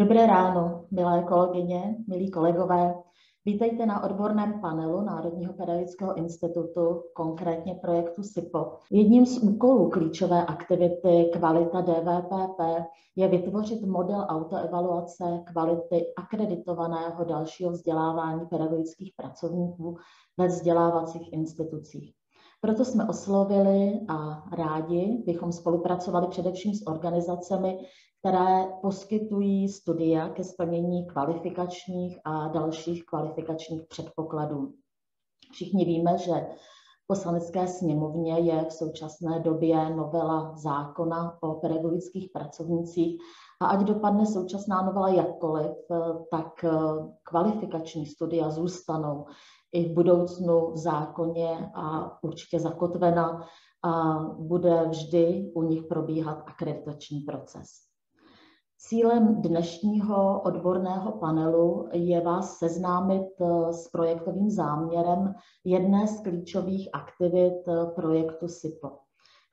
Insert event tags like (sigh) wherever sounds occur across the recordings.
Dobré ráno, milé kolegyně, milí kolegové. Vítejte na odborném panelu Národního pedagogického institutu, konkrétně projektu SIPO. Jedním z úkolů klíčové aktivity Kvalita DVPP je vytvořit model autoevaluace kvality akreditovaného dalšího vzdělávání pedagogických pracovníků ve vzdělávacích institucích. Proto jsme oslovili a rádi bychom spolupracovali především s organizacemi, které poskytují studia ke splnění kvalifikačních a dalších kvalifikačních předpokladů. Všichni víme, že v poslanecké sněmovně je v současné době novela zákona o pedagogických pracovnicích a ať dopadne současná novela jakkoliv, tak kvalifikační studia zůstanou i v budoucnu v zákoně a určitě zakotvena a bude vždy u nich probíhat akreditační proces. Cílem dnešního odborného panelu je vás seznámit eh, s projektovým záměrem jedné z klíčových aktivit eh, projektu SIPO.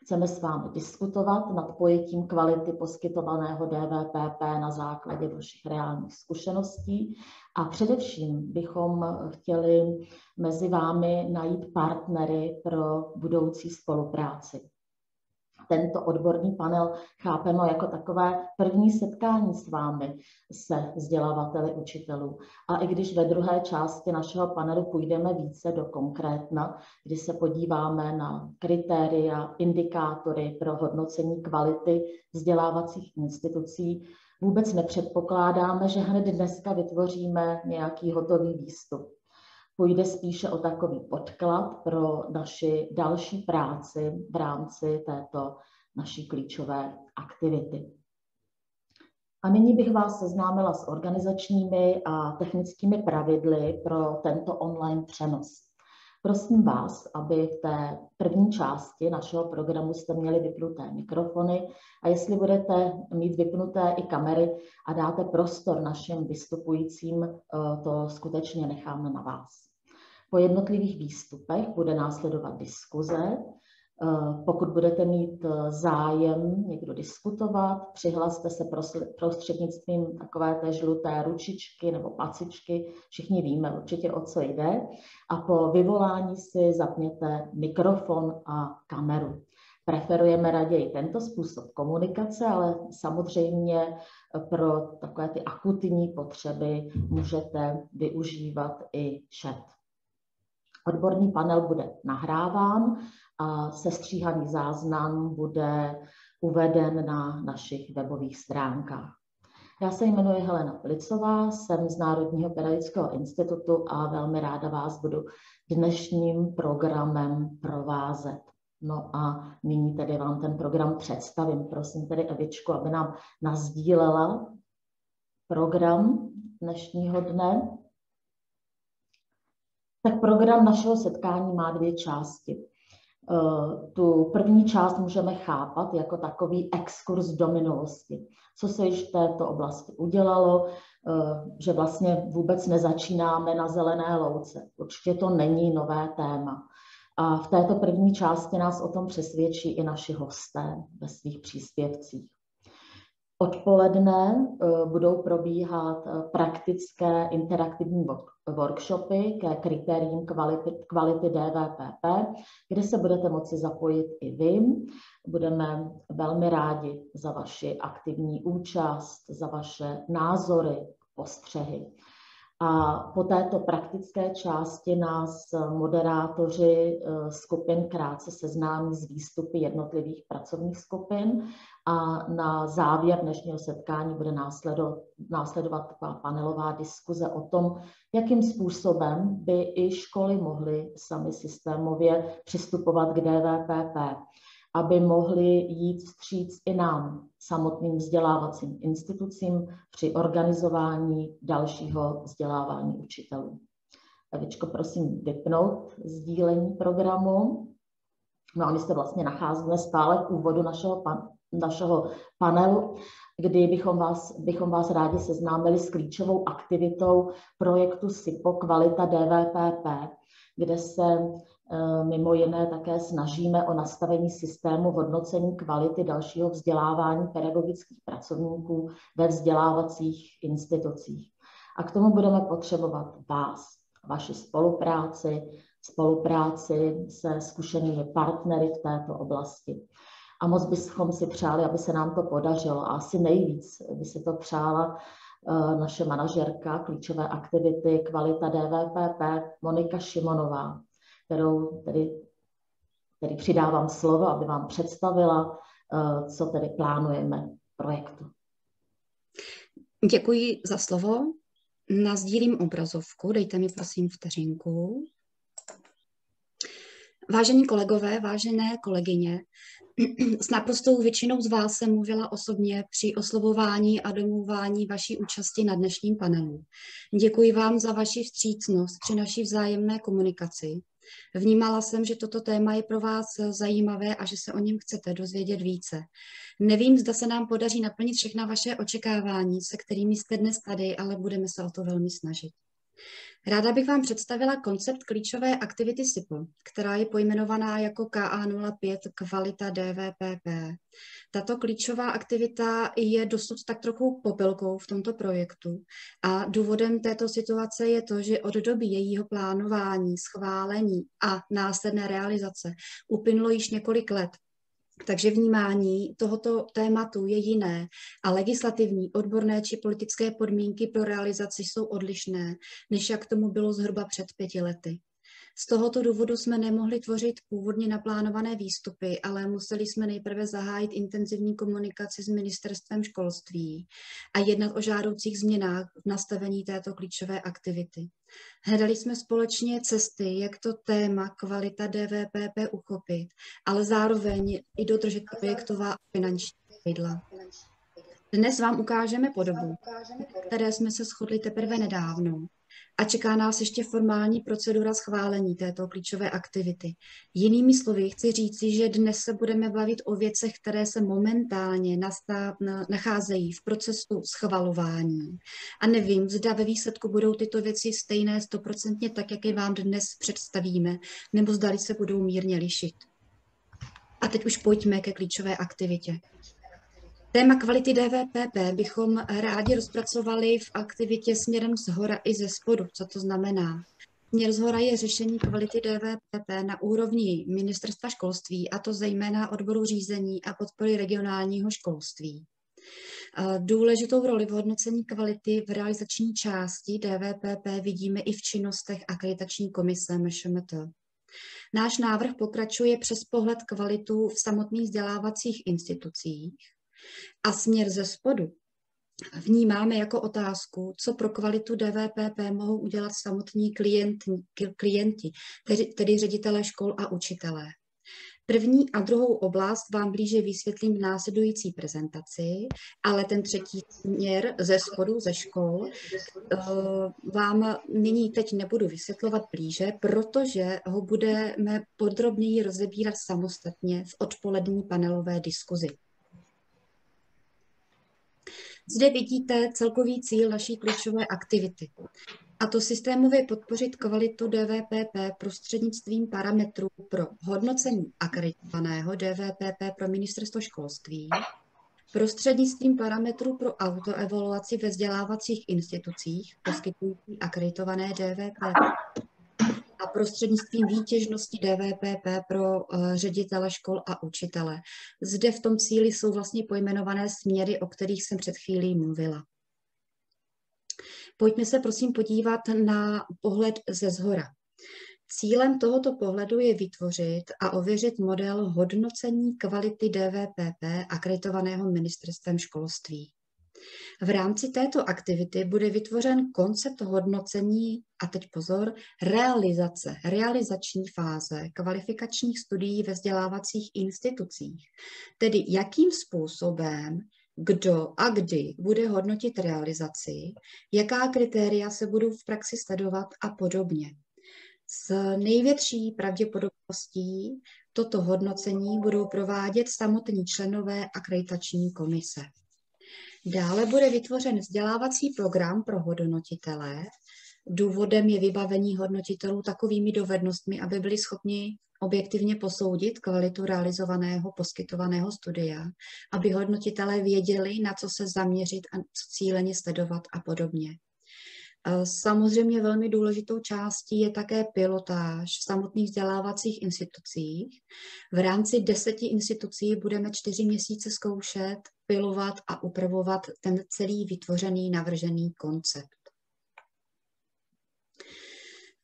Chceme s vámi diskutovat nad pojetím kvality poskytovaného DVPP na základě vašich reálných zkušeností a především bychom chtěli mezi vámi najít partnery pro budoucí spolupráci tento odborný panel chápeme jako takové první setkání s vámi, se vzdělavateli učitelů. A i když ve druhé části našeho panelu půjdeme více do konkrétna, kdy se podíváme na kritéria, indikátory pro hodnocení kvality vzdělávacích institucí, vůbec nepředpokládáme, že hned dneska vytvoříme nějaký hotový výstup. Půjde spíše o takový podklad pro naši další práci v rámci této naší klíčové aktivity. A nyní bych vás seznámila s organizačními a technickými pravidly pro tento online přenos. Prosím vás, aby v té první části našeho programu jste měli vypnuté mikrofony a jestli budete mít vypnuté i kamery a dáte prostor našim vystupujícím, eh, to skutečně necháme na vás. Po jednotlivých výstupech bude následovat diskuze. Eh, pokud budete mít eh, zájem někdo diskutovat, přihlaste se prostřednictvím takové té žluté ručičky nebo pacičky. Všichni víme určitě, o co jde. A po vyvolání si zapněte mikrofon a kameru. Preferujeme raději tento způsob komunikace, ale samozřejmě pro takové ty akutní potřeby můžete využívat i chat. Odborný panel bude nahráván a sestříhaný záznam bude uveden na našich webových stránkách. Já se jmenuji Helena Plicová, jsem z Národního pedagogického institutu a velmi ráda vás budu dnešním programem provázet. No a nyní tedy vám ten program představím. Prosím tedy Evičku, aby nám nazdílela program dnešního dne. Tak program našeho setkání má dvě části. Eh, tu první část můžeme chápat jako takový exkurs do minulosti. Co se již v této oblasti udělalo, eh, že vlastně vůbec nezačínáme na zelené louce. Určitě to není nové téma. A v této první části nás o tom přesvědčí i naši hosté ve svých příspěvcích. Odpoledne eh, budou probíhat praktické interaktivní workshopy ke kritériím kvality, kvality DVPP, kde se budete moci zapojit i vy. Budeme velmi rádi za vaši aktivní účast, za vaše názory, postřehy. A po této praktické části nás moderátoři eh, skupin krátce seznámí s výstupy jednotlivých pracovních skupin a na závěr dnešního setkání bude následovat, taková panelová diskuze o tom, jakým způsobem by i školy mohly sami systémově přistupovat k DVPP aby mohli jít vstříc i nám, samotným vzdělávacím institucím, při organizování dalšího vzdělávání učitelů. Evičko, prosím vypnout sdílení programu. No a my se vlastně nacházíme stále v úvodu našeho, pan, našeho panelu kdy bychom vás, bychom vás rádi seznámili s klíčovou aktivitou projektu SIPO Kvalita DVPP, kde se eh, mimo jiné také snažíme o nastavení systému hodnocení kvality dalšího vzdělávání pedagogických pracovníků ve vzdělávacích institucích. A k tomu budeme potřebovat vás, vaši spolupráci, spolupráci se zkušenými partnery v této oblasti. A moc bychom si přáli, aby se nám to podařilo. A asi nejvíc by si to přála eh, naše manažerka klíčové aktivity kvalita DVPP Monika Šimonová, kterou tedy, tedy přidávám slovo, aby vám představila, eh, co tedy plánujeme projektu. Děkuji za slovo. Nazdílím obrazovku, dejte mi prosím vteřinku. Vážení kolegové, vážené kolegyně, (clears throat) s naprostou většinou z vás jsem mluvila osobně při oslovování a domluvání vaší účasti na dnešním panelu. Děkuji vám za vaši vstřícnost při naší vzájemné komunikaci. Vnímala jsem, že toto téma je pro vás zajímavé a že se o něm chcete dozvědět více. Nevím, zda se nám podaří naplnit všechna vaše očekávání, se kterými jste dnes tady, ale budeme se o to velmi snažit. Ráda bych vám představila koncept klíčové aktivity SIPO, která je pojmenovaná jako KA05 Kvalita DVPP. Tato klíčová aktivita je dosud tak trochu popelkou v tomto projektu a důvodem této situace je to, že od doby jejího plánování, schválení a následné realizace uplynulo již několik let takže vnímání tohoto tématu je jiné a legislativní, odborné či politické podmínky pro realizaci jsou odlišné, než jak tomu bylo zhruba před pěti lety. Z tohoto důvodu jsme nemohli tvořit původně naplánované výstupy, ale museli jsme nejprve zahájit intenzivní komunikaci s ministerstvem školství a jednat o žádoucích změnách v nastavení této klíčové aktivity. Hledali jsme společně cesty, jak to téma kvalita DVPP uchopit, ale zároveň i dodržet projektová finanční pravidla. Dnes vám ukážeme podobu, které jsme se shodli teprve nedávno a čeká nás ještě formální procedura schválení této klíčové aktivity. Jinými slovy, chci říci, že dnes se budeme bavit o věcech, které se momentálně nacházejí v procesu schvalování. A nevím, zda ve výsledku budou tyto věci stejné stoprocentně tak, jak je vám dnes představíme, nebo zdali se budou mírně lišit. A teď už pojďme ke klíčové aktivitě. Téma kvality DVPP bychom rádi rozpracovali v aktivitě směrem z hora i ze spodu. Co to znamená? Směr z hora je řešení kvality DVPP na úrovni ministerstva školství, a to zejména odboru řízení a podpory regionálního školství. Důležitou roli v hodnocení kvality v realizační části DVPP vidíme i v činnostech akreditační komise MŠMT. Náš návrh pokračuje přes pohled kvalitu v samotných vzdělávacích institucích, a směr ze spodu vnímáme jako otázku, co pro kvalitu DVPP mohou udělat samotní klienti, klienti tedy, tedy ředitelé škol a učitelé. První a druhou oblast vám blíže vysvětlím v následující prezentaci, ale ten třetí směr ze spodu, ze škol, eh, vám nyní teď nebudu vysvětlovat blíže, protože ho budeme podrobněji rozebírat samostatně v odpolední panelové diskuzi. Zde vidíte celkový cíl naší klíčové aktivity. A to systémově podpořit kvalitu DVPP prostřednictvím parametrů pro hodnocení akreditovaného DVPP pro ministerstvo školství, prostřednictvím parametrů pro autoevaluaci ve vzdělávacích institucích poskytující akreditované DVPP a prostřednictvím výtěžnosti DVPP pro uh, ředitele škol a učitele. Zde v tom cíli jsou vlastně pojmenované směry, o kterých jsem před chvílí mluvila. Pojďme se prosím podívat na pohled ze zhora. Cílem tohoto pohledu je vytvořit a ověřit model hodnocení kvality DVPP akreditovaného ministerstvem školství. V rámci této aktivity bude vytvořen koncept hodnocení, a teď pozor, realizace, realizační fáze kvalifikačních studií ve vzdělávacích institucích. Tedy jakým způsobem kdo a kdy bude hodnotit realizaci, jaká kritéria se budou v praxi sledovat a podobně. S největší pravděpodobností toto hodnocení budou provádět samotní členové akreditační komise. Dále bude vytvořen vzdělávací program pro hodnotitele. Důvodem je vybavení hodnotitelů takovými dovednostmi, aby byli schopni objektivně posoudit kvalitu realizovaného poskytovaného studia, aby hodnotitelé věděli, na co se zaměřit a cíleně sledovat a podobně. Samozřejmě velmi důležitou částí je také pilotáž v samotných vzdělávacích institucích. V rámci deseti institucí budeme čtyři měsíce zkoušet, pilovat a upravovat ten celý vytvořený, navržený koncept.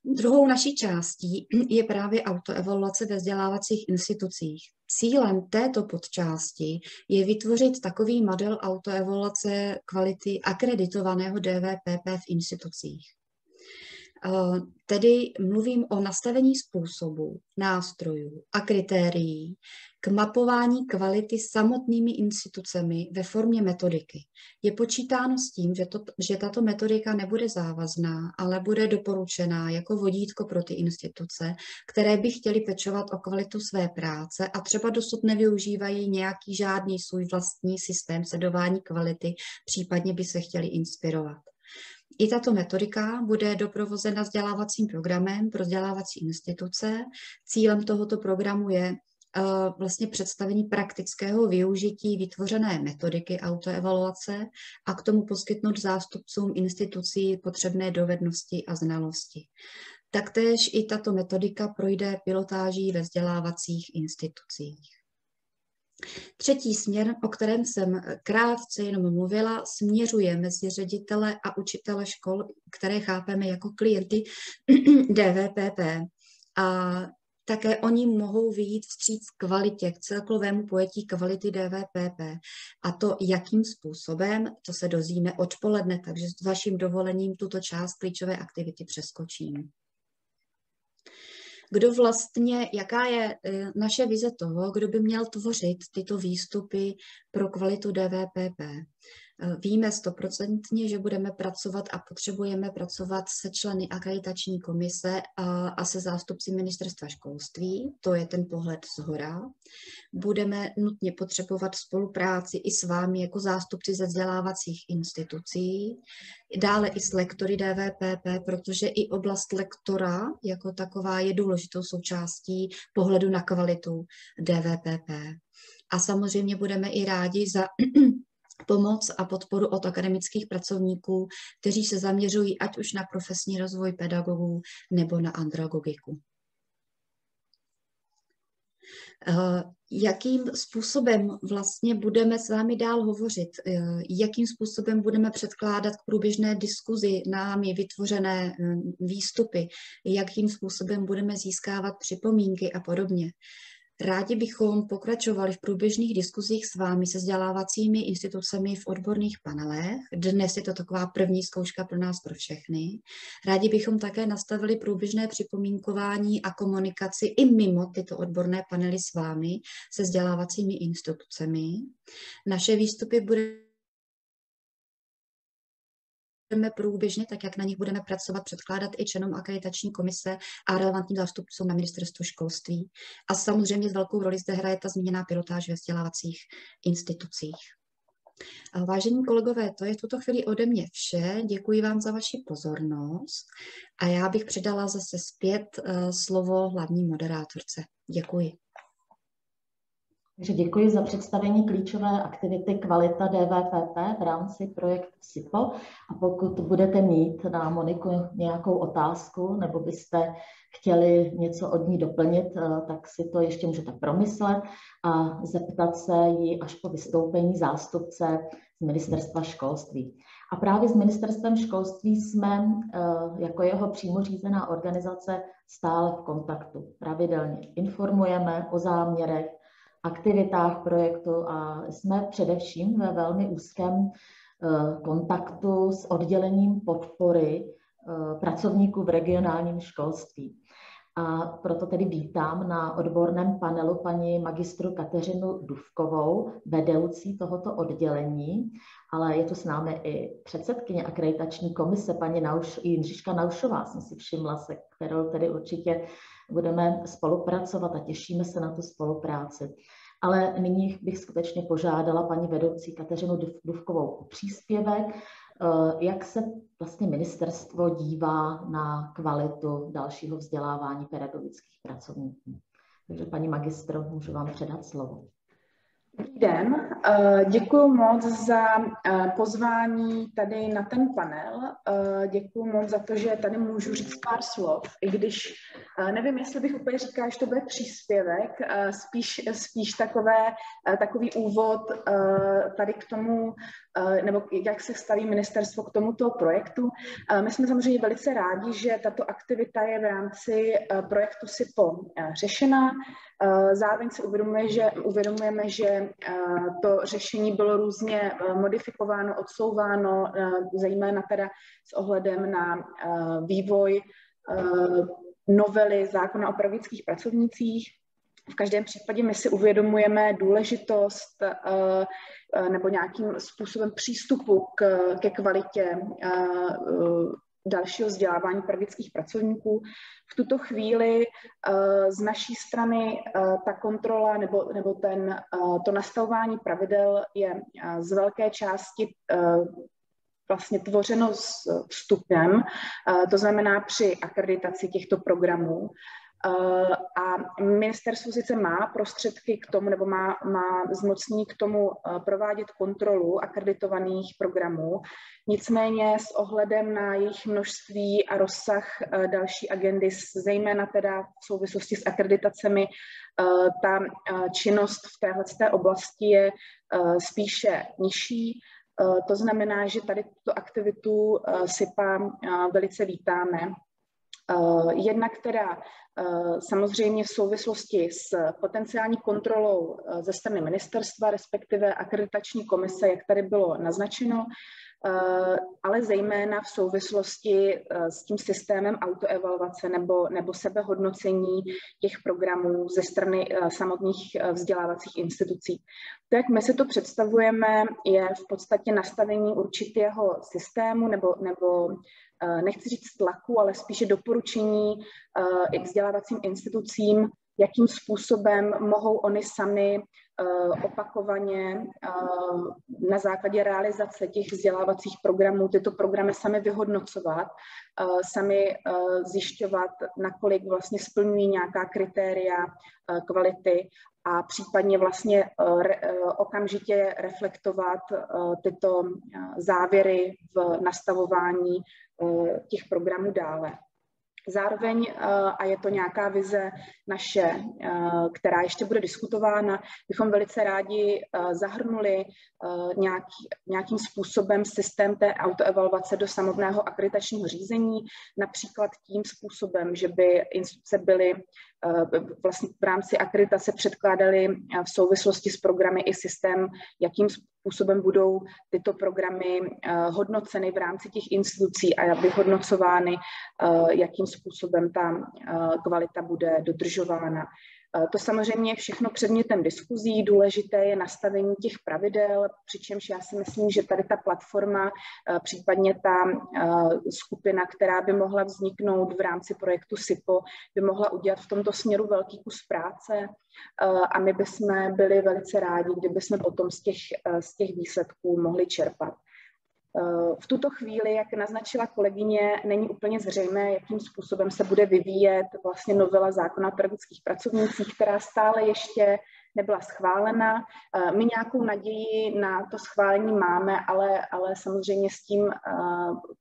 Druhou naší částí je právě autoevaluace ve vzdělávacích institucích. Cílem této podčásti je vytvořit takový model autoevaluace kvality akreditovaného DVPP v institucích. Eh, tedy mluvím o nastavení způsobu, nástrojů a kritérií k mapování kvality samotnými institucemi ve formě metodiky. Je počítáno s tím, že, to, že tato metodika nebude závazná, ale bude doporučená jako vodítko pro ty instituce, které by chtěly pečovat o kvalitu své práce a třeba dosud nevyužívají nějaký žádný svůj vlastní systém sledování kvality, případně by se chtěli inspirovat. I tato metodika bude doprovozena vzdělávacím programem pro vzdělávací instituce. Cílem tohoto programu je eh, vlastně představení praktického využití vytvořené metodiky autoevaluace a k tomu poskytnout zástupcům institucí potřebné dovednosti a znalosti. Taktéž i tato metodika projde pilotáží ve vzdělávacích institucích. Třetí směr, o kterém jsem krátce jenom mluvila, směřuje mezi ředitele a učitele škol, které chápeme jako klienty (clears throat) DVPP. A také oni mohou vyjít vstříc kvalitě, k celkovému pojetí kvality DVPP. A to jakým způsobem, to se dozvíme odpoledne, takže s vaším dovolením tuto část klíčové aktivity přeskočím kdo vlastně, jaká je eh, naše vize toho, kdo by měl tvořit tyto výstupy pro kvalitu DVPP. Eh, víme stoprocentně, že budeme pracovat a potřebujeme pracovat se členy akreditační komise a, a se zástupci ministerstva školství, to je ten pohled z hora. Budeme nutně potřebovat spolupráci i s vámi jako zástupci ze vzdělávacích institucí, dále i s lektory DVPP, protože i oblast lektora jako taková je důležitou součástí pohledu na kvalitu DVPP. A samozřejmě budeme i rádi za pomoc a podporu od akademických pracovníků, kteří se zaměřují ať už na profesní rozvoj pedagogů nebo na andragogiku. Eh, jakým způsobem vlastně budeme s vámi dál hovořit, eh, jakým způsobem budeme předkládat k průběžné diskuzi námi vytvořené eh, výstupy, jakým způsobem budeme získávat připomínky a podobně. Rádi bychom pokračovali v průběžných diskuzích s vámi se vzdělávacími institucemi v odborných panelech. Dnes je to taková první zkouška pro nás, pro všechny. Rádi bychom také nastavili průběžné připomínkování a komunikaci i mimo tyto odborné panely s vámi, se vzdělávacími institucemi. Naše výstupy bude budeme průběžně, tak jak na nich budeme pracovat, předkládat i členům akreditační komise a relevantním zástupcům na ministerstvu školství. A samozřejmě s velkou roli zde hraje ta zmíněná pilotáž ve vzdělávacích institucích. Vážení kolegové, to je v tuto chvíli ode mě vše. Děkuji vám za vaši pozornost a já bych předala zase zpět eh, slovo hlavní moderátorce. Děkuji. Takže děkuji za představení klíčové aktivity kvalita DVPP v rámci projektu SIPO. A pokud budete mít na Moniku nějakou otázku nebo byste chtěli něco od ní doplnit, eh, tak si to ještě můžete promyslet a zeptat se jí až po vystoupení zástupce z ministerstva školství. A právě s ministerstvem školství jsme eh, jako jeho přímo řízená organizace stále v kontaktu. Pravidelně informujeme o záměrech, aktivitách projektu a jsme především ve velmi úzkém eh, kontaktu s oddělením podpory eh, pracovníků v regionálním školství. A proto tedy vítám na odborném panelu paní magistru Kateřinu Duvkovou, vedoucí tohoto oddělení, ale je tu s námi i předsedkyně akreditační komise, paní Nauš, Jindřiška Naušová, jsem si všimla, se kterou tedy určitě budeme spolupracovat a těšíme se na tu spolupráci. ale nyní bych skutečně požádala paní vedoucí Kateřinu Duvkovou o příspěvek, jak se vlastně ministerstvo dívá na kvalitu dalšího vzdělávání pedagogických pracovníků. Takže paní magistro, můžu vám předat slovo. Dobrý den, eh, děkuji moc za eh, pozvání tady na ten panel. Eh, děkuji moc za to, že tady můžu říct pár slov, i když nevím, jestli bych úplně říkala, že to bude příspěvek, spíš, spíš takové, takový úvod tady k tomu, nebo jak se staví ministerstvo k tomuto projektu. My jsme samozřejmě velice rádi, že tato aktivita je v rámci projektu SIPO řešena. Zároveň si uvědomuje, že, uvědomujeme, že to řešení bylo různě modifikováno, odsouváno, zejména teda s ohledem na vývoj novely zákona o pedagogických pracovnicích. V každém případě my si uvědomujeme důležitost nebo nějakým způsobem přístupu k, ke kvalitě dalšího vzdělávání pedagogických pracovníků. V tuto chvíli uh, z naší strany ta kontrola nebo, nebo ten, to nastavování pravidel je z velké části vlastně tvořeno s vstupem, to znamená při akreditaci těchto programů. Eh, a ministerstvo sice má prostředky k tomu, nebo má, má zmocnění k tomu eh, provádět kontrolu akreditovaných programů, nicméně s ohledem na jejich množství a rozsah eh, další agendy, zejména teda v souvislosti s akreditacemi, ta činnost v této oblasti je spíše nižší. To znamená, že tady tuto aktivitu SIPA velice vítáme. Jedna, která Eh, samozřejmě v souvislosti s potenciální kontrolou eh, ze strany ministerstva, respektive akreditační komise, jak tady bylo naznačeno, eh, ale zejména v souvislosti s tím systémem autoevaluace nebo, nebo sebehodnocení těch programů ze strany samotných vzdělávacích institucí. To, jak my si to představujeme, je v podstatě nastavení určitého systému nebo, nebo Eh, nechci říct tlaku, ale spíše doporučení eh, vzdělávacím institucím, jakým způsobem mohou oni sami eh, opakovaně na základě realizace těch vzdělávacích programů tyto programy sami vyhodnocovat, sami zjišťovat, nakolik vlastně splňují nějaká kritéria kvality a případně vlastně okamžitě reflektovat tyto závěry v nastavování Eh, těch programů dále. Zároveň, eh, a je to nějaká vize naše, eh, která ještě bude diskutována, bychom velice rádi zahrnuli nějaký, nějakým způsobem systém té autoevaluace do samotného akreditačního řízení, například tím způsobem, že by instituce byly vlastně v rámci akreditace předkládaly v souvislosti s programy i systém, jakým způsobem budou tyto programy eh, hodnoceny v rámci těch institucí a vyhodnocovány, eh, jakým způsobem ta eh, kvalita bude dodržována. To samozřejmě je všechno předmětem diskuzí, důležité je nastavení těch pravidel, přičemž já si myslím, že tady ta platforma, případně ta skupina, která by mohla vzniknout v rámci projektu SIPO, by mohla udělat v tomto směru velký kus práce a my bychom byli velice rádi, kdyby jsme potom z těch, z těch výsledků mohli čerpat. Eh, v tuto chvíli, jak naznačila kolegyně, není úplně zřejmé, jakým způsobem se bude vyvíjet vlastně novela zákona o pedagogických pracovnících, která stále ještě nebyla schválena. Eh, my nějakou naději na to schválení máme, ale, ale samozřejmě s tím eh,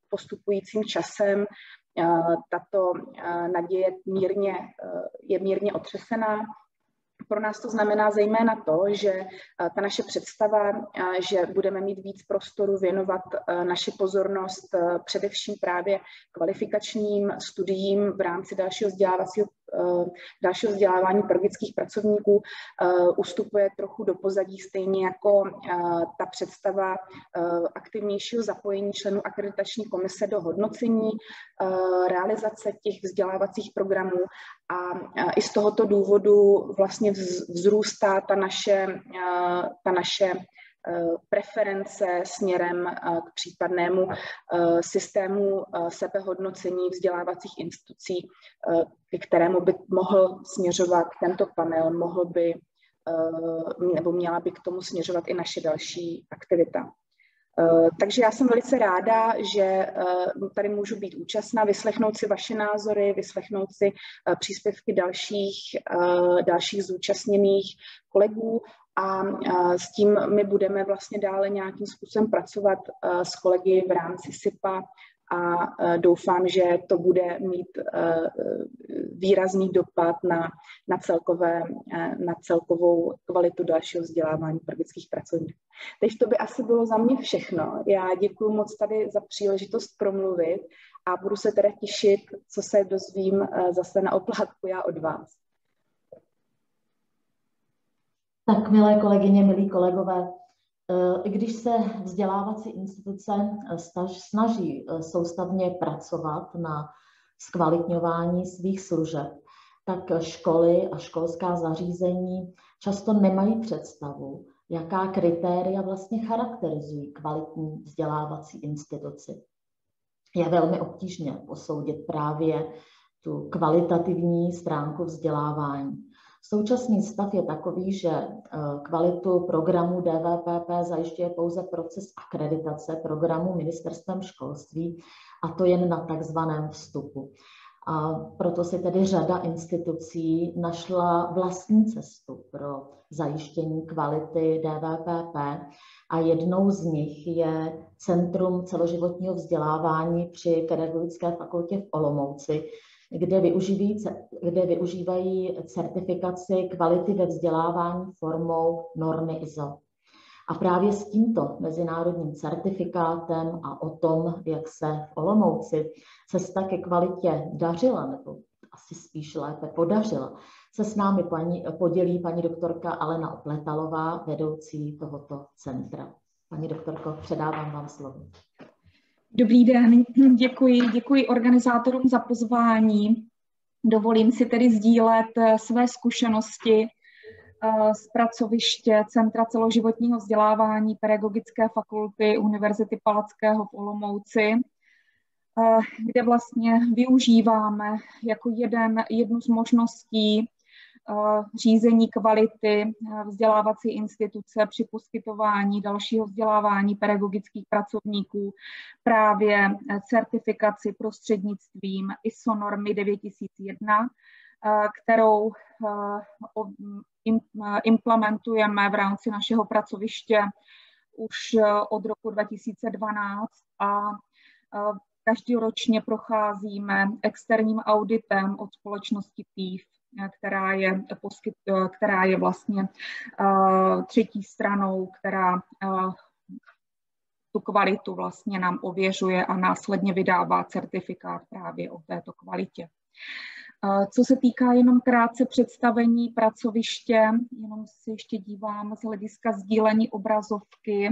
postupujícím časem tato naděje mírně, je mírně otřesená. Pro nás to znamená zejména to, že eh, ta naše představa, eh, že budeme mít víc prostoru věnovat eh, naši pozornost především právě kvalifikačním studiím v rámci dalšího vzdělávacího dalšího vzdělávání pedagogických pracovníků ustupuje trochu do pozadí, stejně jako ta představa aktivnějšího zapojení členů akreditační komise do hodnocení realizace těch vzdělávacích programů a i z tohoto důvodu vlastně vzrůstá ta naše, ta naše preference směrem k případnému systému sebehodnocení vzdělávacích institucí, ke kterému by mohl směřovat tento panel, mohl by nebo měla by k tomu směřovat i naše další aktivita. Eh, takže já jsem velice ráda, že eh, tady můžu být účastná, vyslechnout si vaše názory, vyslechnout si eh, příspěvky dalších, dalších zúčastněných kolegů a s tím my budeme vlastně dále nějakým způsobem pracovat s kolegy v rámci SIPA a e, doufám, že to bude mít e, výrazný dopad na, na, celkové, e, na celkovou kvalitu dalšího vzdělávání pedagogických pracovníků. Teď to by asi bylo za mě všechno. Já děkuji moc tady za příležitost promluvit a budu se teda těšit, co se dozvím zase na oplátku já od vás. Tak, milé kolegyně, milí kolegové, i když se vzdělávací instituce eh, snaží eh, soustavně pracovat na zkvalitňování svých služeb, tak školy a školská zařízení často nemají představu, jaká kritéria vlastně charakterizují kvalitní vzdělávací instituci. Je velmi obtížné posoudit právě tu kvalitativní stránku vzdělávání. Současný stav je takový, že eh, kvalitu programu DVPP zajišťuje pouze proces akreditace programu ministerstvem školství a to jen na takzvaném vstupu. A proto si tedy řada institucí našla vlastní cestu pro zajištění kvality DVPP a jednou z nich je Centrum celoživotního vzdělávání při Pedagogické fakultě v Olomouci, kde využívají, kde využívají certifikaci kvality ve vzdělávání formou normy ISO. A právě s tímto mezinárodním certifikátem a o tom, jak se v Olomouci cesta ke kvalitě dařila, nebo asi spíš lépe podařila, se s námi paní, podělí paní doktorka Alena Opletalová, vedoucí tohoto centra. Paní doktorko, předávám vám slovo. Dobrý den, (clears throat) děkuji, děkuji organizátorům za pozvání. Dovolím si tedy sdílet eh, své zkušenosti eh, z pracoviště Centra celoživotního vzdělávání Pedagogické fakulty Univerzity Palackého v Olomouci, eh, kde vlastně využíváme jako jeden, jednu z možností řízení kvality eh, vzdělávací instituce při poskytování dalšího vzdělávání pedagogických pracovníků právě eh, certifikaci prostřednictvím ISO normy 9001, kterou implementujeme v rámci našeho pracoviště už od roku 2012 a každoročně procházíme externím auditem od společnosti PIF která je, poskyt, která je vlastně uh, třetí stranou, která uh, tu kvalitu vlastně nám ověřuje a následně vydává certifikát právě o této kvalitě. Co se týká jenom krátce představení pracoviště, jenom si ještě dívám z hlediska sdílení obrazovky,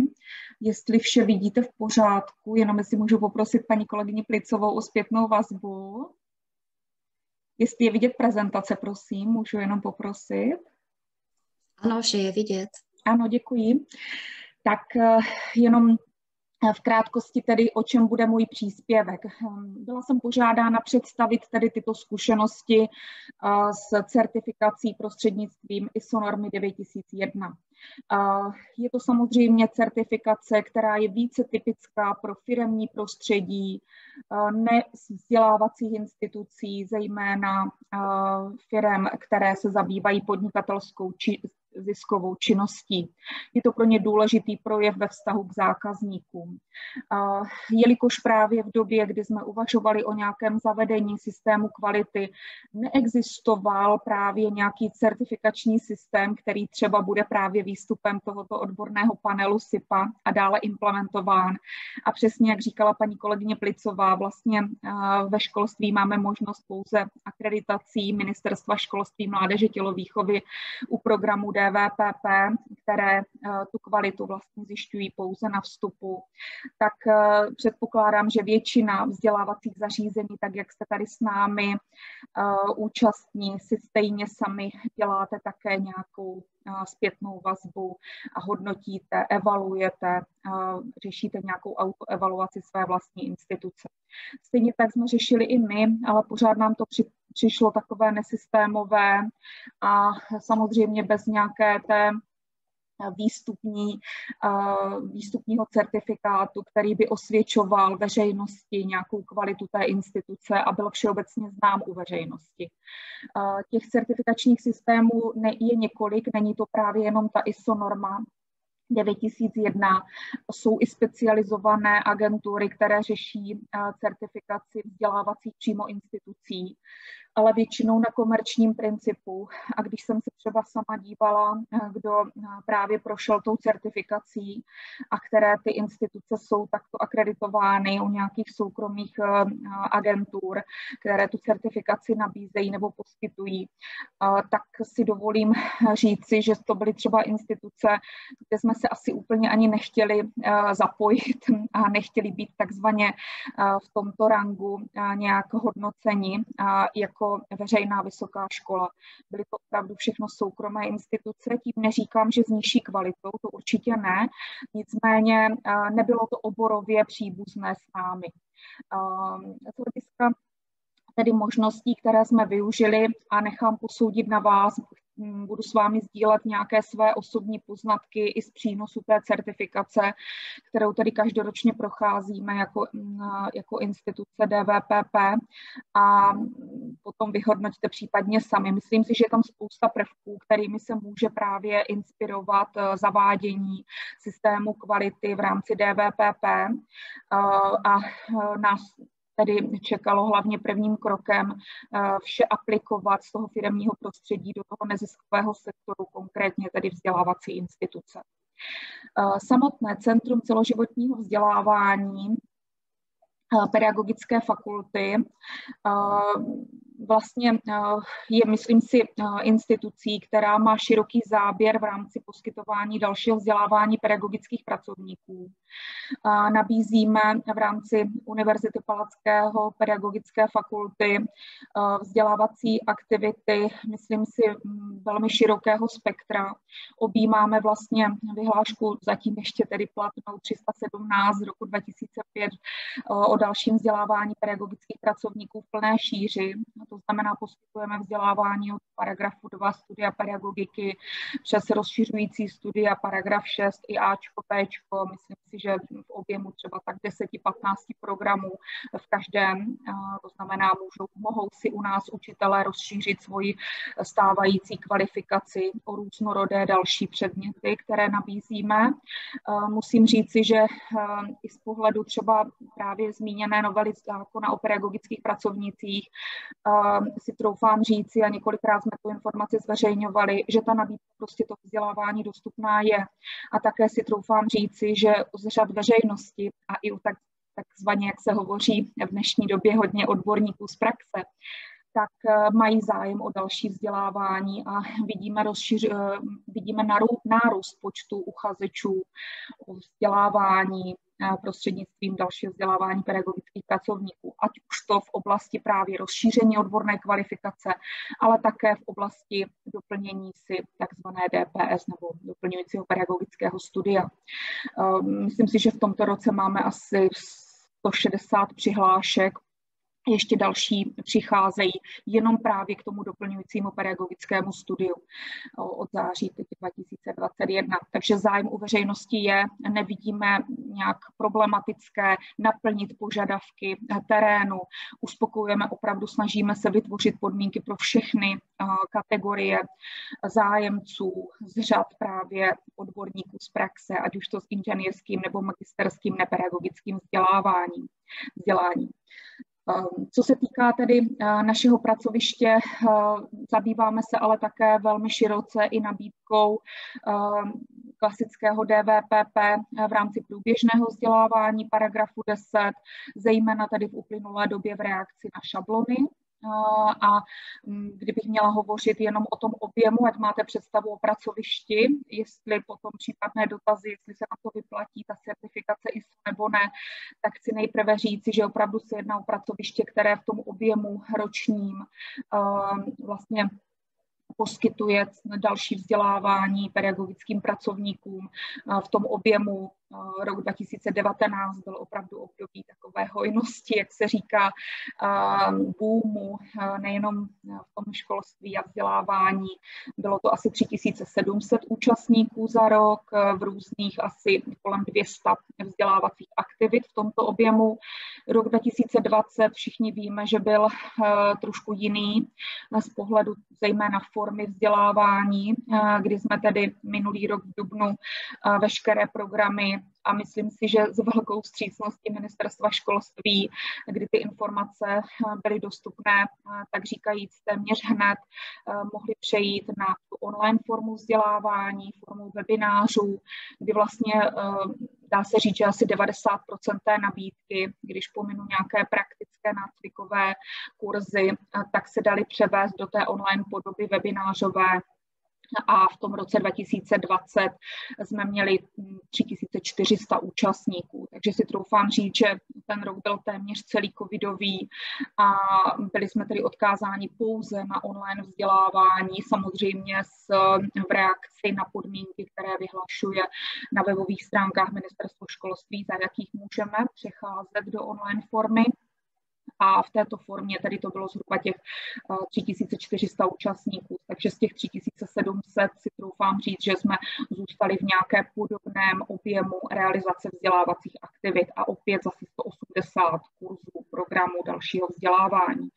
jestli vše vidíte v pořádku, jenom jestli můžu poprosit paní kolegyni Plicovou o zpětnou vazbu. Jestli je vidět prezentace, prosím, můžu jenom poprosit. Ano, vše je vidět. Ano, děkuji. Tak eh, jenom v krátkosti tedy, o čem bude můj příspěvek. Hm, byla jsem požádána představit tedy tyto zkušenosti eh, s certifikací prostřednictvím ISO normy 9001. Je to samozřejmě certifikace, která je více typická pro firemní prostředí, ne vzdělávacích institucí, zejména firem, které se zabývají podnikatelskou či ziskovou činností. Je to pro ně důležitý projev ve vztahu k zákazníkům. Jelikož právě v době, kdy jsme uvažovali o nějakém zavedení systému kvality, neexistoval právě nějaký certifikační systém, který třeba bude právě výstupem tohoto odborného panelu SIPA a dále implementován. A přesně, jak říkala paní kolegyně Plicová, vlastně ve školství máme možnost pouze akreditací Ministerstva školství, mládeže, tělovýchovy u programu DVPP, které eh, tu kvalitu vlastně zjišťují pouze na vstupu, tak eh, předpokládám, že většina vzdělávacích zařízení, tak jak jste tady s námi eh, účastní, si stejně sami děláte také nějakou zpětnou vazbu a hodnotíte, evaluujete, řešíte nějakou autoevaluaci své vlastní instituce. Stejně tak jsme řešili i my, ale pořád nám to přišlo takové nesystémové a samozřejmě bez nějaké té výstupní, výstupního certifikátu, který by osvědčoval veřejnosti nějakou kvalitu té instituce a byl všeobecně znám u veřejnosti. Těch certifikačních systémů je několik, není to právě jenom ta ISO norma, 9001 jsou i specializované agentury, které řeší certifikaci vzdělávacích přímo institucí ale většinou na komerčním principu. A když jsem se třeba sama dívala, eh, kdo eh, právě prošel tou certifikací a které ty instituce jsou takto akreditovány u nějakých soukromých eh, agentur, které tu certifikaci nabízejí nebo poskytují, tak si dovolím říci, že to byly třeba instituce, kde jsme se asi úplně ani nechtěli zapojit a nechtěli být takzvaně v tomto rangu nějak hodnoceni jako veřejná vysoká škola. Byly to opravdu všechno soukromé instituce, tím neříkám, že s nižší kvalitou, to určitě ne, nicméně eh, nebylo to oborově příbuzné s námi. Ehm, z hlediska tedy možností, které jsme využili a nechám posoudit na vás, budu s vámi sdílet nějaké své osobní poznatky i z přínosu té certifikace, kterou tedy každoročně procházíme jako, mm, jako instituce DVPP a potom vyhodnoťte případně sami. Myslím si, že je tam spousta prvků, kterými se může právě inspirovat eh, zavádění systému kvality v rámci DVPP eh, a eh, nás tedy čekalo hlavně prvním krokem eh, vše aplikovat z toho firmního prostředí do toho neziskového sektoru, konkrétně tedy vzdělávací instituce. Eh, samotné Centrum celoživotního vzdělávání eh, pedagogické fakulty vlastně eh, je, myslím si, eh, institucí, která má široký záběr v rámci poskytování dalšího vzdělávání pedagogických pracovníků. Nabízíme v rámci Univerzity Palackého pedagogické fakulty eh, vzdělávací aktivity, myslím si, mm, velmi širokého spektra. Objímáme vlastně vyhlášku zatím ještě tedy platnou 317 z roku 2005 o dalším vzdělávání pedagogických pracovníků v plné šíři to znamená poskytujeme vzdělávání od paragrafu 2 studia pedagogiky přes rozšiřující studia paragraf 6 i Ačko, Pčko. Myslím si, že v objemu třeba tak 10-15 programů v každém. To znamená, můžou, mohou si u nás učitelé rozšířit svoji stávající kvalifikaci o různorodé další předměty, které nabízíme. Musím říci, že i z pohledu třeba právě zmíněné novely zákona o pedagogických pracovnicích si troufám říci, a několikrát jsme tu informaci zveřejňovali, že ta nabídka prostě to vzdělávání dostupná je. A také si troufám říci, že z řad veřejnosti a i u tak, takzvaně, jak se hovoří v dnešní době hodně odborníků z praxe, tak eh, mají zájem o další vzdělávání a vidíme, rozšiř, eh, vidíme nárůst počtu uchazečů o vzdělávání, prostřednictvím dalšího vzdělávání pedagogických pracovníků, ať už to v oblasti právě rozšíření odborné kvalifikace, ale také v oblasti doplnění si takzvané DPS nebo doplňujícího pedagogického studia. Myslím si, že v tomto roce máme asi 160 přihlášek ještě další přicházejí jenom právě k tomu doplňujícímu pedagogickému studiu od září 2021. Takže zájem u veřejnosti je, nevidíme nějak problematické naplnit požadavky terénu, uspokojujeme opravdu, snažíme se vytvořit podmínky pro všechny kategorie zájemců z řad právě odborníků z praxe, ať už to s inženýrským nebo magisterským nepedagogickým vzděláváním. vzděláním. Ehm, co se týká tedy eh, našeho pracoviště, eh, zabýváme se ale také velmi široce i nabídkou ehm, klasického DVPP eh, v rámci průběžného vzdělávání paragrafu 10, zejména tedy v uplynulé době v reakci na šablony a mm, kdybych měla hovořit jenom o tom objemu, ať máte představu o pracovišti, jestli potom případné dotazy, jestli se na to vyplatí ta certifikace ISO nebo ne, tak chci nejprve říci, že opravdu se jedná o pracoviště, které v tom objemu ročním vlastně poskytuje další vzdělávání pedagogickým pracovníkům v tom objemu rok 2019 byl opravdu období takové hojnosti, jak se říká, boomu, nejenom v tom školství a vzdělávání. Bylo to asi 3700 účastníků za rok, v různých asi kolem 200 vzdělávacích aktivit v tomto objemu. Rok 2020 všichni víme, že byl trošku jiný z pohledu zejména formy vzdělávání, kdy jsme tedy minulý rok v Dubnu veškeré programy a myslím si, že s velkou střícností ministerstva školství, kdy ty informace eh, byly dostupné, eh, tak říkajíc téměř hned, eh, mohli přejít na tu online formu vzdělávání, formu webinářů, kdy vlastně dá se říct, že asi 90% té nabídky, když pominu nějaké praktické nácvikové kurzy, tak se dali převést do té online podoby webinářové a v tom roce 2020 jsme měli 3400 účastníků. Takže si troufám říct, že ten rok byl téměř celý covidový a byli jsme tedy odkázáni pouze na online vzdělávání, samozřejmě s, v reakci na podmínky, které vyhlašuje na webových stránkách Ministerstvo školství, za jakých můžeme přecházet do online formy a v této formě tedy to bylo zhruba těch 3400 eh, účastníků, takže z těch 3700 si troufám říct, že jsme zůstali v nějaké podobném objemu realizace vzdělávacích aktivit a opět zase 180 kurzů programu dalšího vzdělávání.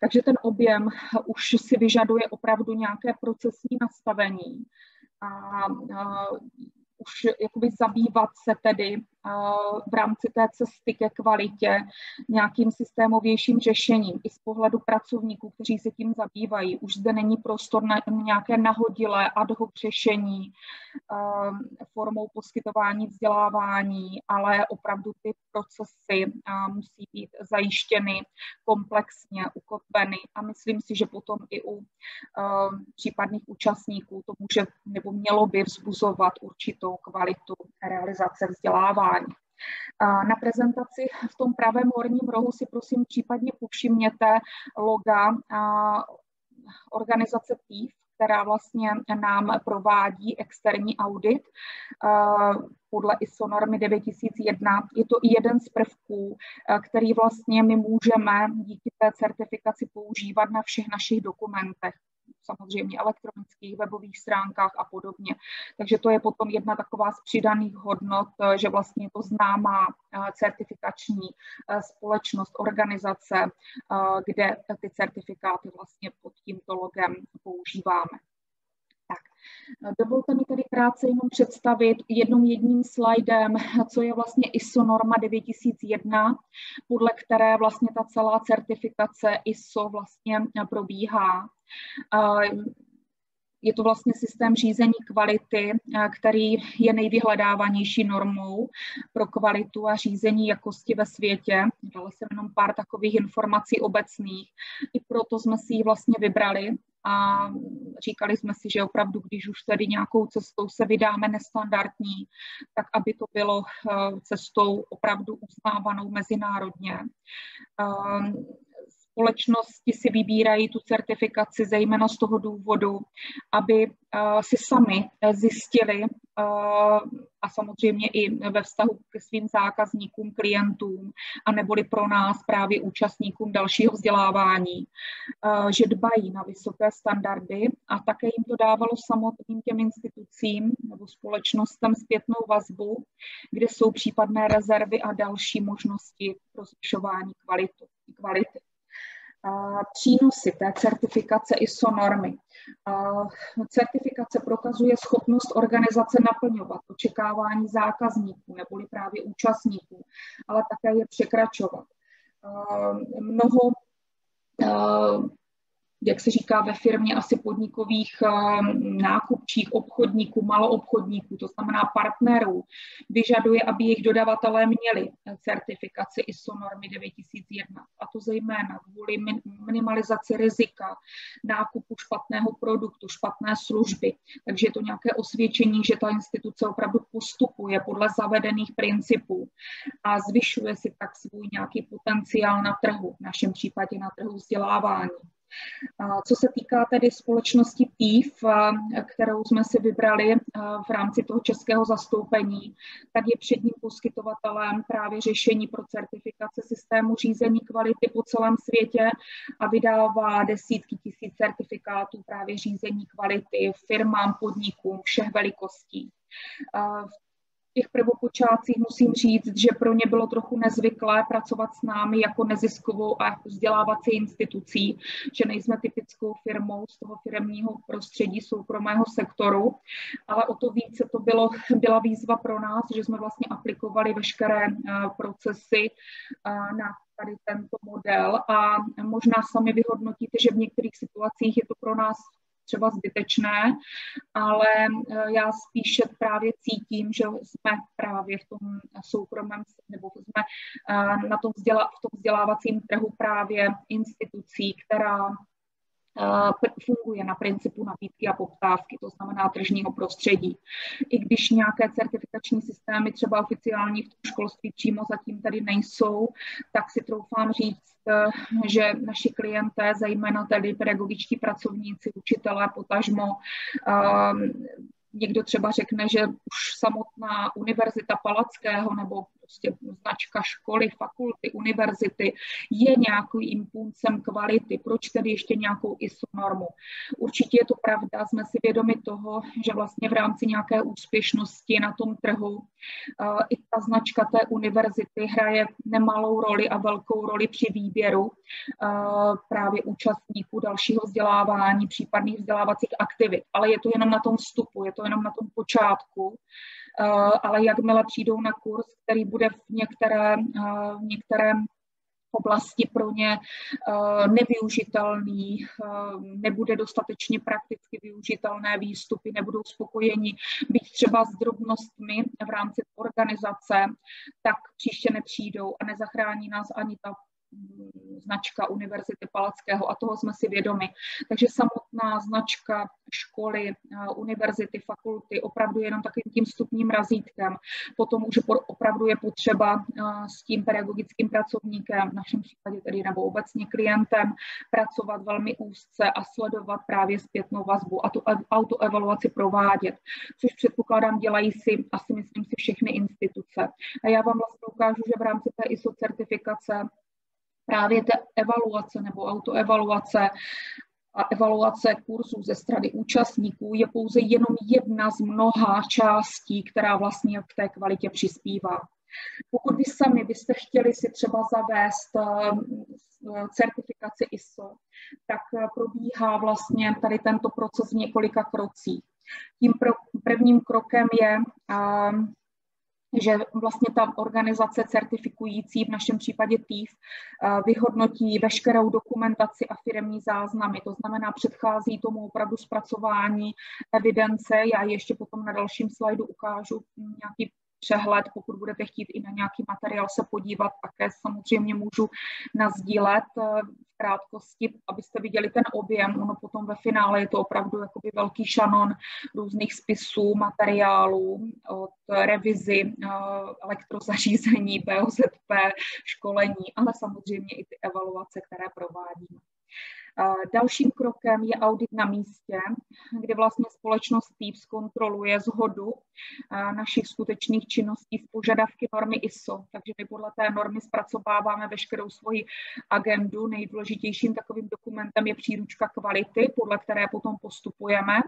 Takže ten objem už si vyžaduje opravdu nějaké procesní nastavení. A, a už jakoby zabývat se tedy v rámci té cesty ke kvalitě nějakým systémovějším řešením i z pohledu pracovníků, kteří se tím zabývají. Už zde není prostor na nějaké nahodilé ad hoc řešení formou poskytování vzdělávání, ale opravdu ty procesy musí být zajištěny komplexně, ukotveny a myslím si, že potom i u případných účastníků to může nebo mělo by vzbuzovat určitou kvalitu realizace vzdělávání. Na prezentaci v tom pravém horním rohu si prosím případně povšimněte loga organizace PIF, která vlastně nám provádí externí audit podle ISO normy 9001. Je to jeden z prvků, který vlastně my můžeme díky té certifikaci používat na všech našich dokumentech samozřejmě elektronických webových stránkách a podobně. Takže to je potom jedna taková z přidaných hodnot, eh, že vlastně to známá eh, certifikační eh, společnost, organizace, kde ty certifikáty vlastně pod tímto logem používáme. Tak, dovolte mi tedy krátce jenom představit jednou jedním slajdem, co je vlastně ISO norma 9001, podle které vlastně ta celá certifikace ISO vlastně probíhá. Je to vlastně systém řízení kvality, který je nejvyhledávanější normou pro kvalitu a řízení jakosti ve světě. Dala jsem jenom pár takových informací obecných. I proto jsme si ji vlastně vybrali a říkali jsme si, že opravdu, když už tady nějakou cestou se vydáme nestandardní, tak aby to bylo cestou opravdu uznávanou mezinárodně společnosti si vybírají tu certifikaci zejména z toho důvodu, aby uh, si sami uh, zjistili uh, a samozřejmě i ve vztahu ke svým zákazníkům, klientům a neboli pro nás právě účastníkům dalšího vzdělávání, že dbají na vysoké standardy a také jim to dávalo samotným těm institucím nebo společnostem zpětnou vazbu, kde jsou případné rezervy a další možnosti pro zvyšování kvalitu, kvality přínosy té certifikace ISO normy. Certifikace prokazuje schopnost organizace naplňovat očekávání zákazníků neboli právě účastníků, ale také je překračovat. Mnoho jak se říká ve firmě, asi podnikových ehm, nákupčích, obchodníků, maloobchodníků, to znamená partnerů, vyžaduje, aby jejich dodavatelé měli certifikaci ISO normy 9001. A to zejména kvůli minimalizaci rizika, nákupu špatného produktu, špatné služby. Takže je to nějaké osvědčení, že ta instituce opravdu postupuje podle zavedených principů a zvyšuje si tak svůj nějaký potenciál na trhu, v našem případě na trhu vzdělávání. Co se týká tedy společnosti TIF, kterou jsme si vybrali v rámci toho českého zastoupení, tak je předním poskytovatelem právě řešení pro certifikace systému řízení kvality po celém světě a vydává desítky tisíc certifikátů právě řízení kvality firmám, podnikům všech velikostí. V těch prvopočátcích musím říct, že pro ně bylo trochu nezvyklé pracovat s námi jako neziskovou a vzdělávací institucí, že nejsme typickou firmou z toho firmního prostředí soukromého sektoru, ale o to více to bylo, byla výzva pro nás, že jsme vlastně aplikovali veškeré eh, procesy eh, na tady tento model. A možná sami vyhodnotíte, že v některých situacích je to pro nás třeba zbytečné, ale eh, já spíše právě cítím, že jsme právě v tom soukromém, nebo jsme eh, na tom vzděla, v tom vzdělávacím trhu právě institucí, která funguje na principu nabídky a poptávky, to znamená tržního prostředí. I když nějaké certifikační systémy třeba oficiální v tom školství přímo zatím tady nejsou, tak si troufám říct, eh, že naši klienté, zejména tedy pedagogičtí pracovníci, učitelé, potažmo, někdo třeba řekne, že už samotná univerzita Palackého nebo prostě značka školy, fakulty, univerzity je nějakým impulsem kvality. Proč tedy ještě nějakou ISO normu? Určitě je to pravda, jsme si vědomi toho, že vlastně v rámci nějaké úspěšnosti na tom trhu uh, i ta značka té univerzity hraje nemalou roli a velkou roli při výběru uh, právě účastníků dalšího vzdělávání, případných vzdělávacích aktivit. Ale je to jenom na tom vstupu, je to jenom na tom počátku. Eh, ale jakmile přijdou na kurz, který bude v některé, eh, v některém oblasti pro ně eh, nevyužitelný, nebude dostatečně prakticky využitelné výstupy, nebudou spokojeni být třeba s drobnostmi v rámci organizace, tak příště nepřijdou a nezachrání nás ani ta značka Univerzity Palackého a toho jsme si vědomi. Takže samotná značka školy, eh, univerzity, fakulty opravdu je jenom takovým tím stupním razítkem. Potom už opravdu je potřeba eh, s tím pedagogickým pracovníkem, v našem případě tedy nebo obecně klientem, pracovat velmi úzce a sledovat právě zpětnou vazbu a tu autoevaluaci provádět, což předpokládám dělají si asi myslím si všechny instituce. A já vám vlastně ukážu, že v rámci té ISO certifikace právě té evaluace nebo autoevaluace a evaluace kurzů ze strany účastníků je pouze jenom jedna z mnoha částí, která vlastně k té kvalitě přispívá. Pokud vy sami byste chtěli si třeba zavést eh, certifikaci ISO, tak eh, probíhá vlastně tady tento proces v několika krocích. Tím prvním krokem je eh, že vlastně ta organizace certifikující, v našem případě TIF, eh, vyhodnotí veškerou dokumentaci a firmní záznamy. To znamená, předchází tomu opravdu zpracování evidence. Já ještě potom na dalším slajdu ukážu nějaký přehled, pokud budete chtít i na nějaký materiál se podívat, také samozřejmě můžu nazdílet eh, v krátkosti, abyste viděli ten objem. Ono potom ve finále je to opravdu jakoby velký šanon různých spisů, materiálů od revizi eh, elektrozařízení, BOZP, školení, ale samozřejmě i ty evaluace, které provádíme. Dalším krokem je audit na místě, kde vlastně společnost TIPS kontroluje zhodu našich skutečných činností s požadavky normy ISO. Takže my podle té normy zpracováváme veškerou svoji agendu. Nejdůležitějším takovým dokumentem je příručka kvality, podle které potom postupujeme.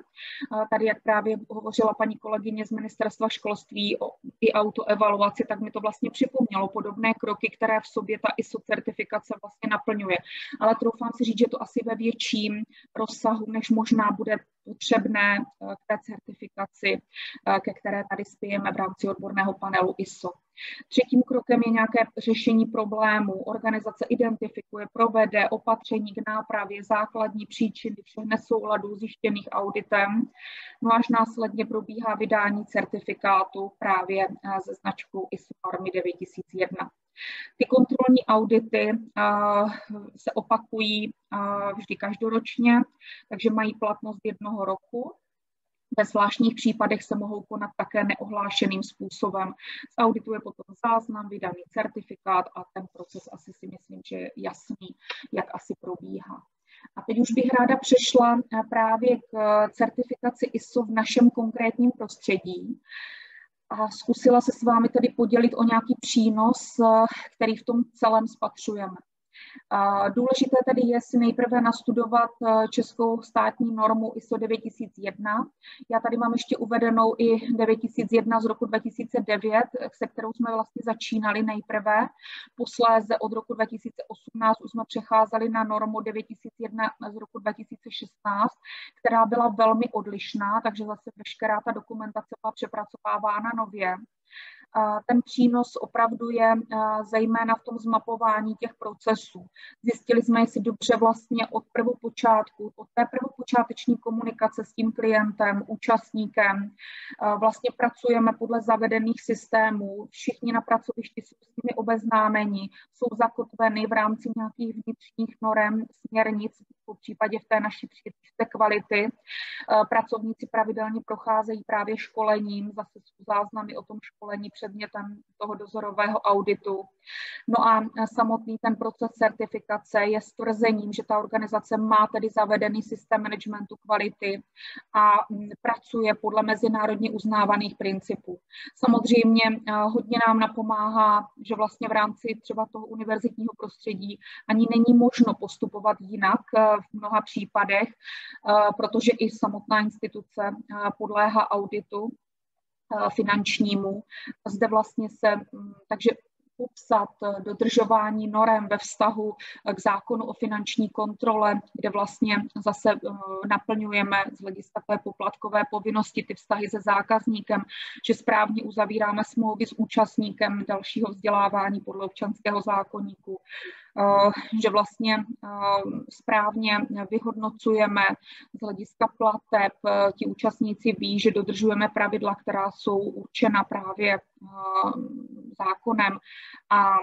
Tady, jak právě hovořila paní kolegyně z ministerstva školství o i autoevaluaci, tak mi to vlastně připomnělo podobné kroky, které v sobě ta ISO certifikace vlastně naplňuje. Ale troufám si říct, že to asi asi ve větším rozsahu, než možná bude potřebné eh, k té certifikaci, eh, ke které tady spějeme v rámci odborného panelu ISO. Třetím krokem je nějaké řešení problému. Organizace identifikuje, provede opatření k nápravě základní příčiny všech nesouladů zjištěných auditem, no až následně probíhá vydání certifikátu právě eh, se značkou ISO normy 9001. Ty kontrolní audity se opakují vždy každoročně, takže mají platnost jednoho roku. Ve zvláštních případech se mohou konat také neohlášeným způsobem. Z auditu je potom záznam, vydaný certifikát a ten proces asi si myslím, že je jasný, jak asi probíhá. A teď už bych ráda přešla právě k certifikaci ISO v našem konkrétním prostředí a zkusila se s vámi tedy podělit o nějaký přínos, který v tom celém spatřujeme. Důležité tedy je si nejprve nastudovat eh, českou státní normu ISO 9001. Já tady mám ještě uvedenou i 9001 z roku 2009, se kterou jsme vlastně začínali nejprve. Posléze od roku 2018 už jsme přecházeli na normu 9001 z roku 2016, která byla velmi odlišná, takže zase veškerá ta dokumentace byla přepracovávána nově. Ten přínos opravdu je zejména v tom zmapování těch procesů. Zjistili jsme, jestli dobře vlastně od prvopočátku, od té prvopočáteční komunikace s tím klientem, účastníkem, vlastně pracujeme podle zavedených systémů. Všichni na pracovišti jsou s nimi obeznámeni, jsou zakotveny v rámci nějakých vnitřních norem, směrnic, po případě v té naší příručce kvality. Pracovníci pravidelně procházejí právě školením, zase jsou záznamy o tom školení předmětem toho dozorového auditu. No a samotný ten proces certifikace je stvrzením, že ta organizace má tedy zavedený systém managementu kvality a pracuje podle mezinárodně uznávaných principů. Samozřejmě hodně nám napomáhá, že vlastně v rámci třeba toho univerzitního prostředí ani není možno postupovat jinak eh, v mnoha případech, eh, protože i samotná instituce podléhá auditu finančnímu. Zde vlastně se, mm, takže popsat dodržování norem ve vztahu k zákonu o finanční kontrole, kde vlastně zase naplňujeme z hlediska té poplatkové povinnosti ty vztahy se zákazníkem, že správně uzavíráme smlouvy s účastníkem dalšího vzdělávání podle občanského zákonníku, Eh, že vlastně eh, správně vyhodnocujeme z hlediska plateb. Eh, ti účastníci ví, že dodržujeme pravidla, která jsou určena právě zákonem a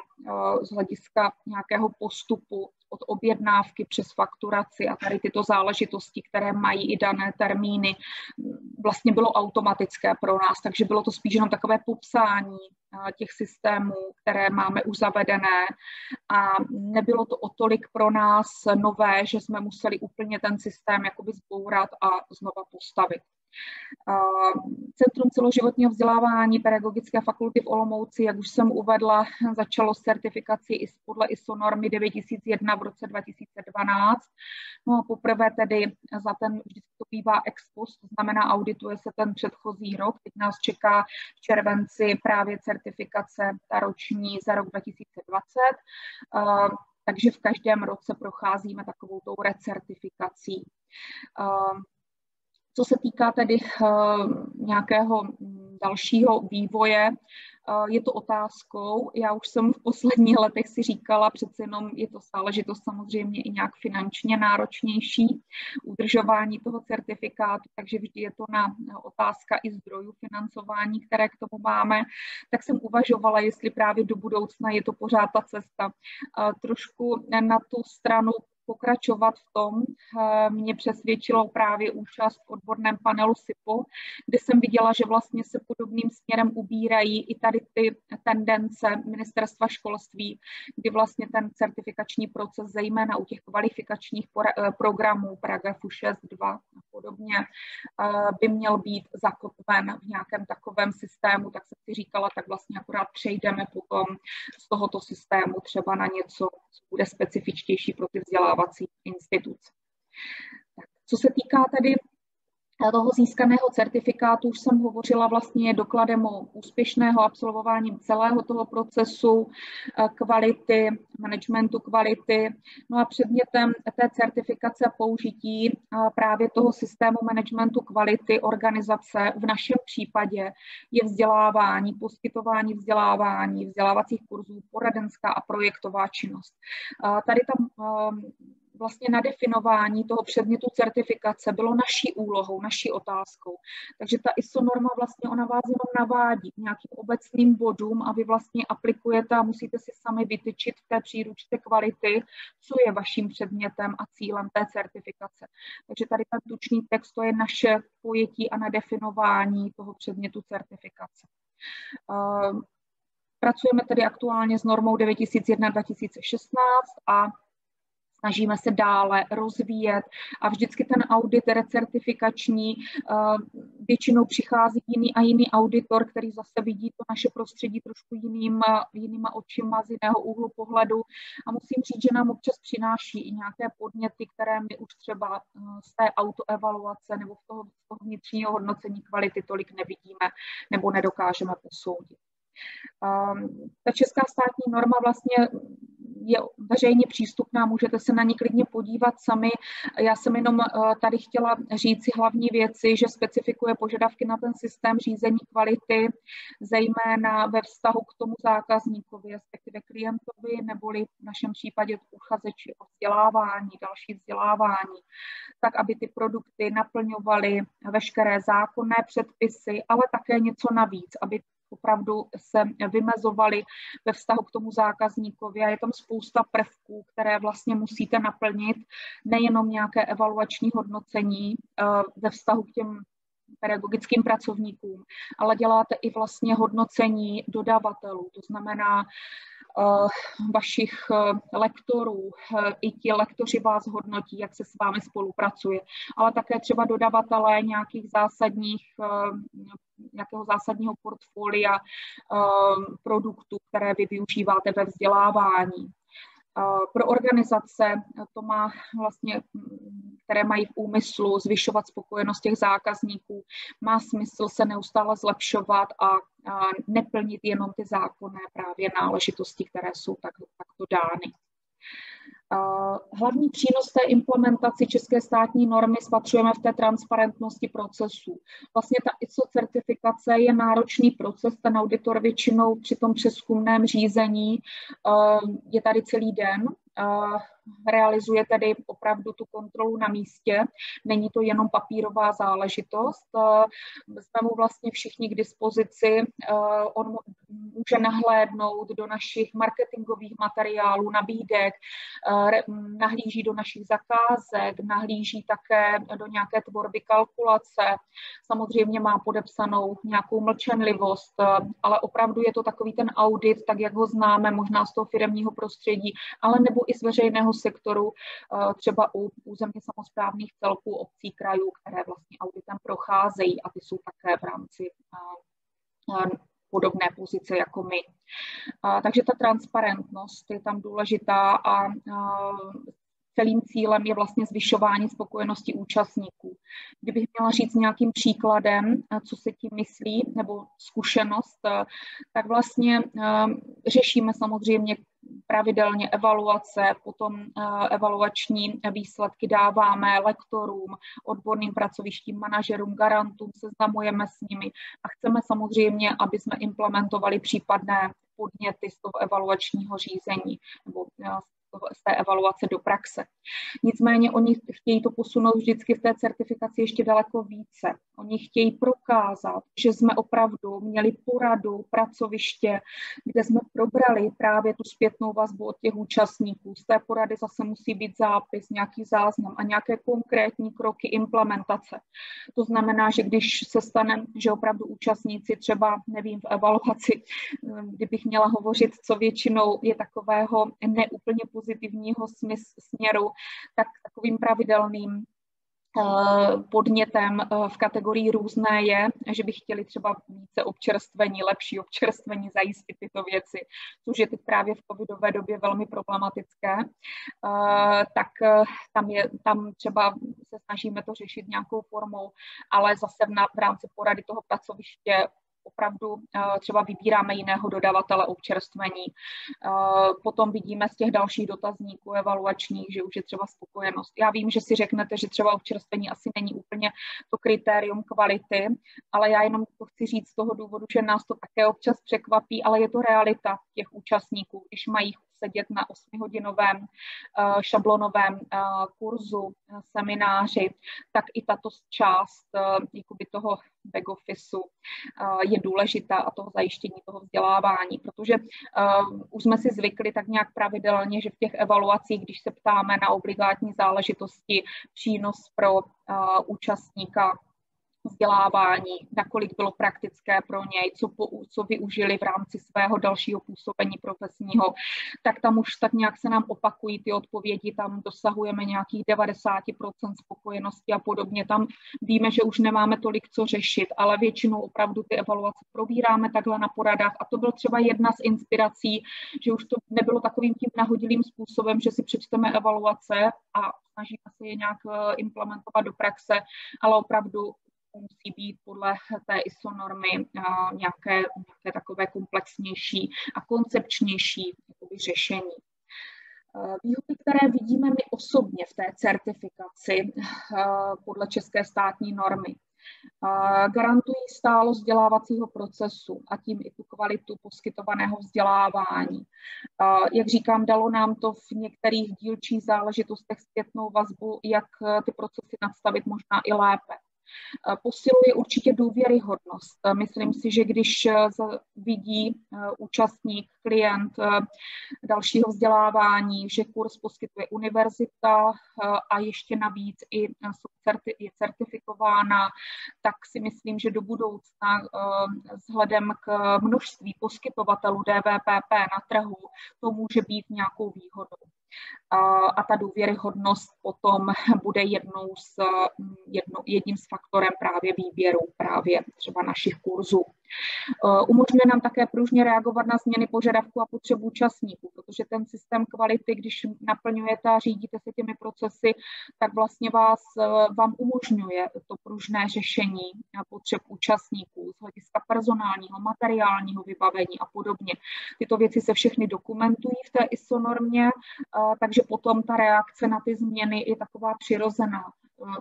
z hlediska nějakého postupu od objednávky přes fakturaci a tady tyto záležitosti, které mají i dané termíny, vlastně bylo automatické pro nás, takže bylo to spíš jenom takové popsání těch systémů, které máme už zavedené a nebylo to o tolik pro nás nové, že jsme museli úplně ten systém jakoby zbourat a znova postavit. Centrum celoživotního vzdělávání Pedagogické fakulty v Olomouci, jak už jsem uvedla, začalo s certifikací i podle ISO normy 9001 v roce 2012. No a poprvé tedy za ten, vždycky to bývá ex post, to znamená audituje se ten předchozí rok. Teď nás čeká v červenci právě certifikace ta roční za rok 2020. Takže v každém roce procházíme takovou tou recertifikací. Co se týká tedy eh, nějakého dalšího vývoje, eh, je to otázkou. Já už jsem v posledních letech si říkala, přece jenom je to záležitost samozřejmě i nějak finančně náročnější, udržování toho certifikátu, takže vždy je to na otázka i zdrojů financování, které k tomu máme. Tak jsem uvažovala, jestli právě do budoucna je to pořád ta cesta. Eh, trošku na tu stranu pokračovat v tom, eh, mě přesvědčilo právě účast v odborném panelu SIPO, kde jsem viděla, že vlastně se podobným směrem ubírají i tady ty tendence ministerstva školství, kdy vlastně ten certifikační proces, zejména u těch kvalifikačních eh, programů paragrafu 6.2 a podobně, eh, by měl být zakotven v nějakém takovém systému, tak jsem si říkala, tak vlastně akorát přejdeme potom z tohoto systému třeba na něco, co bude specifičtější pro ty vzdělávací instituce. Co se týká tedy toho získaného certifikátu už jsem hovořila vlastně dokladem o úspěšného absolvování celého toho procesu eh, kvality, managementu kvality. No a předmětem té certifikace použití eh, právě toho systému managementu kvality organizace v našem případě je vzdělávání, poskytování vzdělávání, vzdělávacích kurzů, poradenská a projektová činnost. Eh, tady tam vlastně na definování toho předmětu certifikace bylo naší úlohou, naší otázkou. Takže ta ISO norma vlastně ona vás jenom navádí k nějakým obecným bodům a vy vlastně aplikujete a musíte si sami vytyčit v té příručce kvality, co je vaším předmětem a cílem té certifikace. Takže tady ten tučný text to je naše pojetí a nadefinování toho předmětu certifikace. Ehm, pracujeme tedy aktuálně s normou 9001-2016 a snažíme se dále rozvíjet a vždycky ten audit recertifikační eh, většinou přichází jiný a jiný auditor, který zase vidí to naše prostředí trošku jinýma, jinýma očima z jiného úhlu pohledu a musím říct, že nám občas přináší i nějaké podněty, které my už třeba eh, z té autoevaluace nebo z toho, z toho vnitřního hodnocení kvality tolik nevidíme nebo nedokážeme posoudit. Um, ta česká státní norma vlastně je veřejně přístupná, můžete se na ní klidně podívat sami. Já jsem jenom eh, tady chtěla říct si hlavní věci, že specifikuje požadavky na ten systém řízení kvality, zejména ve vztahu k tomu zákazníkovi, respektive klientovi, neboli v našem případě uchazeči o vzdělávání, další vzdělávání, tak aby ty produkty naplňovaly veškeré zákonné předpisy, ale také něco navíc, aby opravdu se vymezovali ve vztahu k tomu zákazníkovi a je tam spousta prvků, které vlastně musíte naplnit, nejenom nějaké evaluační hodnocení eh, ve vztahu k těm pedagogickým pracovníkům, ale děláte i vlastně hodnocení dodavatelů, to znamená vašich uh, lektorů, uh, i ti lektoři vás hodnotí, jak se s vámi spolupracuje, ale také třeba dodavatelé nějakých zásadních nějakého zásadního portfolia produktů, které vy využíváte ve vzdělávání. Pro organizace to má vlastně, které mají v úmyslu zvyšovat spokojenost těch zákazníků, má smysl se neustále zlepšovat a, neplnit jenom ty zákonné právě náležitosti, které jsou tak, takto dány. Hlavní přínos té implementaci české státní normy spatřujeme v té transparentnosti procesů. Vlastně ta ISO certifikace je náročný proces, ten auditor většinou při tom přeskumném řízení je tady celý den, realizuje tedy opravdu tu kontrolu na místě. Není to jenom papírová záležitost. Jsme mu vlastně všichni k dispozici. On může nahlédnout do našich marketingových materiálů, nabídek, nahlíží do našich zakázek, nahlíží také do nějaké tvorby kalkulace. Samozřejmě má podepsanou nějakou mlčenlivost, ale opravdu je to takový ten audit, tak jak ho známe, možná z toho firmního prostředí, ale nebo i z veřejného sektoru, eh, třeba u územně samozprávných celků obcí, krajů, které vlastně auditem procházejí a ty jsou také v rámci eh, eh, podobné pozice jako my. Takže ta transparentnost je tam důležitá a celým cílem je vlastně zvyšování spokojenosti účastníků. Kdybych měla říct nějakým příkladem, co se tím myslí, nebo zkušenost, tak vlastně řešíme samozřejmě pravidelně evaluace, potom eh, evaluační výsledky dáváme lektorům, odborným pracovištím, manažerům, garantům, seznamujeme s nimi a chceme samozřejmě, aby jsme implementovali případné podněty z toho evaluačního řízení nebo eh, z té evaluace do praxe. Nicméně oni chtějí to posunout vždycky v té certifikaci ještě daleko více. Oni chtějí prokázat, že jsme opravdu měli poradu, pracoviště, kde jsme probrali právě tu zpětnou vazbu od těch účastníků. Z té porady zase musí být zápis, nějaký záznam a nějaké konkrétní kroky implementace. To znamená, že když se stane, že opravdu účastníci třeba, nevím, v evaluaci, kdybych měla hovořit, co většinou je takového neúplně pozitivního směru, tak takovým pravidelným eh, podnětem eh, v kategorii různé je, že by chtěli třeba více občerstvení, lepší občerstvení, zajistit tyto věci, což je teď právě v covidové době velmi problematické, eh, tak tam, je, tam třeba se snažíme to řešit nějakou formou, ale zase v, rámci porady toho pracoviště opravdu eh, třeba vybíráme jiného dodavatele občerstvení. Eh, potom vidíme z těch dalších dotazníků evaluačních, že už je třeba spokojenost. Já vím, že si řeknete, že třeba občerstvení asi není úplně to kritérium kvality, ale já jenom to chci říct z toho důvodu, že nás to také občas překvapí, ale je to realita těch účastníků, když mají sedět na 8-hodinovém eh, šablonovém kurzu, semináři, tak i tato část jakoby toho back officeu je důležitá a toho zajištění toho vzdělávání, protože už jsme si zvykli tak nějak pravidelně, že v těch evaluacích, když se ptáme na obligátní záležitosti, přínos pro účastníka vzdělávání, nakolik bylo praktické pro něj, co, po, co využili v rámci svého dalšího působení profesního, tak tam už tak nějak se nám opakují ty odpovědi, tam dosahujeme nějakých 90% spokojenosti a podobně. Tam víme, že už nemáme tolik co řešit, ale většinou opravdu ty evaluace probíráme takhle na poradách a to byl třeba jedna z inspirací, že už to nebylo takovým tím nahodilým způsobem, že si přečteme evaluace a snažíme se je nějak eh, implementovat do praxe, ale opravdu musí být podle té ISO normy nějaké, nějaké takové komplexnější a koncepčnější jakoby, řešení. Výhody, které vidíme my osobně v té certifikaci podle české státní normy, garantují stálo vzdělávacího procesu a tím i tu kvalitu poskytovaného vzdělávání. Jak říkám, dalo nám to v některých dílčích záležitostech zpětnou vazbu, jak ty procesy nastavit možná i lépe. Eh, posiluje určitě důvěryhodnost. Eh, myslím si, že když eh, vidí účastník, klient dalšího vzdělávání, že kurz poskytuje univerzita a ještě navíc i je certifikována, tak si myslím, že do budoucna vzhledem k množství poskytovatelů DVPP na trhu to může být nějakou výhodou a ta důvěryhodnost potom (laughs) bude jednou z, jedno, jedním z faktorem právě výběru právě třeba našich kurzů. Eh, umožňuje nám také pružně reagovat na změny požadavků a potřebu účastníků, protože ten systém kvality, když naplňujete a řídíte se těmi procesy, tak vlastně vás, eh, vám umožňuje to pružné řešení potřeb účastníků z hlediska personálního, materiálního vybavení a podobně. Tyto věci se všechny dokumentují v té ISO normě, eh, takže potom ta reakce na ty změny je taková přirozená.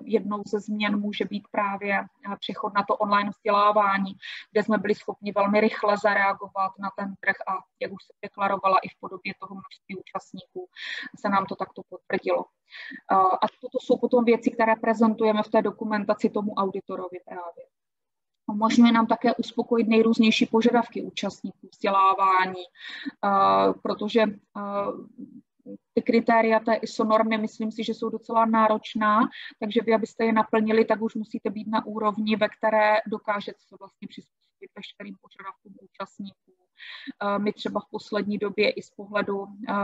Jednou ze změn může být právě přechod na to online vzdělávání, kde jsme byli schopni velmi rychle zareagovat na ten trh a jak už se deklarovala i v podobě toho množství účastníků, se nám to takto potvrdilo. A toto jsou potom věci, které prezentujeme v té dokumentaci tomu auditorovi právě. Umožňuje nám také uspokojit nejrůznější požadavky účastníků vzdělávání, protože ty kritéria té ISO normy, myslím si, že jsou docela náročná, takže vy, abyste je naplnili, tak už musíte být na úrovni, ve které dokážete se vlastně přizpůsobit veškerým požadavkům účastníků. Eh, my třeba v poslední době i z pohledu eh,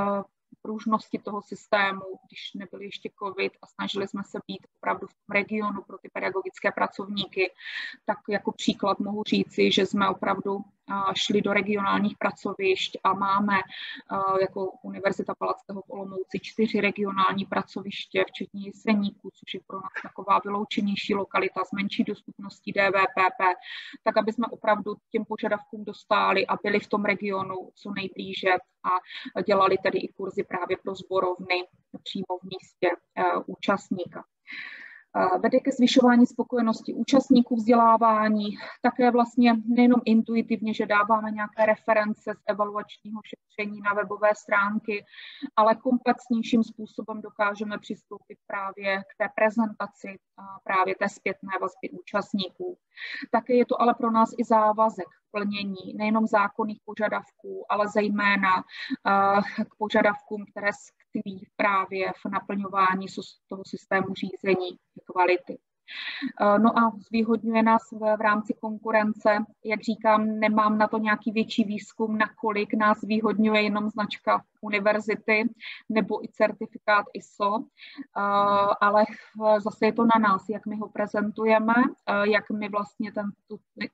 pružnosti toho systému, když nebyl ještě COVID a snažili jsme se být opravdu v tom regionu pro ty pedagogické pracovníky, tak jako příklad mohu říci, že jsme opravdu šli do regionálních pracovišť a máme jako Univerzita Palackého v Olomouci čtyři regionální pracoviště, včetně Jeseníků, což je pro nás taková vyloučenější lokalita s menší dostupností DVPP, tak aby jsme opravdu těm požadavkům dostali a byli v tom regionu co nejblíže a dělali tedy i kurzy právě pro zborovny přímo v místě e, účastníka vede ke zvyšování spokojenosti účastníků vzdělávání, také vlastně nejenom intuitivně, že dáváme nějaké reference z evaluačního šetření na webové stránky, ale komplexnějším způsobem dokážeme přistoupit právě k té prezentaci právě té zpětné vazby účastníků. Také je to ale pro nás i závazek plnění nejenom zákonných požadavků, ale zejména k požadavkům, které tkví právě v naplňování toho systému řízení kvality. Eh, no a zvýhodňuje nás v, v rámci konkurence. Jak říkám, nemám na to nějaký větší výzkum, nakolik nás zvýhodňuje jenom značka univerzity nebo i certifikát ISO, eh, ale zase je to na nás, jak my ho prezentujeme, eh, jak my vlastně ten,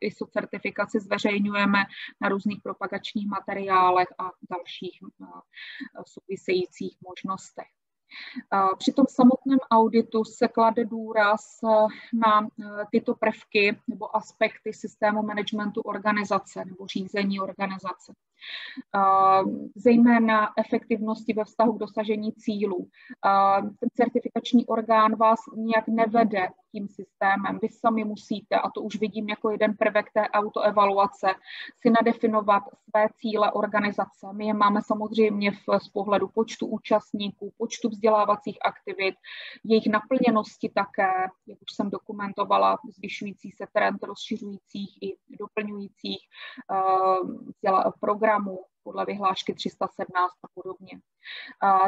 ISO certifikaci zveřejňujeme na různých propagačních materiálech a dalších souvisejících možnostech. Při tom samotném auditu se klade důraz eh, na eh, tyto prvky nebo aspekty systému managementu organizace nebo řízení organizace. Zejména efektivnosti ve vztahu k dosažení cílů. Ten certifikační orgán vás nijak nevede tím systémem. Vy sami musíte, a to už vidím jako jeden prvek té autoevaluace, si nadefinovat své cíle organizace. My je máme samozřejmě v, z pohledu počtu účastníků, počtu vzdělávacích aktivit, jejich naplněnosti také, jak už jsem dokumentovala, zvyšující se trend rozšiřujících i doplňujících uh, programů. Podle vyhlášky 317 a podobně.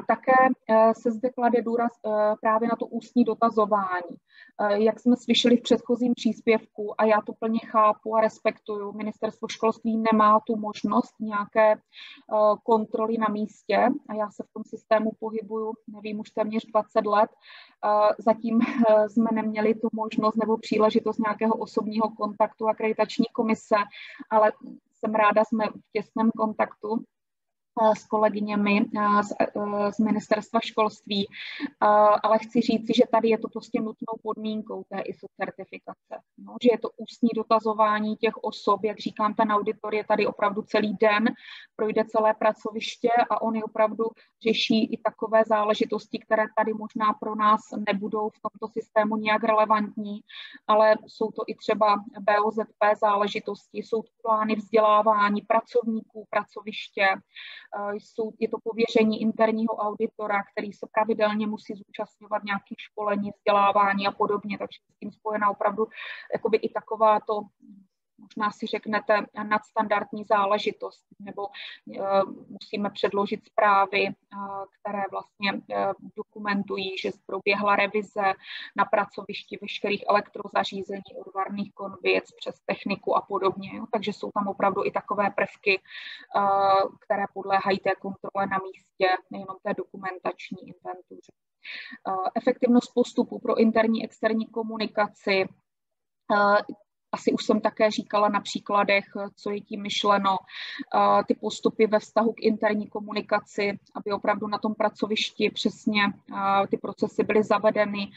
Také e, se zde klade důraz e, právě na to ústní dotazování. E, jak jsme slyšeli v předchozím příspěvku, a já to plně chápu a respektuju, ministerstvo školství nemá tu možnost nějaké kontroly na místě a já se v tom systému pohybuju, nevím, už téměř 20 let. Zatím jsme neměli tu možnost nebo příležitost nějakého osobního kontaktu akreditační komise, ale jsem ráda, jsme v těsném kontaktu s kolegyněmi z, z ministerstva školství, ale chci říct, že tady je to prostě nutnou podmínkou té ISO certifikace, no, že je to ústní dotazování těch osob, jak říkám, ten auditor je tady opravdu celý den, projde celé pracoviště a oni opravdu řeší i takové záležitosti, které tady možná pro nás nebudou v tomto systému nějak relevantní, ale jsou to i třeba BOZP záležitosti, jsou to plány vzdělávání pracovníků, pracoviště, jsou, je to pověření interního auditora, který se pravidelně musí zúčastňovat nějakých školení, vzdělávání a podobně, takže s tím spojená opravdu jakoby i taková to možná si řeknete nadstandardní záležitost, nebo uh, musíme předložit zprávy, uh, které vlastně uh, dokumentují, že proběhla revize na pracovišti veškerých elektrozařízení, odvarných konvic přes techniku a podobně. Takže jsou tam opravdu i takové prvky, které podléhají té kontrole na místě, nejenom té dokumentační inventuře. Efektivnost postupu pro interní externí komunikaci, asi už jsem také říkala na příkladech, co je tím myšleno, ty postupy ve vztahu k interní komunikaci, aby opravdu na tom pracovišti přesně ty procesy byly zavedeny,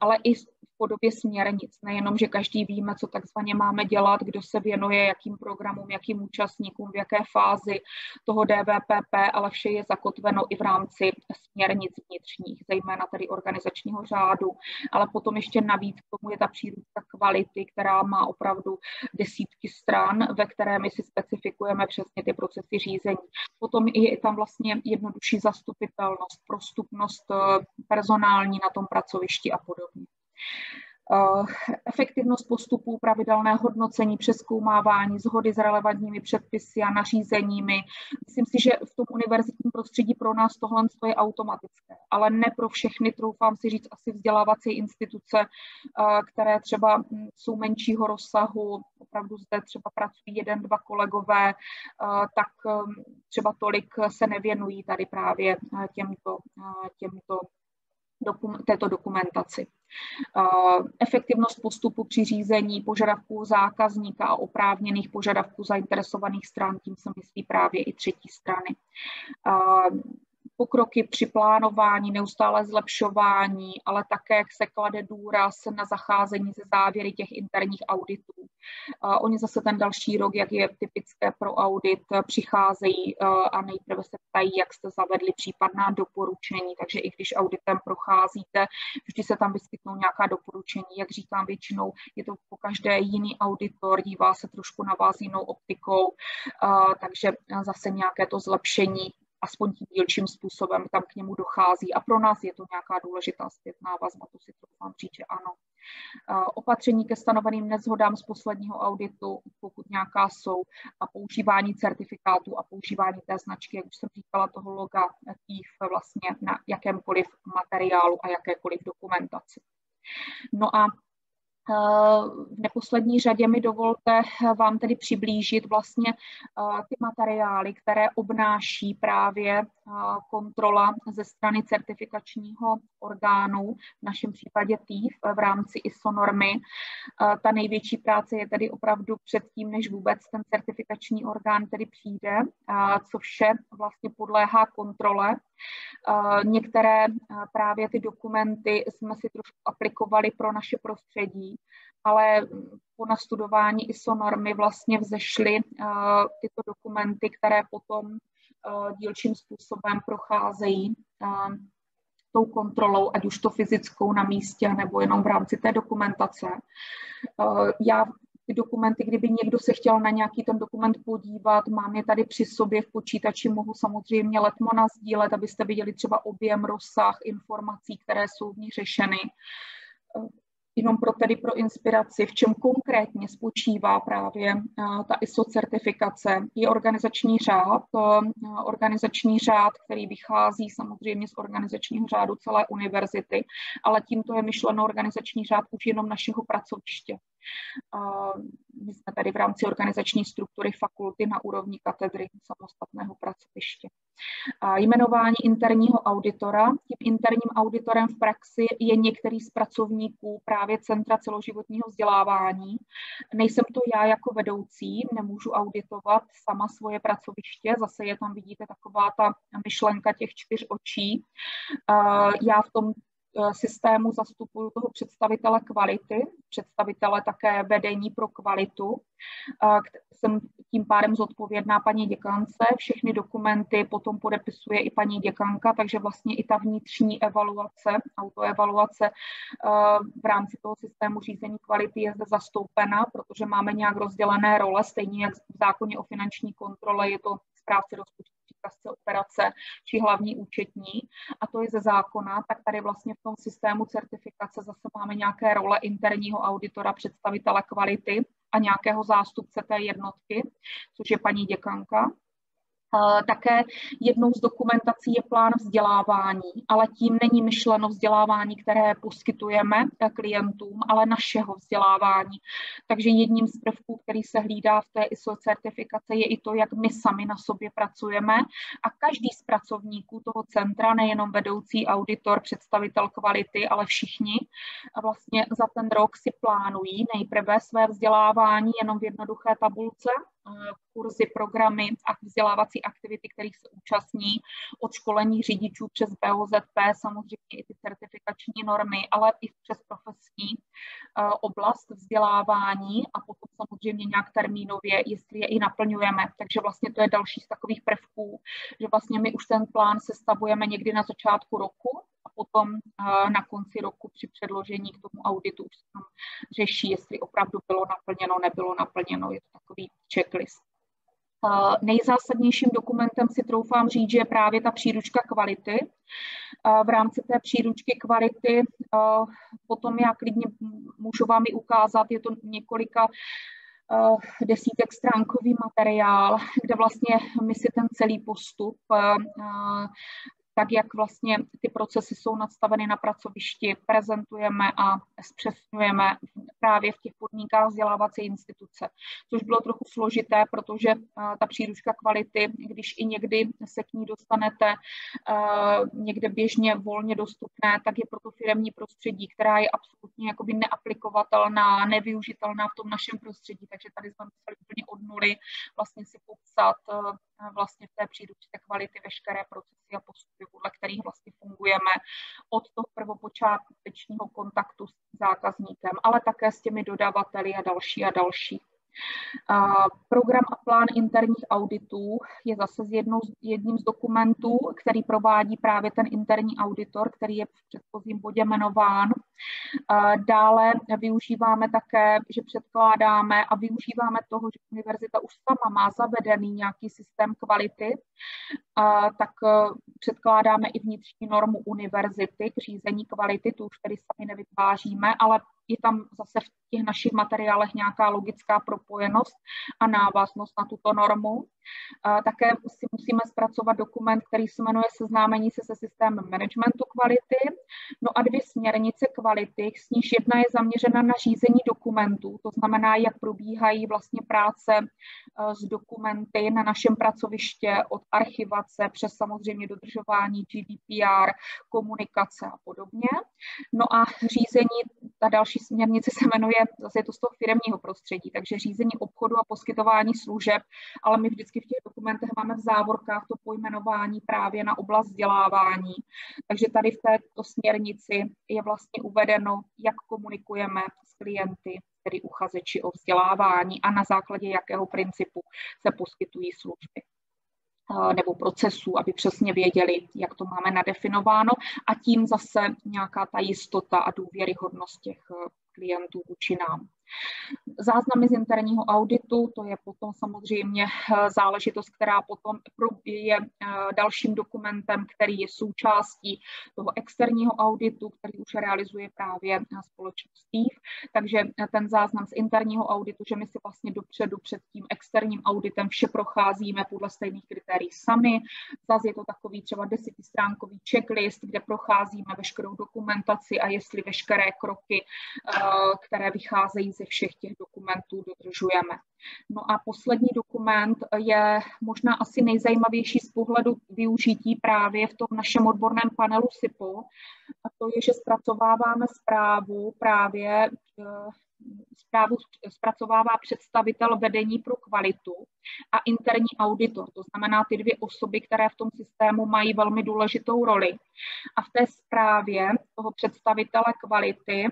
ale i podobě směrnic. Nejenom, že každý víme, co takzvaně máme dělat, kdo se věnuje jakým programům, jakým účastníkům, v jaké fázi toho DVPP, ale vše je zakotveno i v rámci směrnic vnitřních, zejména tedy organizačního řádu. Ale potom ještě navíc k tomu je ta příručka kvality, která má opravdu desítky stran, ve které my si specifikujeme přesně ty procesy řízení. Potom je tam vlastně jednodušší zastupitelnost, prostupnost eh, personální na tom pracovišti a podobně. Eh, efektivnost postupů, pravidelné hodnocení, přeskoumávání, zhody s relevantními předpisy a nařízeními. Myslím si, že v tom univerzitním prostředí pro nás tohle je automatické, ale ne pro všechny, troufám si říct, asi vzdělávací instituce, eh, které třeba hm, jsou menšího rozsahu, opravdu zde třeba pracují jeden, dva kolegové, eh, tak hm, třeba tolik se nevěnují tady právě těmto, těmto dokum, této dokumentaci. Efektivnost postupu při řízení požadavků zákazníka a oprávněných požadavků zainteresovaných stran, tím se myslí právě i třetí strany pokroky při plánování, neustále zlepšování, ale také se klade důraz na zacházení ze závěry těch interních auditů. Oni zase ten další rok, jak je typické pro audit, přicházejí a nejprve se ptají, jak jste zavedli případná doporučení, takže i když auditem procházíte, vždy se tam vyskytnou nějaká doporučení. Jak říkám, většinou je to po každé jiný auditor, dívá se trošku na vás jinou optikou, takže zase nějaké to zlepšení aspoň tím dílčím způsobem tam k němu dochází. A pro nás je to nějaká důležitá zpětná vazba, to si troufám říct, že ano. Opatření ke stanoveným nezhodám z posledního auditu, pokud nějaká jsou, a používání certifikátů a používání té značky, jak už jsem říkala, toho loga TIF vlastně na jakémkoliv materiálu a jakékoliv dokumentaci. No a v neposlední řadě mi dovolte vám tedy přiblížit vlastně ty materiály, které obnáší právě kontrola ze strany certifikačního orgánu, v našem případě TIF v rámci ISO normy. Ta největší práce je tedy opravdu předtím, než vůbec ten certifikační orgán tedy přijde, co vše vlastně podléhá kontrole. Některé právě ty dokumenty jsme si trošku aplikovali pro naše prostředí, ale po nastudování ISO normy vlastně vzešly tyto dokumenty, které potom dílčím způsobem procházejí tou kontrolou, ať už to fyzickou na místě, nebo jenom v rámci té dokumentace. Já ty dokumenty, kdyby někdo se chtěl na nějaký ten dokument podívat, mám je tady při sobě v počítači, mohu samozřejmě letmo nazdílet, abyste viděli třeba objem, rozsah informací, které jsou v ní řešeny. Jenom pro tedy pro inspiraci, v čem konkrétně spočívá právě ta ISO certifikace, je organizační řád, organizační řád, který vychází samozřejmě z organizačního řádu celé univerzity, ale tímto je myšleno organizační řád už jenom našeho pracoviště. My jsme tady v rámci organizační struktury fakulty na úrovni katedry samostatného pracoviště. Jmenování interního auditora. Tím interním auditorem v praxi je některý z pracovníků právě Centra celoživotního vzdělávání. Nejsem to já jako vedoucí, nemůžu auditovat sama svoje pracoviště, zase je tam, vidíte, taková ta myšlenka těch čtyř očí. Já v tom systému zastupuju toho představitele kvality, představitele také vedení pro kvalitu. Eh, jsem tím pádem zodpovědná paní děkance. Všechny dokumenty potom podepisuje i paní děkanka, takže vlastně i ta vnitřní evaluace, autoevaluace eh, v rámci toho systému řízení kvality je zde zastoupena, protože máme nějak rozdělené role, stejně jak v zákoně o finanční kontrole je to správce rozpočtu příkazce operace či hlavní účetní a to je ze zákona, tak tady vlastně v tom systému certifikace zase máme nějaké role interního auditora, představitele kvality a nějakého zástupce té jednotky, což je paní děkanka. Také jednou z dokumentací je plán vzdělávání, ale tím není myšleno vzdělávání, které poskytujeme eh, klientům, ale našeho vzdělávání. Takže jedním z prvků, který se hlídá v té ISO certifikace, je i to, jak my sami na sobě pracujeme a každý z pracovníků toho centra, nejenom vedoucí auditor, představitel kvality, ale všichni vlastně za ten rok si plánují nejprve své vzdělávání jenom v jednoduché tabulce, Eh, kurzy, programy a vzdělávací aktivity, kterých se účastní, od školení řidičů přes BOZP, samozřejmě i ty certifikační normy, ale i přes profesní eh, oblast vzdělávání a potom samozřejmě nějak termínově, jestli je i naplňujeme. Takže vlastně to je další z takových prvků, že vlastně my už ten plán sestavujeme někdy na začátku roku, a potom eh, na konci roku při předložení k tomu auditu už se tam řeší, jestli opravdu bylo naplněno, nebylo naplněno. Je to takový checklist. Eh, nejzásadnějším dokumentem si troufám říct, že je právě ta příručka kvality. Eh, v rámci té příručky kvality potom já klidně můžu vám ji ukázat, je to několika desítek stránkový materiál, kde vlastně my si ten celý postup tak jak vlastně ty procesy jsou nastaveny na pracovišti, prezentujeme a zpřesňujeme právě v těch podmínkách vzdělávací instituce, což bylo trochu složité, protože eh, ta příručka kvality, když i někdy se k ní dostanete eh, někde běžně volně dostupné, tak je pro to firmní prostředí, která je absolutně jakoby neaplikovatelná, nevyužitelná v tom našem prostředí, takže tady jsme museli úplně od nuly vlastně si popsat eh, vlastně v té příručce kvality veškeré procesy a postupy, podle kterých vlastně fungujeme od toho prvopočátečního kontaktu s zákazníkem, ale také s těmi dodavateli a další a další. Program a plán interních auditů je zase z jedním z dokumentů, který provádí právě ten interní auditor, který je v předchozím bodě jmenován. Dále využíváme také, že předkládáme a využíváme toho, že univerzita už sama má zavedený nějaký systém kvality, tak e, předkládáme i vnitřní normu univerzity k řízení kvality, tu už tedy sami nevytváříme, ale je tam zase v těch našich materiálech nějaká logická propojenost a návaznost na tuto normu. Také si musíme zpracovat dokument, který se jmenuje Seznámení se se systémem managementu kvality. No a dvě směrnice kvality, s níž jedna je zaměřena na řízení dokumentů, to znamená, jak probíhají vlastně práce s dokumenty na našem pracoviště od archivace přes samozřejmě dodržování GDPR, komunikace a podobně. No a řízení, ta další směrnice se jmenuje, zase je to z toho firmního prostředí, takže řízení obchodu a poskytování služeb, ale my vždycky v těch dokumentech máme v závorkách to pojmenování právě na oblast vzdělávání. Takže tady v této směrnici je vlastně uvedeno, jak komunikujeme s klienty, tedy uchazeči o vzdělávání a na základě jakého principu se poskytují služby nebo procesů, aby přesně věděli, jak to máme nadefinováno a tím zase nějaká ta jistota a důvěryhodnost těch klientů vůči nám. Záznamy z interního auditu, to je potom samozřejmě eh, záležitost, která potom je eh, dalším dokumentem, který je součástí toho externího auditu, který už realizuje právě společnost TIF. Takže ten záznam z interního auditu, že my si vlastně dopředu před tím externím auditem vše procházíme podle stejných kritérií sami. Zase je to takový třeba desetistránkový checklist, kde procházíme veškerou dokumentaci a jestli veškeré kroky, které vycházejí ze všech těch dokumentů dodržujeme. No a poslední dokument je možná asi nejzajímavější z pohledu využití právě v tom našem odborném panelu SIPO. A to je, že zpracováváme zprávu právě eh, zprávu zpracovává představitel vedení pro kvalitu a interní auditor, to znamená ty dvě osoby, které v tom systému mají velmi důležitou roli. A v té zprávě toho představitele kvality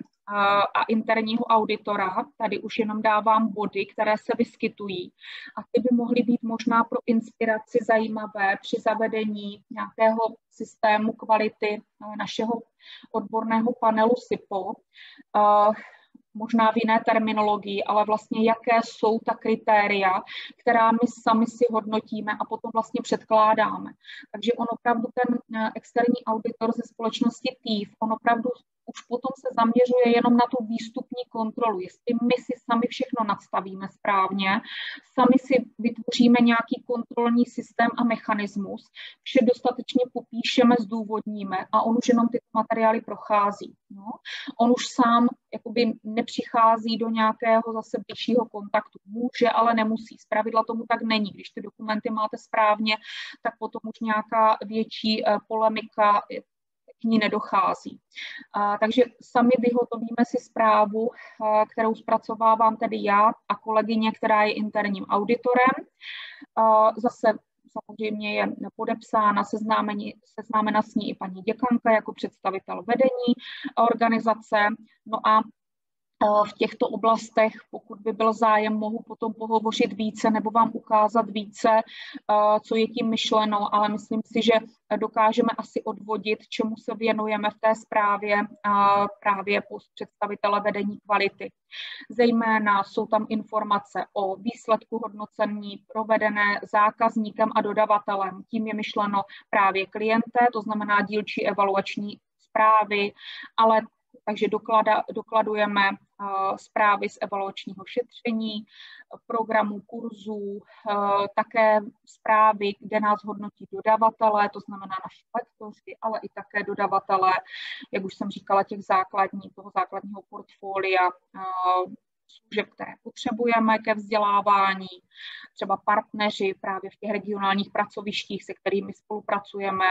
a interního auditora, tady už jenom dávám body, které se vyskytují. A ty by mohly být možná pro inspiraci zajímavé při zavedení nějakého systému kvality našeho odborného panelu SIPO možná v jiné terminologii, ale vlastně jaké jsou ta kritéria, která my sami si hodnotíme a potom vlastně předkládáme. Takže on opravdu ten eh, externí auditor ze společnosti TIF, on opravdu už potom se zaměřuje jenom na tu výstupní kontrolu, jestli my si sami všechno nadstavíme správně, sami si vytvoříme nějaký kontrolní systém a mechanismus, vše dostatečně popíšeme, zdůvodníme a on už jenom ty materiály prochází. No. On už sám jakoby nepřichází do nějakého zase bližšího kontaktu. Může, ale nemusí. Z pravidla tomu tak není. Když ty dokumenty máte správně, tak potom už nějaká větší eh, polemika k ní nedochází. Takže sami vyhotovíme si zprávu, kterou zpracovávám tedy já a kolegyně, která je interním auditorem. Zase samozřejmě je podepsána, seznámení, seznámena s ní i paní děkanka jako představitel vedení organizace. No a v těchto oblastech, pokud by byl zájem, mohu potom pohovořit více nebo vám ukázat více, co je tím myšleno, ale myslím si, že dokážeme asi odvodit, čemu se věnujeme v té zprávě právě post představitele vedení kvality. Zejména jsou tam informace o výsledku hodnocení provedené zákazníkem a dodavatelem. Tím je myšleno právě klienté, to znamená dílčí evaluační zprávy, ale takže doklada, dokladujeme uh, zprávy z evaluačního šetření, programů kurzů, uh, také zprávy, kde nás hodnotí dodavatelé, to znamená naši lektoři, ale i také dodavatelé, jak už jsem říkala, těch základních, toho základního portfolia uh, služeb, které potřebujeme ke vzdělávání, třeba partneři právě v těch regionálních pracovištích, se kterými spolupracujeme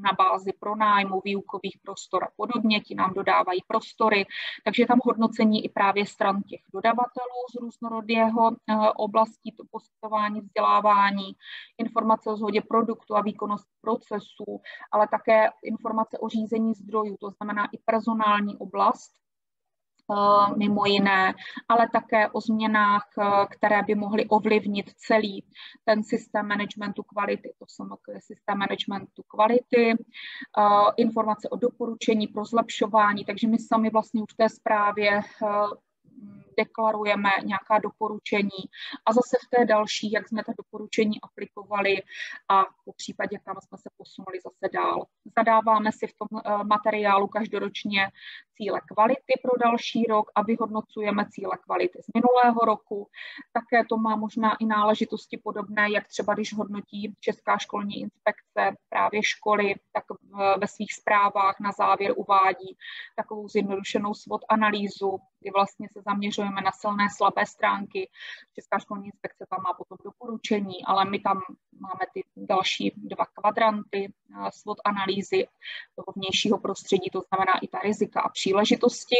na bázi pronájmu, výukových prostor a podobně, ti nám dodávají prostory, takže tam hodnocení i právě stran těch dodavatelů z různorodého eh, oblastí to poskytování vzdělávání, informace o zhodě produktu a výkonnosti procesů, ale také informace o řízení zdrojů, to znamená i personální oblast, mimo jiné, ale také o změnách, eh, které by mohly ovlivnit celý ten systém managementu kvality. To jsou systém managementu kvality, eh, informace o doporučení pro zlepšování, takže my sami vlastně už v té zprávě deklarujeme nějaká doporučení a zase v té další, jak jsme ta doporučení aplikovali a po případě, kam jsme se posunuli zase dál. Zadáváme si v tom eh, materiálu každoročně cíle kvality pro další rok a vyhodnocujeme cíle kvality z minulého roku. Také to má možná i náležitosti podobné, jak třeba když hodnotí Česká školní inspekce právě školy, tak ve svých zprávách na závěr uvádí takovou zjednodušenou SWOT analýzu, kdy vlastně se zaměřujeme na silné, slabé stránky. Česká školní inspekce tam má potom doporučení, ale my tam máme ty další dva kvadranty eh, SWOT analýzy toho vnějšího prostředí, to znamená i ta rizika a příležitosti.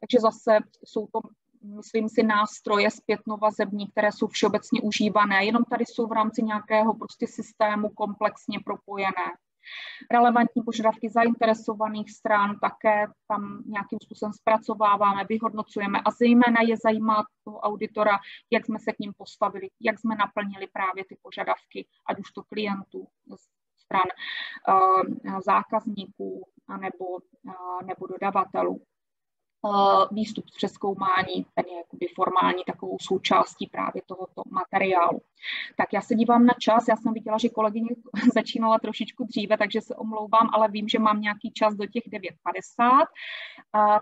Takže zase jsou to myslím si, nástroje zpětnovazební, které jsou všeobecně užívané, jenom tady jsou v rámci nějakého prostě systému komplexně propojené relevantní požadavky zainteresovaných stran, také tam nějakým způsobem zpracováváme, vyhodnocujeme a zejména je zajímá toho auditora, jak jsme se k ním postavili, jak jsme naplnili právě ty požadavky, ať už to klientů, stran uh, zákazníků nebo, uh, nebo dodavatelů. Eh, výstup z přeskoumání, ten je jakoby formální takovou součástí právě tohoto materiálu. Tak já se dívám na čas, já jsem viděla, že kolegyně (laughs) začínala trošičku dříve, takže se omlouvám, ale vím, že mám nějaký čas do těch 9.50.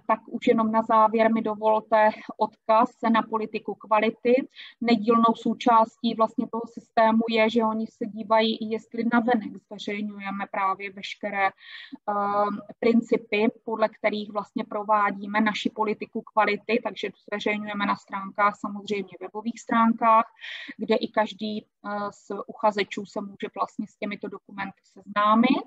Tak už jenom na závěr mi dovolte odkaz na politiku kvality. Nedílnou součástí vlastně toho systému je, že oni se dívají, jestli navenek zveřejňujeme právě veškeré uh, principy, podle kterých vlastně provádíme naši politiku kvality, takže zveřejňujeme na stránkách, samozřejmě webových stránkách, kde i každý eh, z uchazečů se může vlastně s těmito dokumenty seznámit.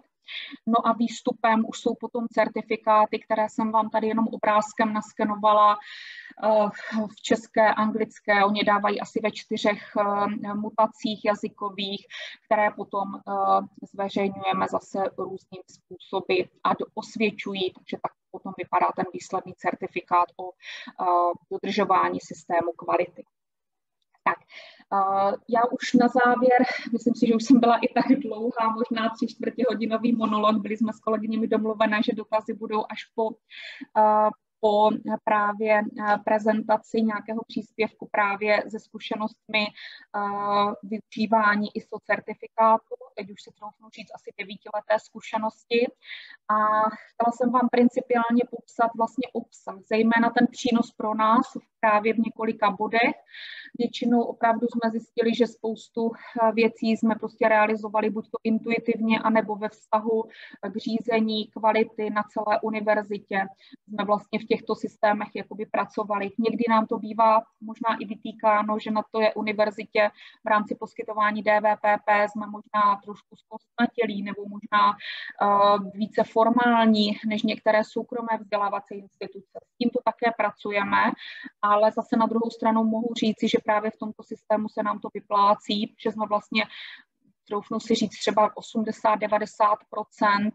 No a výstupem už jsou potom certifikáty, které jsem vám tady jenom obrázkem naskenovala eh, v české, anglické. Oni dávají asi ve čtyřech eh, mutacích jazykových, které potom zveřejňujeme zase různým způsoby a osvědčují, takže tak potom vypadá ten výsledný certifikát o dodržování systému kvality. Tak, já už na závěr, myslím si, že už jsem byla i tak dlouhá, možná tři čtvrtě hodinový monolog, byli jsme s kolegyněmi domluvené, že dotazy budou až po, po právě eh, prezentaci nějakého příspěvku právě ze zkušenostmi eh, využívání ISO certifikátu, teď už si troufnu říct asi devítileté zkušenosti. A chtěla jsem vám principiálně popsat vlastně obsah, zejména ten přínos pro nás právě v několika bodech. Většinou opravdu jsme zjistili, že spoustu eh, věcí jsme prostě realizovali buď to intuitivně, anebo ve vztahu k řízení kvality na celé univerzitě. Jsme vlastně v těch těchto systémech jakoby pracovali. Někdy nám to bývá možná i vytýkáno, že na to je univerzitě v rámci poskytování DVPP jsme možná trošku zkostnatělí nebo možná uh, více formální než některé soukromé vzdělávací instituce. S tímto také pracujeme, ale zase na druhou stranu mohu říci, že právě v tomto systému se nám to vyplácí, že jsme vlastně troufnu si říct třeba 80-90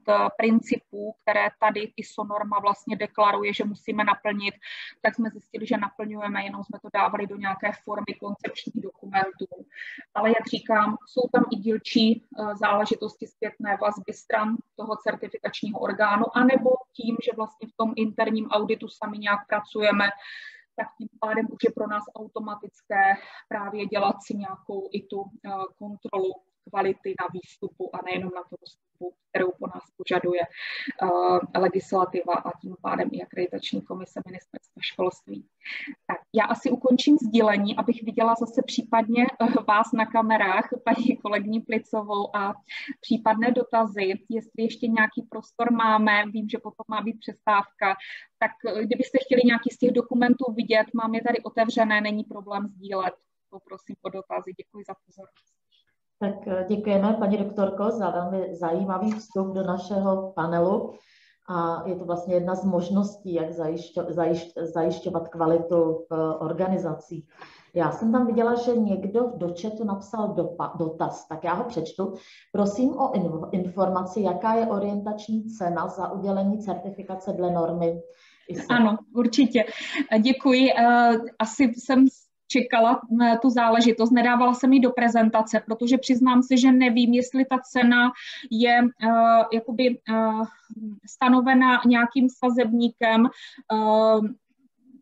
eh, principů, které tady ISO norma vlastně deklaruje, že musíme naplnit, tak jsme zjistili, že naplňujeme, jenom jsme to dávali do nějaké formy koncepčních dokumentů. Ale jak říkám, jsou tam i dílčí eh, záležitosti zpětné vazby stran toho certifikačního orgánu, anebo tím, že vlastně v tom interním auditu sami nějak pracujeme, tak tím pádem už je pro nás automatické právě dělat si nějakou i tu eh, kontrolu kvality na výstupu a nejenom na tom vstupu, kterou po nás požaduje uh, legislativa a tím pádem i akreditační komise ministerstva školství. Tak já asi ukončím sdílení, abych viděla zase případně uh, vás na kamerách, paní kolegní Plicovou a případné dotazy, jestli ještě nějaký prostor máme, vím, že potom má být přestávka, tak uh, kdybyste chtěli nějaký z těch dokumentů vidět, mám je tady otevřené, není problém sdílet. Poprosím o dotazy. Děkuji za pozornost. Tak eh, děkujeme, paní doktorko, za velmi zajímavý vstup do našeho panelu. A je to vlastně jedna z možností, jak zajišťo, zajišť, zajišťovat kvalitu v eh, organizacích. Já jsem tam viděla, že někdo do chatu napsal dopa, dotaz, tak já ho přečtu. Prosím o informaci, jaká je orientační cena za udělení certifikace dle normy Ano, určitě. Děkuji. Eh, asi jsem čekala eh, tu záležitost, nedávala jsem ji do prezentace, protože přiznám se, že nevím, jestli ta cena je uh, jakoby uh, stanovena nějakým sazebníkem, uh,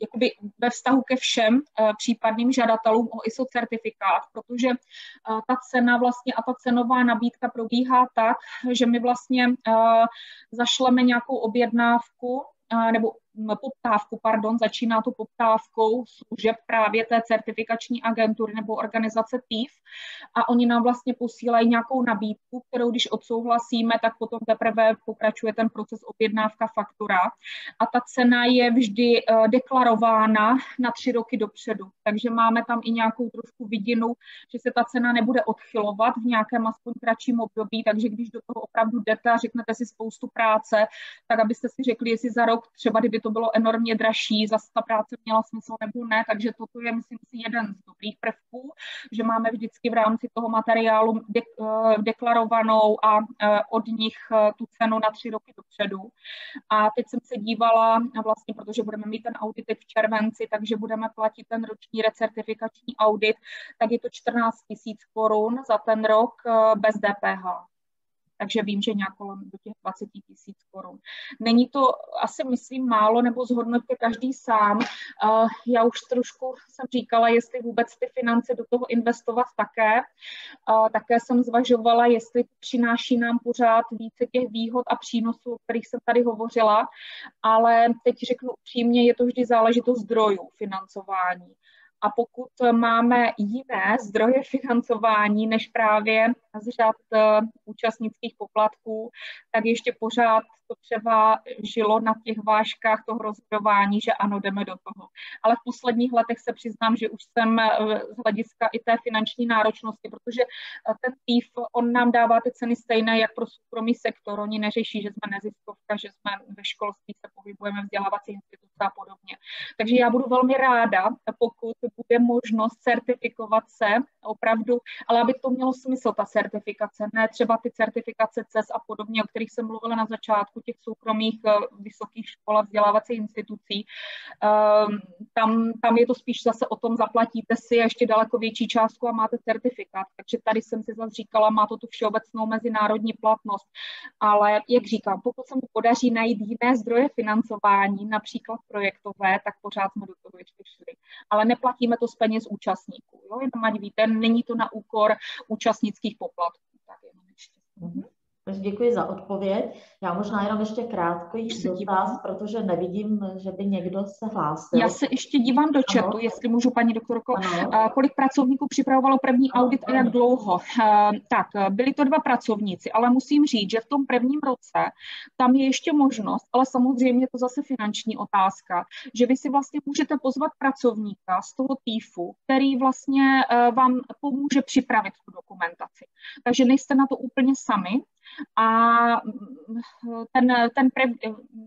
jakoby ve vztahu ke všem uh, případným žadatelům o ISO certifikát, protože uh, ta cena vlastně a ta cenová nabídka probíhá tak, že my vlastně uh, zašleme nějakou objednávku nebo poptávku, pardon, začíná to poptávkou služeb právě té certifikační agentury nebo organizace TIF a oni nám vlastně posílají nějakou nabídku, kterou když odsouhlasíme, tak potom teprve pokračuje ten proces objednávka faktura. A ta cena je vždy uh, deklarována na tři roky dopředu, takže máme tam i nějakou trošku vidinu, že se ta cena nebude odchylovat v nějakém aspoň kratším období, takže když do toho opravdu jdete a řeknete si spoustu práce, tak abyste si řekli, jestli za rok třeba, kdyby to to bylo enormně dražší, zase ta práce měla smysl nebo ne, takže toto je, myslím si, jeden z dobrých prvků, že máme vždycky v rámci toho materiálu de, eh, deklarovanou a eh, od nich eh, tu cenu na tři roky dopředu. A teď jsem se dívala, vlastně, protože budeme mít ten audit v červenci, takže budeme platit ten roční recertifikační audit, tak je to 14 000 korun za ten rok bez DPH. Takže vím, že nějak kolem do těch 20 tisíc korun. Není to asi, myslím, málo, nebo zhodnoťte každý sám. Já už trošku jsem říkala, jestli vůbec ty finance do toho investovat také. Také jsem zvažovala, jestli přináší nám pořád více těch výhod a přínosů, o kterých jsem tady hovořila, ale teď řeknu upřímně, je to vždy záležitost zdrojů financování. A pokud máme jiné zdroje financování než právě z řad eh, účastnických poplatků, tak ještě pořád to třeba žilo na těch vážkách toho rozhodování, že ano, jdeme do toho. Ale v posledních letech se přiznám, že už jsem eh, z hlediska i té finanční náročnosti, protože eh, ten TIF, on nám dává ty ceny stejné, jak pro soukromý sektor. Oni neřeší, že jsme neziskovka, že jsme ve školství, se pohybujeme vzdělávací instituce a podobně. Takže já budu velmi ráda, pokud bude možnost certifikovat se opravdu, ale aby to mělo smysl, ta certifikace, ne třeba ty certifikace CES a podobně, o kterých jsem mluvila na začátku, těch soukromých eh, vysokých škol a vzdělávacích institucí. Ehm, tam, tam je to spíš zase o tom, zaplatíte si ještě daleko větší částku a máte certifikát. Takže tady jsem si zase říkala, má to tu všeobecnou mezinárodní platnost. Ale jak říkám, pokud se mu podaří najít jiné zdroje financování, například projektové, tak pořád jsme do toho ještě šli. Ale neplatíme to z peněz účastníků. Jo? Jenom ať víte, není to na úkor účastnických poplatků. Tak jenom ještě. Mm-hmm. Takže děkuji za odpověď. Já možná jenom ještě krátký dotaz, protože nevidím, že by někdo se hlásil. Já se ještě dívám do chatu, ano. jestli můžu, paní doktorko. Ano. Kolik pracovníků připravovalo první audit a jak dlouho? Tak, byli to dva pracovníci, ale musím říct, že v tom prvním roce tam je ještě možnost, ale samozřejmě to zase finanční otázka, že vy si vlastně můžete pozvat pracovníka z toho TIFu, který vlastně e, vám pomůže připravit tu dokumentaci. Takže nejste na to úplně sami, a ten, ten,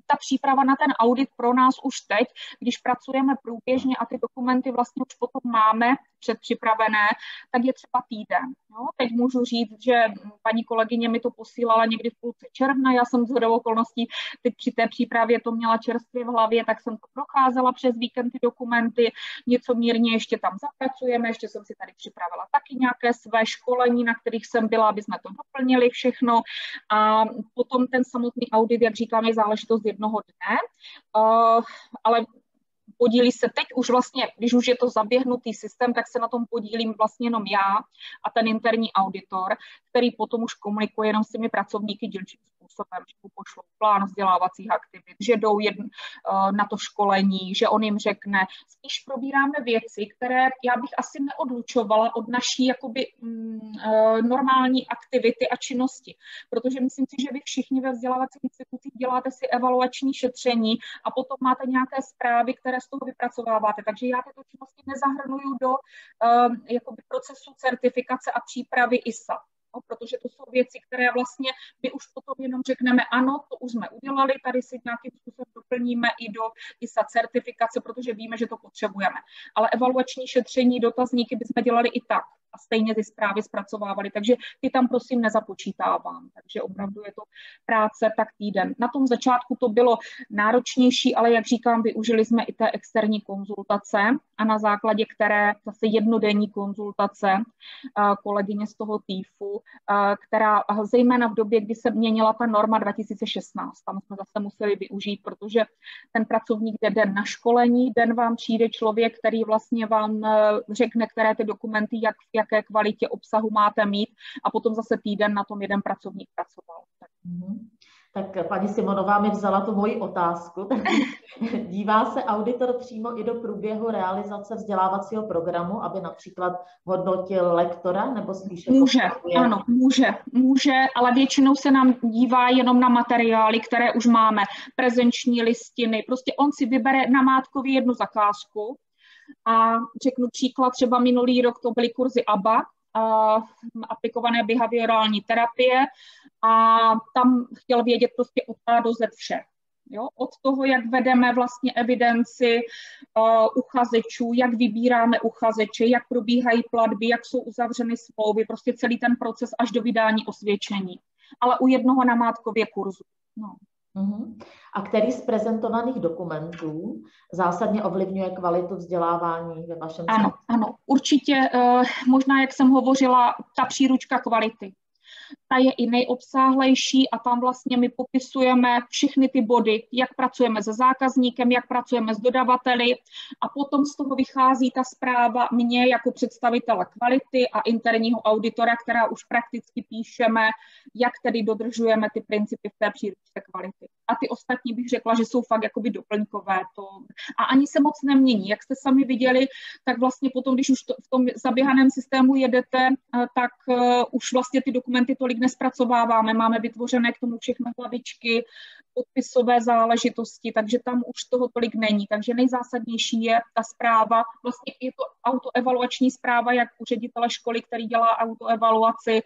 ta příprava na ten audit pro nás už teď, když pracujeme průběžně a ty dokumenty vlastně už potom máme předpřipravené, tak je třeba týden. Jo? Teď můžu říct, že paní kolegyně mi to posílala někdy v půlce června, já jsem z hodou okolností teď při té přípravě to měla čerstvě v hlavě, tak jsem to procházela přes víkend ty dokumenty, něco mírně ještě tam zapracujeme, ještě jsem si tady připravila taky nějaké své školení, na kterých jsem byla, aby jsme to doplnili všechno a potom ten samotný audit, jak říkám, je záležitost jednoho dne, uh, ale podílí se teď už vlastně, když už je to zaběhnutý systém, tak se na tom podílím vlastně jenom já a ten interní auditor, který potom už komunikuje jenom s těmi pracovníky dílčím způsobem, že mu pošlou plán vzdělávacích aktivit, že jdou jedn, uh, na to školení, že on jim řekne. Spíš probíráme věci, které já bych asi neodlučovala od naší jakoby um, uh, normální aktivity a činnosti, protože myslím si, že vy všichni ve vzdělávacích institucích děláte si evaluační šetření a potom máte nějaké zprávy, které z toho vypracováváte. Takže já tyto činnosti nezahrnuju do uh, jakoby procesu certifikace a přípravy ISA no, protože to jsou věci, které vlastně my už potom jenom řekneme, ano, to už jsme udělali, tady si nějakým způsobem doplníme i do ISA certifikace, protože víme, že to potřebujeme. Ale evaluační šetření, dotazníky bychom dělali i tak a stejně ty zprávy zpracovávali, takže ty tam prosím nezapočítávám. Takže opravdu je to práce tak týden. Na tom začátku to bylo náročnější, ale jak říkám, využili jsme i té externí konzultace a na základě které zase jednodenní konzultace kolegyně z toho TIFu, která zejména v době, kdy se měnila ta norma 2016, tam jsme zase museli využít, protože ten pracovník jde den na školení, den vám přijde člověk, který vlastně vám e, řekne, které ty dokumenty, jak, jaké kvalitě obsahu máte mít a potom zase týden na tom jeden pracovník pracoval. Mm-hmm. Tak paní Simonová mi vzala tu moji otázku. (laughs) Dívá se auditor přímo i do průběhu realizace vzdělávacího programu, aby například hodnotil lektora nebo spíše... Může, ano, může, může, ale většinou se nám dívá jenom na materiály, které už máme, prezenční listiny. Prostě on si vybere na mátkově jednu zakázku a řeknu příklad, třeba minulý rok to byly kurzy ABA, aplikované behaviorální terapie a tam chtěl vědět prostě od A do Z vše. Jo? Od toho, jak vedeme vlastně evidenci uh, uchazečů, jak vybíráme uchazeče, jak probíhají platby, jak jsou uzavřeny smlouvy, prostě celý ten proces až do vydání osvědčení. Ale u jednoho namátkově kurzu. No. Uh-huh. A který z prezentovaných dokumentů zásadně ovlivňuje kvalitu vzdělávání ve vašem Ano, ano, určitě. Uh, možná, jak jsem hovořila, ta příručka kvality. Ta je i nejobsáhlejší a tam vlastně my popisujeme všechny ty body, jak pracujeme se zákazníkem, jak pracujeme s dodavateli a potom z toho vychází ta zpráva mě jako představitele kvality a interního auditora, která už prakticky píšeme, jak tedy dodržujeme ty principy v té příručce kvality. A ty ostatní bych řekla, že jsou fakt jakoby doplňkové. To. A ani se moc nemění. Jak jste sami viděli, tak vlastně potom, když už to, v tom zaběhaném systému jedete, eh, tak uh, už vlastně ty dokumenty tolik nespracováváme. Máme vytvořené k tomu všechny hlavičky, podpisové záležitosti, takže tam už toho tolik není. Takže nejzásadnější je ta zpráva, vlastně je to autoevaluační zpráva, jak u ředitele školy, který dělá autoevaluaci,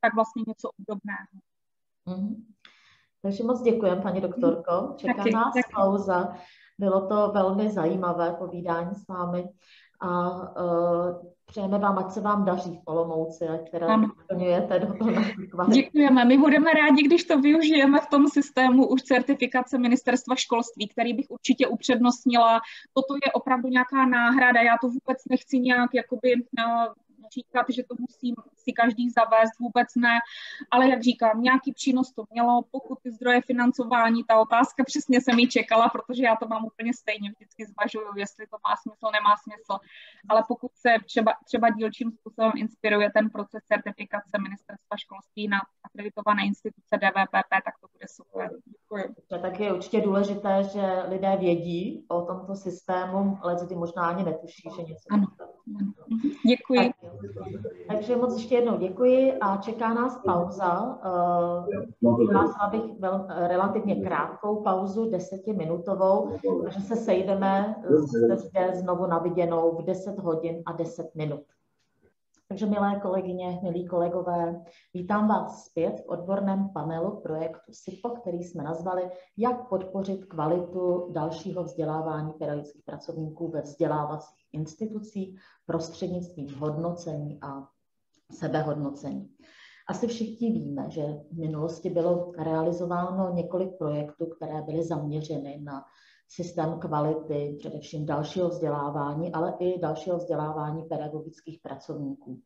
tak vlastně něco obdobného. Mm. Takže moc děkujeme, paní doktorko. Čeká taky, nás taky. pauza. Bylo to velmi zajímavé povídání s vámi a uh, přejeme vám, ať se vám daří v Olomouci, která vyplňujete do Děkujeme. My budeme rádi, když to využijeme v tom systému už certifikace ministerstva školství, který bych určitě upřednostnila. Toto je opravdu nějaká náhrada. Já to vůbec nechci nějak jakoby uh, říkat, že to musí si každý zavést, vůbec ne, ale jak říkám, nějaký přínos to mělo, pokud ty zdroje financování, ta otázka přesně jsem ji čekala, protože já to mám úplně stejně, vždycky zvažuju, jestli to má smysl, nemá smysl, ale pokud se třeba, třeba dílčím způsobem inspiruje ten proces certifikace ministerstva školství na akreditované instituce DVPP, tak to bude super. Děkuji. Tak je určitě důležité, že lidé vědí o tomto systému, ale kdy možná ani netuší, že něco. Ano. Děkuji. Tak, takže moc ještě jednou děkuji a čeká nás pauza. Vyhlásila bych vel, relativně krátkou pauzu, desetiminutovou, takže se sejdeme zde znovu na viděnou v 10 hodin a 10 minut. Takže milé kolegyně, milí kolegové, vítám vás zpět v odborném panelu projektu SIPO, který jsme nazvali Jak podpořit kvalitu dalšího vzdělávání pedagogických pracovníků ve vzdělávacích institucích prostřednictvím hodnocení a sebehodnocení. Asi všichni víme, že v minulosti bylo realizováno několik projektů, které byly zaměřeny na systém kvality, především dalšího vzdělávání, ale i dalšího vzdělávání pedagogických pracovníků.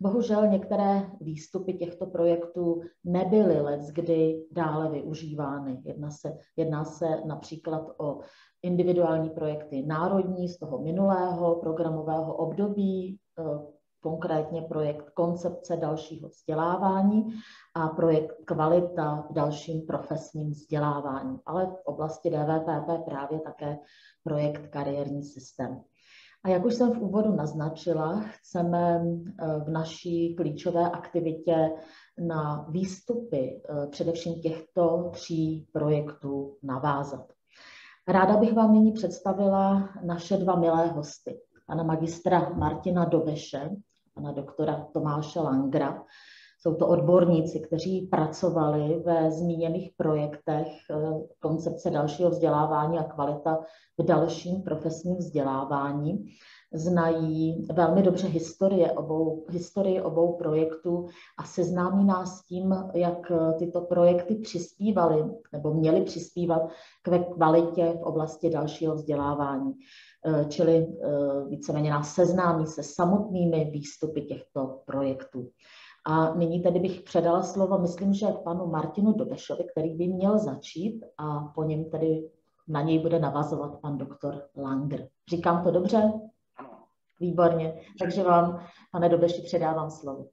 Bohužel některé výstupy těchto projektů nebyly let, kdy dále využívány. Jedná se, jedná se například o individuální projekty národní z toho minulého programového období, eh, konkrétně projekt koncepce dalšího vzdělávání a projekt kvalita v dalším profesním vzdělávání, ale v oblasti DVPP právě také projekt kariérní systém. A jak už jsem v úvodu naznačila, chceme eh, v naší klíčové aktivitě na výstupy eh, především těchto tří projektů navázat. Ráda bych vám nyní představila naše dva milé hosty, pana magistra Martina Dobeše pana doktora Tomáše Langra. Jsou to odborníci, kteří pracovali ve zmíněných projektech eh, koncepce dalšího vzdělávání a kvalita v dalším profesním vzdělávání. Znají velmi dobře historie obou, historii obou projektů a seznámí nás s tím, jak tyto projekty přispívaly nebo měly přispívat k kvalitě v oblasti dalšího vzdělávání. Eh, čili eh, víceméně nás seznámí se samotnými výstupy těchto projektů. A nyní tedy bych předala slovo, myslím, že panu Martinu Dobešovi, který by měl začít a po něm tedy na něj bude navazovat pan doktor Langer. Říkám to dobře? Ano. Výborně. Takže vám, pane Dobeši, předávám slovo.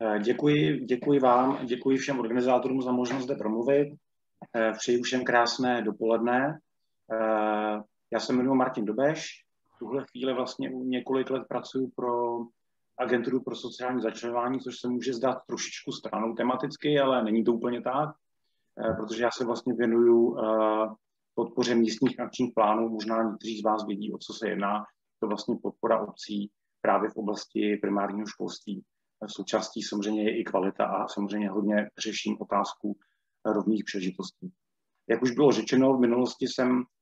Eh, děkuji, děkuji vám, děkuji všem organizátorům za možnost zde promluvit. Přeji všem krásné dopoledne. Já se jmenuji Martin Dobeš. V tuhle chvíli vlastně několik let pracuji pro agenturu pro sociální začlenování, což se může zdát trošičku stranou tematicky, ale není to úplně tak, eh, protože já se vlastně věnuju eh, podpoře místních akčních plánů. Možná někteří z vás vědí, o co se jedná. To vlastně podpora obcí právě v oblasti primárního školství. V součástí samozřejmě je i kvalita a samozřejmě hodně řeším otázku rovných přežitostí. Jak už bylo řečeno, v minulosti jsem Eh,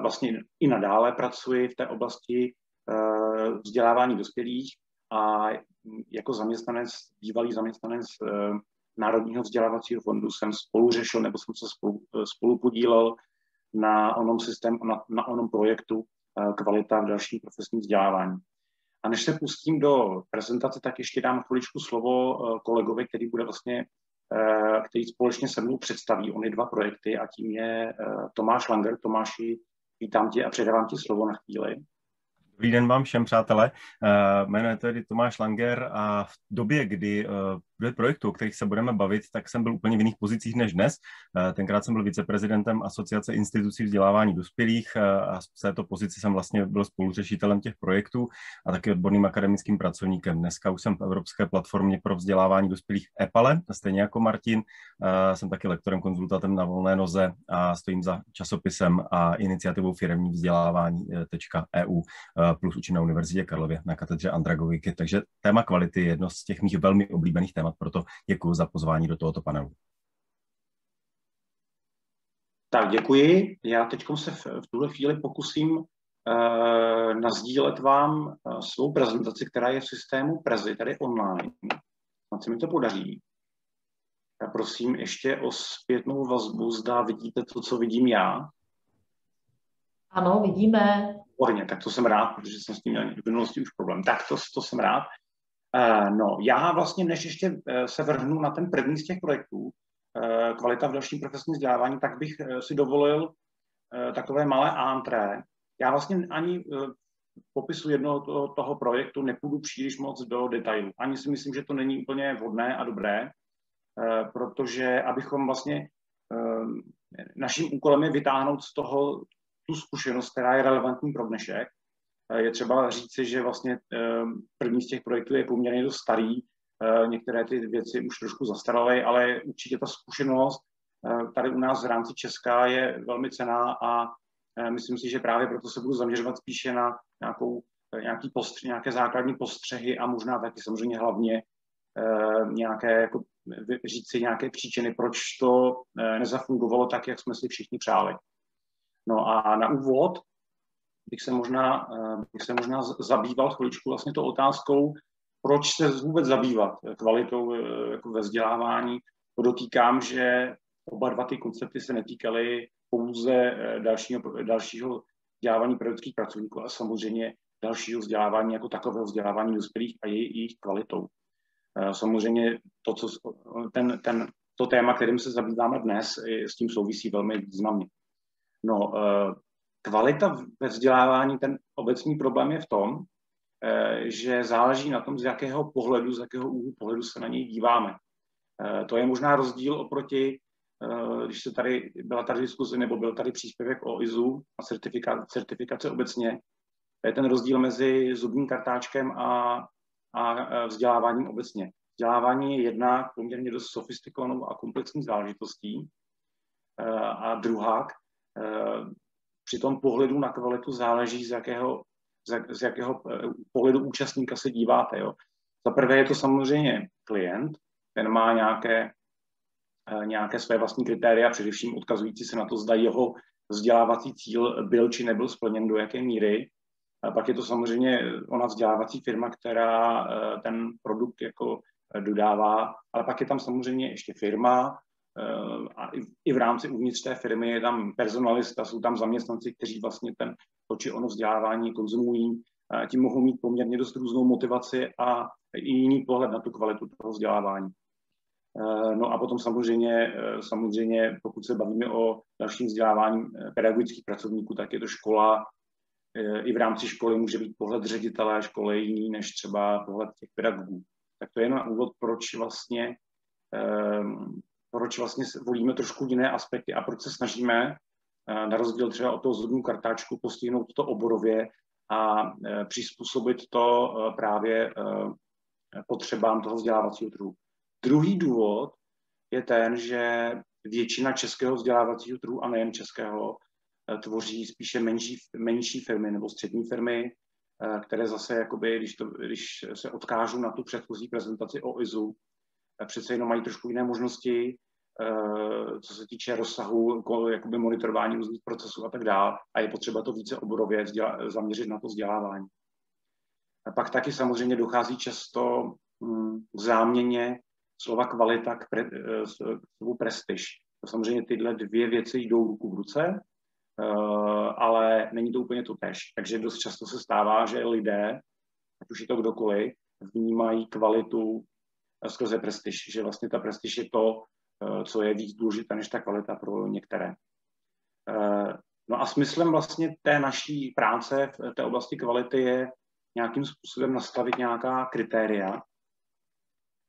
vlastně i nadále pracuji v té oblasti eh, vzdělávání dospělých a jako zaměstnanec, bývalý zaměstnanec eh, Národního vzdělávacího fondu jsem spolu řešil nebo jsem se spolu, spolu podílel na onom systému, na, na onom projektu kvalita v dalším profesním vzdělávání. A než se pustím do prezentace, tak ještě dám chviličku slovo kolegovi, který bude vlastně, který společně se mnou představí ony dva projekty a tím je Tomáš Langer. Tomáši, vítám tě a předávám ti slovo na chvíli. Dobrý den vám všem, přátelé. Jméno je tedy Tomáš Langer a v době, kdy byly projektu, o kterých se budeme bavit, tak jsem byl úplně v jiných pozicích než dnes. Uh, tenkrát jsem byl viceprezidentem Asociace institucí vzdělávání dospělých uh, a z této pozici jsem vlastně byl spoluřešitelem těch projektů a taky odborným akademickým pracovníkem. Dneska už jsem v Evropské platformě pro vzdělávání dospělých EPALE, stejně jako Martin. Uh, jsem taky lektorem, konzultantem na volné noze a stojím za časopisem a iniciativou firmní vzdělávání.eu plus učím na Univerzitě Karlově na katedře andragogiky. Takže téma kvality je jedno z těch mých velmi oblíbených témat, proto děkuji za pozvání do tohoto panelu. Tak děkuji. Já teď se v, v tuhle chvíli pokusím uh, nazdílet vám uh, svou prezentaci, která je v systému Prezi, tady online. Snad se mi to podaří. Já prosím ještě o zpětnou vazbu, zda vidíte to, co vidím já. Ano, vidíme. Výborně, tak to jsem rád, protože jsem s tím měl v minulosti už problém. Tak to, to jsem rád. Uh, no, já vlastně, než ještě uh, se vrhnu na ten první z těch projektů, uh, kvalita v dalším profesním vzdělávání, tak bych si dovolil takové malé antré. Já vlastně ani uh, popisu jednoho toho, toho projektu nepůjdu příliš moc do detailu. Ani si myslím, že to není úplně vhodné a dobré, protože abychom vlastně naším úkolem je vytáhnout z toho tu zkušenost, která je relevantní pro dnešek. Je třeba říci, že vlastně ehm, první z těch projektů je poměrně dost starý, ehm, některé ty věci už trošku zastaralé, ale určitě ta zkušenost ehm, tady u nás v rámci Česka je velmi cená a myslím si, že právě proto se budu zaměřovat spíše na nějakou, nějaký postř, nějaké základní postřehy a možná taky samozřejmě hlavně nějaké, jako říci nějaké příčiny, proč to nezafungovalo tak, jak jsme si všichni přáli. No a na úvod bych se možná, eh, bych se možná zabýval chviličku vlastně to otázkou, proč se vůbec zabývat kvalitou eh, jako ve vzdělávání. Podotýkám, že oba dva ty koncepty se netýkaly pouze eh, dalšího, dalšího vzdělávání pedagogických pracovníků, ale samozřejmě dalšího vzdělávání jako takového vzdělávání dospělých a jejich kvalitou. Samozřejmě to, co, ten, ten, to téma, kterým se zabýváme dnes, s tím souvisí velmi významně. No, kvalita ve vzdělávání, ten obecný problém je v tom, eh, že záleží na tom, z jakého pohledu, z jakého úhlu pohledu se na něj díváme. Eh, to je možná rozdíl oproti, když se tady byla tady diskuze nebo byl tady příspěvek o IZU a certifikace, certifikace obecně, to je ten rozdíl mezi zubním kartáčkem a, a vzděláváním obecně. Vzdělávání je jedna poměrně dost sofistikovanou a komplexní záležitostí a druhá Eh, při tom pohledu na kvalitu záleží, z jakého, z jakého eh, pohledu účastníka se díváte. Jo. Za prvé je to samozřejmě klient, ten má nějaké, eh, nějaké své vlastní kritéria, především odkazující se na to, zda jeho vzdělávací cíl byl či nebyl splněn, do jaké míry. A pak je to samozřejmě ona vzdělávací firma, která ten produkt jako dodává, ale pak je tam samozřejmě ještě firma, Eh, a i v rámci uvnitř té firmy je tam personalista, jsou tam zaměstnanci, kteří vlastně ten to či ono vzdělávání konzumují, tím mohou mít poměrně dost různou motivaci a i jiný pohled na tu kvalitu toho vzdělávání. Eh, no a potom samozřejmě, eh, samozřejmě, pokud se bavíme o dalším vzdělávání pedagogických pracovníků, tak je to škola. I v rámci školy může být pohled ředitele školy jiný než třeba pohled těch pedagogů. Tak to je na úvod, proč vlastně proč vlastně volíme trošku jiné aspekty a proč se snažíme, eh, na rozdíl třeba od toho zubní kartáčku, postihnout to oborově a eh, přizpůsobit to eh, právě potřebám toho vzdělávacího trhu. Druhý důvod je ten, že většina českého vzdělávacího trhu a nejen českého tvoří spíše menší, menší firmy nebo střední firmy, které zase, jakoby, když, to, když se odkážu na tu předchozí prezentaci o IZU, přece jenom mají trošku jiné možnosti, eh, co se týče rozsahu jakoby monitorování různých procesů a tak dále. A je potřeba to více oborově zaměřit na to vzdělávání. A pak taky samozřejmě dochází často hm, k záměně slova kvalita k, pre, eh, slovu prestiž. Samozřejmě tyhle dvě věci jdou ruku v ruce, eh, ale není to úplně to tež. Takže dost často se stává, že lidé ať už je to kdokoliv, vnímají kvalitu skrze prestiž, že vlastně ta prestiž je to, co je víc důležité než ta kvalita pro některé. No a smyslem vlastně té naší práce v té oblasti kvality je nějakým způsobem nastavit nějaká kritéria,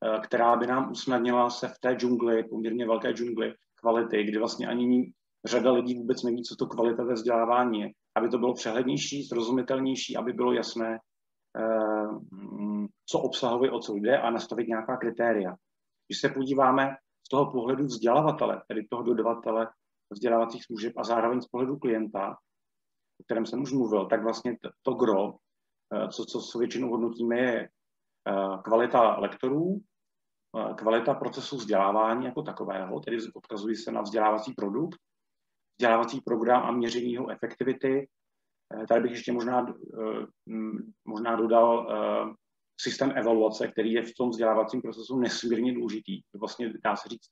Eh, která by nám usnadnila se v té džungli, poměrně velké džungli kvality, kdy vlastně ani řada lidí vůbec neví, co to kvalita ve vzdělávání je. Aby to bylo přehlednější, srozumitelnější, aby bylo jasné, eh, co obsahově, o co jde a nastavit nějaká kritéria. Když se podíváme z toho pohledu vzdělavatele, tedy toho dodavatele vzdělávacích služeb a zároveň z pohledu klienta, o kterém jsem už mluvil, tak vlastně to gro, eh, co, co, co většinou hodnotíme, je kvalita lektorů, kvalita procesu vzdělávání jako takového, tedy odkazují se na vzdělávací produkt, vzdělávací program a měření jeho efektivity. Eh, tady bych ještě možná, eh, možná dodal eh, systém evaluace, který je v tom vzdělávacím procesu nesmírně důležitý. Vlastně dá se říct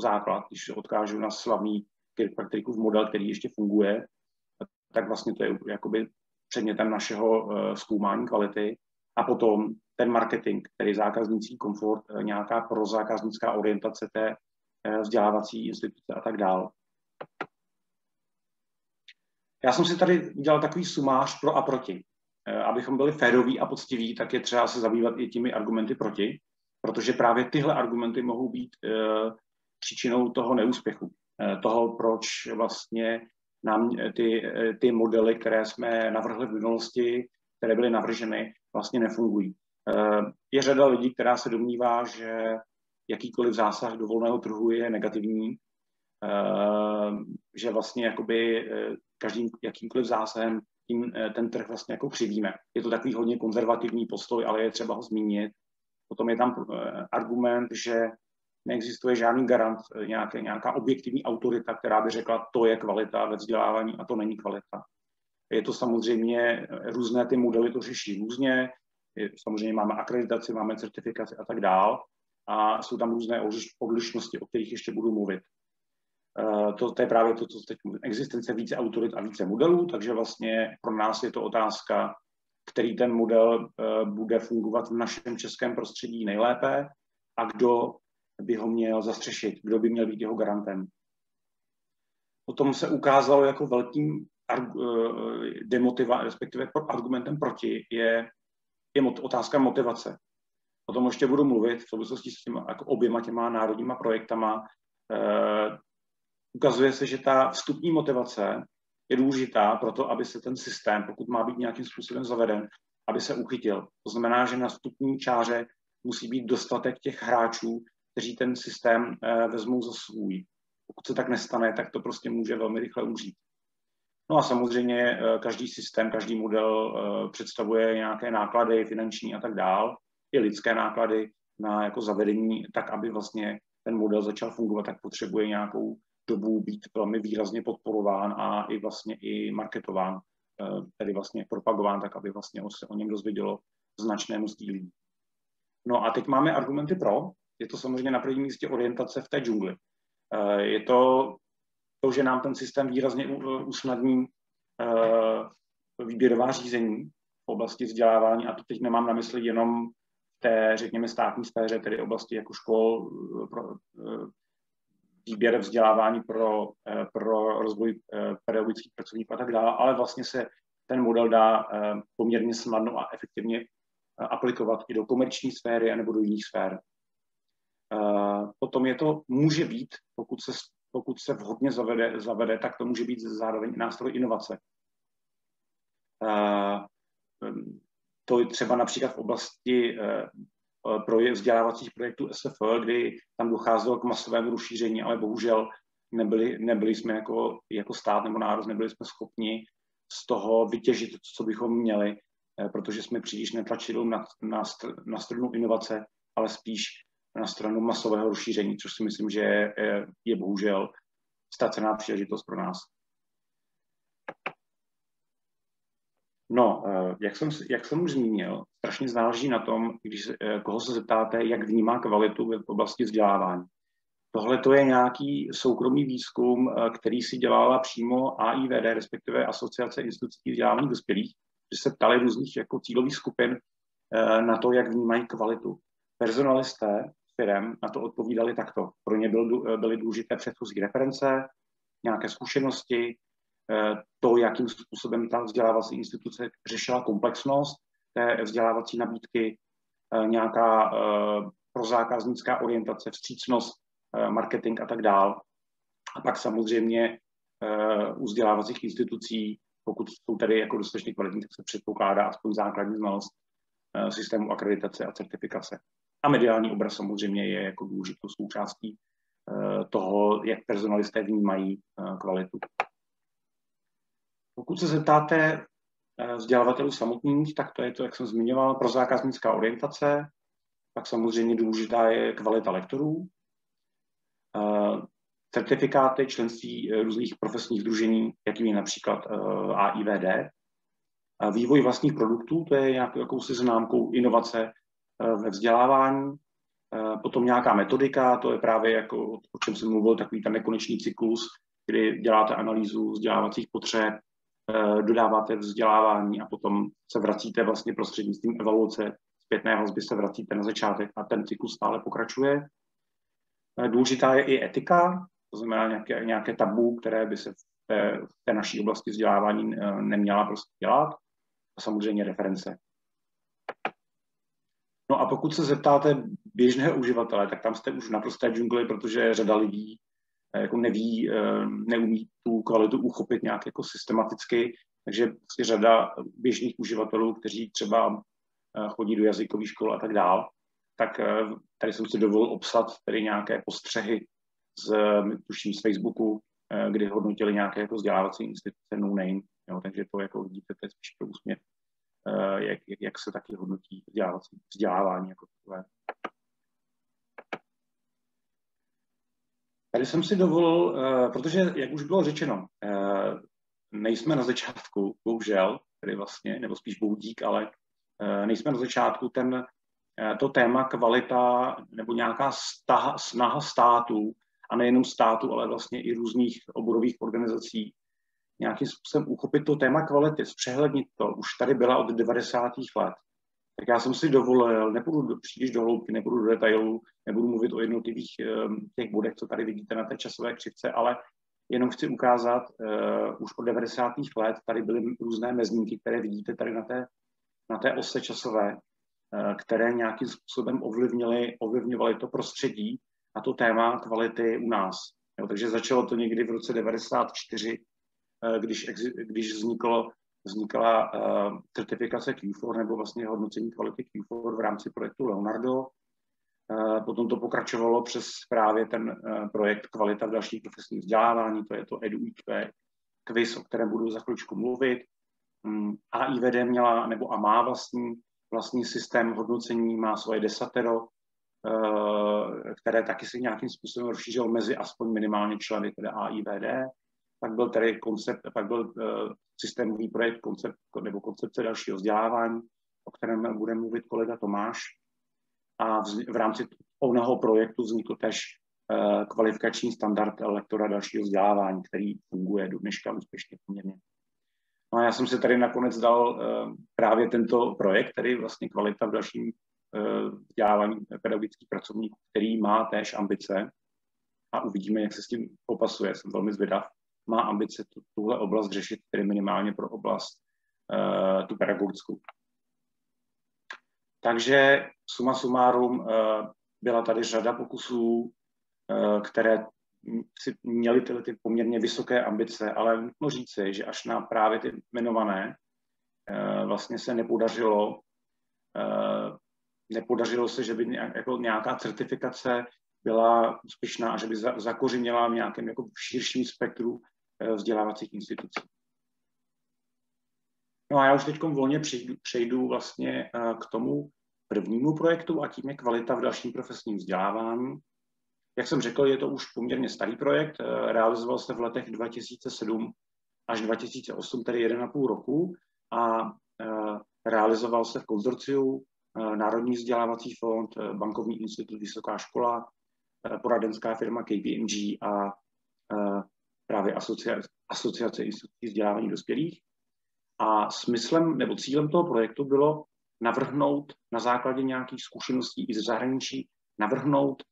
základ, když odkážu na slavný Kirkpatrickův model, který ještě funguje, tak vlastně to je jakoby předmětem našeho zkoumání kvality. A potom ten marketing, tedy zákaznický komfort, nějaká prozákaznická orientace té vzdělávací instituce a tak dále. Já jsem si tady udělal takový sumář pro a proti. Eh, abychom byli féroví a poctiví, tak je třeba se zabývat i těmi argumenty proti, protože právě tyhle argumenty mohou být příčinou toho neúspěchu. Toho, proč vlastně nám ty, ty modely, které jsme navrhli v minulosti, které byly navrženy, vlastně nefungují. Eh, je řada lidí, která se domnívá, že jakýkoliv zásah do volného trhu je negativní, eh, že vlastně jakoby eh, každým jakýmkoliv zásahem tím ten trh vlastně jako křivíme. Je to takový hodně konzervativní postoj, ale je třeba ho zmínit. Potom je tam argument, že neexistuje žádný garant, nějaké, nějaká objektivní autorita, která by řekla, to je kvalita ve vzdělávání a to není kvalita. Je to samozřejmě, různé ty modely to řeší různě, samozřejmě máme akreditaci, máme certifikaci a tak dál. A jsou tam různé odlišnosti, o kterých ještě budu mluvit. Eh, to, to je právě to, co teď. Existence více autorit a více modelů, takže vlastně pro nás je to otázka, který ten model eh, bude fungovat v našem českém prostředí nejlépe a kdo by ho měl zastřešit, kdo by měl být jeho garantem. Potom se ukázalo jako velkým eh, demotiva, respektive argumentem proti, je je otázka motivace. O tom ještě budu mluvit v souvislosti s těma, jako oběma těma národníma projektama. Ukazuje se, že ta vstupní motivace je důležitá pro to, aby se ten systém, pokud má být nějakým způsobem zaveden, aby se uchytil. To znamená, že na vstupní čáře musí být dostatek těch hráčů, kteří ten systém e, vezmou za svůj. Pokud se tak nestane, tak to prostě může velmi rychle umřít. No a samozřejmě eh, každý systém, každý model eh, představuje nějaké náklady finanční a tak dál, i lidské náklady na jako zavedení, tak aby vlastně ten model začal fungovat, tak potřebuje nějakou dobu být velmi výrazně podporován a i vlastně i marketován, eh, tedy vlastně propagován, tak aby vlastně se o něm dozvědělo značné množství lidí. No a teď máme argumenty pro. Je to samozřejmě na prvním místě orientace v té džungli. Je to to, že nám ten systém výrazně usnadní uh, výběrová řízení v oblasti vzdělávání, a to teď nemám na mysli jenom té, řekněme, státní sféře, tedy oblasti jako škol, eh, výběr vzdělávání pro, uh, pro rozvoj pedagogických pracovníků a tak dále, ale vlastně se ten model dá poměrně snadno a efektivně aplikovat i do komerční sféry nebo do jiných sfér. Potom je to, může být, pokud se pokud se vhodně zavede, zavede tak to může být zároveň nástroj inovace. To je třeba například v oblasti e, pro vzdělávacích projektů SF, kdy tam docházelo k masovému rozšíření, ale bohužel nebyli, nebyli jsme jako, jako stát nebo národ, nebyli jsme schopni z toho vytěžit, co bychom měli, e, protože jsme příliš netlačili na, na, na stranu inovace, ale spíš na stranu masového rozšíření, což si myslím, že je, je bohužel ztracená příležitost pro nás. No, eh, jak jsem, jak jsem už zmínil, strašně záleží na tom, když, eh, koho se zeptáte, jak vnímá kvalitu v oblasti vzdělávání. Tohle to je nějaký soukromý výzkum, eh, který si dělala přímo AIVD, respektive Asociace institucí vzdělávání dospělých, že se ptali různých jako cílových skupin na to, jak vnímají kvalitu. Personalisté firm na to odpovídali takto. Pro ně byl, byly důležité předchozí reference, nějaké zkušenosti, to, jakým způsobem ta vzdělávací instituce řešila komplexnost té vzdělávací nabídky, nějaká prozákaznická orientace, vstřícnost, marketing a tak dál. A pak samozřejmě u vzdělávacích institucí, pokud jsou tady jako dostatečně kvalitní, tak se předpokládá aspoň základní znalost systému akreditace a certifikace. A mediální obraz samozřejmě je jako důležitou součástí toho, jak personalisté vnímají kvalitu. Pokud se zeptáte vzdělavatelů samotných, tak to je to, jak jsem zmiňoval, pro zákaznická orientace, pak samozřejmě důležitá je kvalita lektorů, certifikáty členství eh, různých profesních združení, jakým je například eh, AIVD, vývoj vlastních produktů, to je nějakou jakousi známkou inovace eh, ve vzdělávání, potom nějaká metodika, to je právě jako, o čem jsem mluvil, takový ten nekonečný cyklus, kdy děláte analýzu vzdělávacích potřeb, dodáváte vzdělávání a potom se vracíte vlastně prostřednictvím evaluace zpětné vazby se vracíte na začátek a ten cyklus stále pokračuje. Důležitá je i etika, to znamená nějaké, nějaké tabu, které by se v té, v té naší oblasti vzdělávání eh, neměla prostě dělat a samozřejmě reference. No a pokud se zeptáte běžného uživatele, tak tam jste už naprosté džungli, protože řada lidí eh, jako neví, eh, neumí tu kvalitu uchopit nějak jako systematicky, takže prostě řada běžných uživatelů, kteří třeba chodí do jazykových škol a tak dál, tak tady jsem si dovolil obsat tady nějaké postřehy z, tuším z Facebooku, eh, kdy hodnotili nějaké jako vzdělávací instituce no name, jo, takže to jako vidíte, to je spíš pro úsměv, eh, jak, jak se taky hodnotí vzdělávací, vzdělávání jako takové. Tady jsem si dovolil, eh, protože, jak už bylo řečeno, nejsme na začátku, bohužel, tedy vlastně, nebo spíš boudík, ale nejsme na začátku ten, to téma kvalita nebo nějaká staha, snaha států a nejenom státu, ale vlastně i různých oborových organizací, nějakým způsobem uchopit to téma kvality, zpřehlednit to. Už tady byla od 90. let. Tak já jsem si dovolil, nepůjdu příliš do hloubky, nepůjdu do detailů, nebudu mluvit o jednotlivých um, těch bodech, co tady vidíte na té časové křivce, ale jenom chci ukázat, uh, už od 90. let tady byly různé mezníky, které vidíte tady na té, na té ose časové, uh, které nějakým způsobem ovlivnily, ovlivňovaly to prostředí, na to téma kvality u nás. Jo, takže začalo to někdy v roce 94, eh, když, když vzniklo, vznikla uh, certifikace Q4 nebo vlastně hodnocení kvality Q4 v rámci projektu Leonardo. Uh, potom to pokračovalo přes právě ten uh, projekt Kvalita v dalších profesních vzdělávání, to je to EduIQ quiz, o kterém budu za chvíličku mluvit. Um, a IVD měla, nebo a má vlastní, vlastní systém hodnocení, má svoje desatero, Eh, které taky se nějakým způsobem rozšířilo mezi aspoň minimálně členy teda AIVD. Pak byl tady koncept, pak byl uh, systémový projekt koncept, nebo koncepce dalšího vzdělávání, o kterém bude mluvit kolega Tomáš. A v, v rámci onoho projektu vznikl tež uh, kvalifikační standard lektora dalšího vzdělávání, který funguje do dneška úspěšně poměrně. No a já jsem si tady nakonec dal uh, právě tento projekt, který vlastně kvalita v dalším Eh, vzdělávání pedagogických pracovníků, který má též ambice a uvidíme, jak se s tím popasuje. Jsem velmi zvědav. Má ambice tu, tuhle oblast řešit, tedy minimálně pro oblast uh, tu pedagogickou. Takže suma sumárum uh, byla tady řada pokusů, uh, které si měly tyhle ty poměrně vysoké ambice, ale nutno říci, že až na právě ty jmenované vlastně se nepodařilo nepodařilo se, že by jako nějaká certifikace byla úspěšná a že by za, zakořeněla v nějakém jako širším spektru vzdělávacích institucí. No a já už teď volně přejdu, vlastně eh, k tomu prvnímu projektu a tím je kvalita v dalším profesním vzdělávání. Jak jsem řekl, je to už poměrně starý projekt, eh, realizoval se v letech 2007 až 2008, tedy 1,5 roku a realizoval se v konzorciu Eh, Národní vzdělávací fond, eh, Bankovní institut, Vysoká škola, eh, poradenská firma KPMG a právě asociace, asociace institucí vzdělávání dospělých. A smyslem nebo cílem toho projektu bylo navrhnout na základě nějakých zkušeností i z zahraničí, navrhnout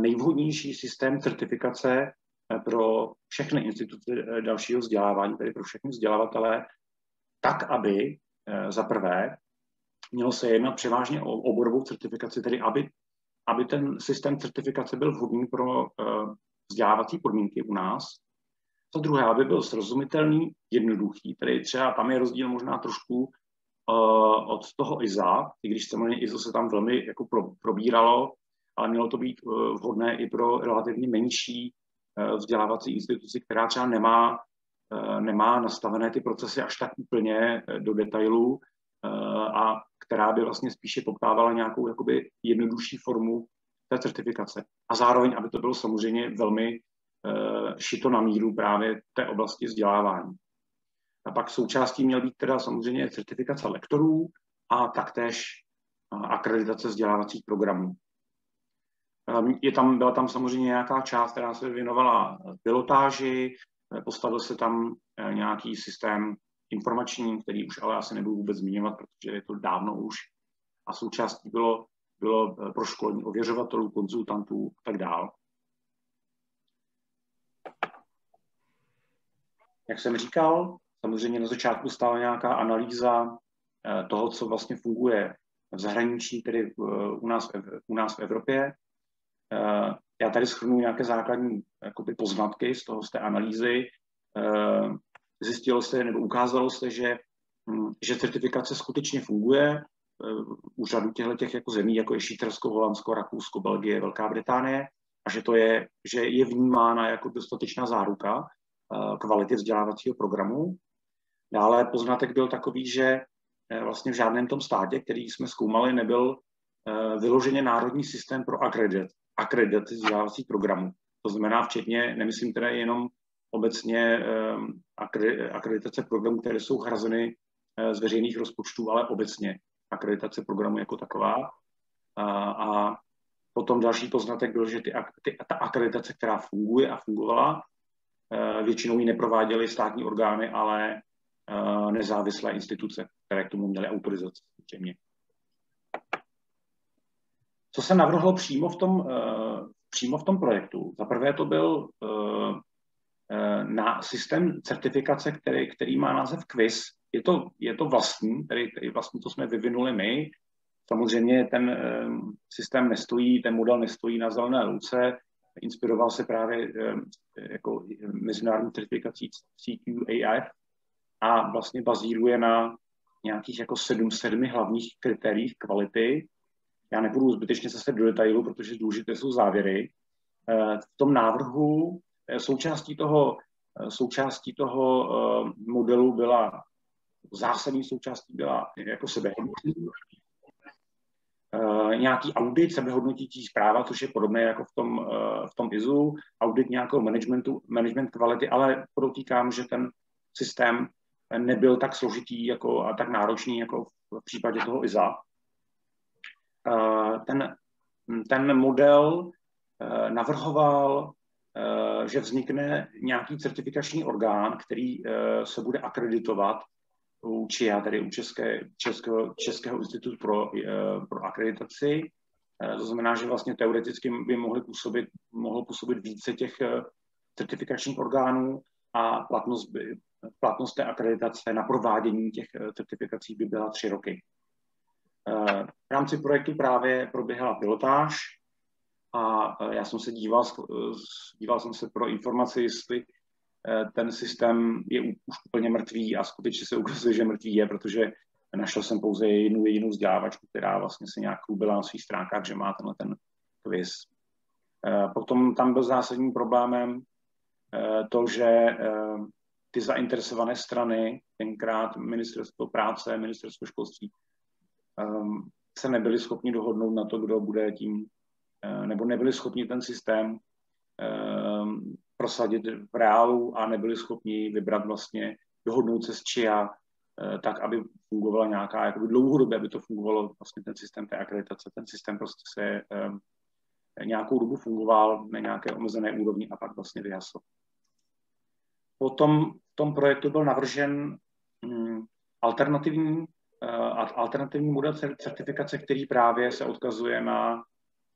nejvhodnější systém certifikace pro všechny instituce dalšího vzdělávání, tedy pro všechny vzdělavatele, tak, aby za prvé mělo se jednat převážně o oborovou certifikaci, tedy aby, aby ten systém certifikace byl vhodný pro vzdělávací podmínky u nás. Za druhé, aby byl srozumitelný, jednoduchý, tedy třeba tam je rozdíl možná trošku uh, od toho IZA, i když samozřejmě IZO se tam velmi jako pro, probíralo, ale mělo to být uh, vhodné i pro relativně menší uh, vzdělávací instituci, která třeba nemá, uh, nemá nastavené ty procesy až tak úplně uh, do detailu uh, a která by vlastně spíše poptávala nějakou jakoby jednodušší formu té certifikace. A zároveň, aby to bylo samozřejmě velmi šito na míru právě té oblasti vzdělávání. A pak součástí měl být teda samozřejmě certifikace lektorů a taktéž akreditace vzdělávacích programů. Je tam, byla tam samozřejmě nějaká část, která se věnovala pilotáži, postavil se tam nějaký systém informační, který už ale asi nebudu vůbec zmiňovat, protože je to dávno už. A součástí bylo, bylo pro školní ověřovatelů, konzultantů a tak dále. Jak jsem říkal, samozřejmě na začátku stála nějaká analýza eh, toho, co vlastně funguje v zahraničí, tedy eh, u nás, u nás v Evropě. Eh, já tady schrnu nějaké základní jakoby, poznatky z, toho, z té analýzy. Zjistilo se, nebo ukázalo se, že, hm, že certifikace skutečně funguje u řadu těchto těch jako zemí, jako je Švýcarsko, Holandsko, Rakousko, Belgie, Velká Británie, a že to je, že je vnímána jako dostatečná záruka kvality vzdělávacího programu. Dále poznatek byl takový, že eh, vlastně v žádném tom státě, který jsme zkoumali, nebyl eh, vyloženě národní systém pro akredit, akreditaci vzdělávacích programů. To znamená včetně, nemyslím teda jenom obecně eh, akreditace programů, které jsou hrazeny z veřejných rozpočtů, ale obecně akreditace programu jako taková. A, a potom další poznatek byl, že ty, ty, ta akreditace, která funguje a fungovala, většinou ji neprováděly státní orgány, ale Eh, nezávislé instituce, které k tomu měly autorizaci. Samozřejmě. Co se navrhlo přímo v tom, eh, přímo v tom projektu? Za prvé to byl eh, na systém certifikace, který, který má název quiz. Je to, je to vlastní, tedy, tedy vlastní, jsme vyvinuli my. Samozřejmě ten systém nestojí, ten model nestojí na zelené louce, inspiroval se právě jako mezinárodní certifikací CQAF, a vlastně bazíruje na nějakých jako sedm, sedmi hlavních kritériích kvality. Já nepůjdu zbytečně zase do detailu, protože důležité jsou závěry. Eh, v tom návrhu eh, součástí toho, eh, součástí toho modelu byla, zásadní součástí byla jako sebehodnocení. Nějaký audit sebehodnotící zpráva, což je podobné jako v tom, v tom IZU, audit nějakého managementu, management kvality, ale podotýkám, že ten systém nebyl tak složitý jako, a tak náročný jako v případě toho IZA. Eh, ten, ten model eh, navrhoval, eh, že vznikne nějaký certifikační orgán, který se bude akreditovat u ČIA, tedy u České, Českého, Českého institutu pro, pro akreditaci. To znamená, že vlastně teoreticky by mohly působit, mohlo působit více těch certifikačních orgánů a platnost by, platnost té akreditace na provádění těch eh, certifikací by byla tři roky. Eh, v rámci projektu právě proběhla pilotáž a eh, já jsem se díval, díval jsem se pro informaci, jestli ten systém je už úplně mrtvý a skutečně se ukazuje, že mrtvý je, protože našel jsem pouze jednu jedinou vzdělávačku, která vlastně se nějak byla na svých stránkách, že má tenhle ten quiz. Potom tam byl zásadním problémem to, že ty zainteresované strany, tenkrát ministerstvo práce, ministerstvo školství, um, se nebyli schopni dohodnout na to, kdo bude tím, nebo nebyli schopni ten systém prosadit v reálu a nebyli schopni vybrat vlastně, dohodnout se s ČIA, uh, tak, aby fungovala nějaká, jakoby dlouhodobě, aby to fungovalo vlastně ten systém té akreditace. Ten systém prostě se um, nějakou dobu fungoval na nějaké omezené úrovni a pak vlastně vyhasl. Potom v tom projektu byl navržen mm, alternativní, eh, alternativní model certifikace, který právě se odkazuje na,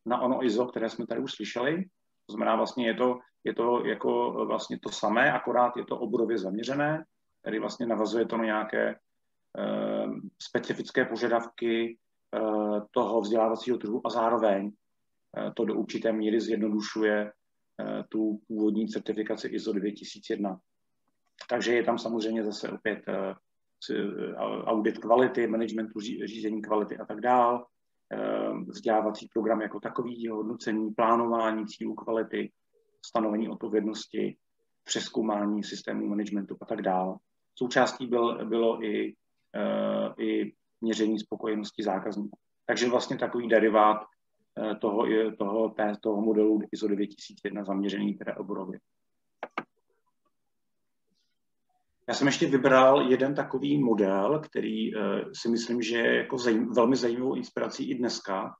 na ono ISO, které jsme tady už slyšeli. To znamená, vlastně je to, je to jako vlastně to samé, akorát je to oborově zaměřené, tedy vlastně navazuje to na nějaké uh, specifické požadavky uh, toho vzdělávacího trhu a zároveň uh, to do určité míry zjednodušuje uh, tu původní certifikaci ISO 9001. Takže je tam samozřejmě zase opět uh, audit kvality, managementu řízení kvality a tak dál, vzdělávací program jako takový, hodnocení, plánování cílů kvality, stanovení odpovědnosti, přeskoumání systému managementu a tak dál. Součástí byl, bylo i, i měření spokojenosti zákazníků. Takže vlastně takový derivát toho, toho, toho modelu ISO 9001 zaměřený teda oborově. Já jsem ještě vybral jeden takový model, který uh, si myslím, že je jako zajím, velmi zajímavou inspirací i dneska.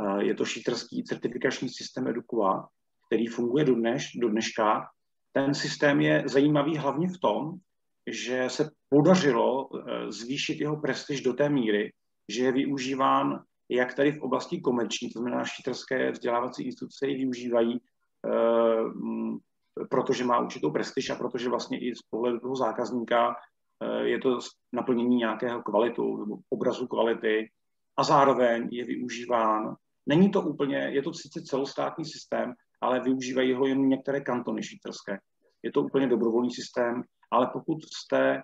Uh, je to šítrský certifikační systém Edukua, který funguje do, dneš, do dneška. Ten systém je zajímavý hlavně v tom, že se podařilo uh, zvýšit jeho prestiž do té míry, že je využíván jak tady v oblasti komerční, to znamená šítrské vzdělávací instituce ji využívají protože má určitou prestiž a protože vlastně i z pohledu toho zákazníka eh, je to naplnění nějakého kvalitu nebo obrazu kvality a zároveň je využíván. Není to úplně, je to sice celostátní systém, ale využívají ho jen některé kantony švýcarské. Je to úplně dobrovolný systém, ale pokud jste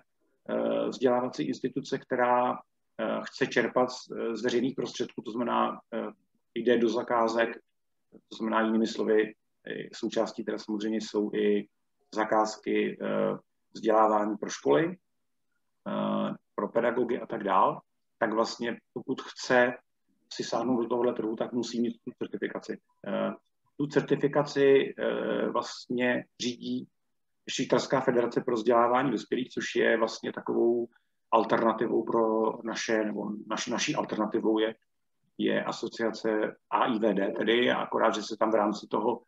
eh, vzdělávací instituce, která eh, chce čerpat z veřejných prostředků, to znamená, jde do zakázek, to znamená jinými slovy, Součástí teda samozřejmě jsou i zakázky eh, vzdělávání pro školy, eh, pro pedagogy a tak dál, tak vlastně pokud chce si sáhnout do tohohle trhu, tak musí mít tu certifikaci. Eh, tu certifikaci vlastně řídí Švýcarská federace pro vzdělávání dospělých, což je vlastně takovou alternativou pro naše, nebo naš, naší alternativou je, je asociace AIVD, tedy akorát, že se tam v rámci toho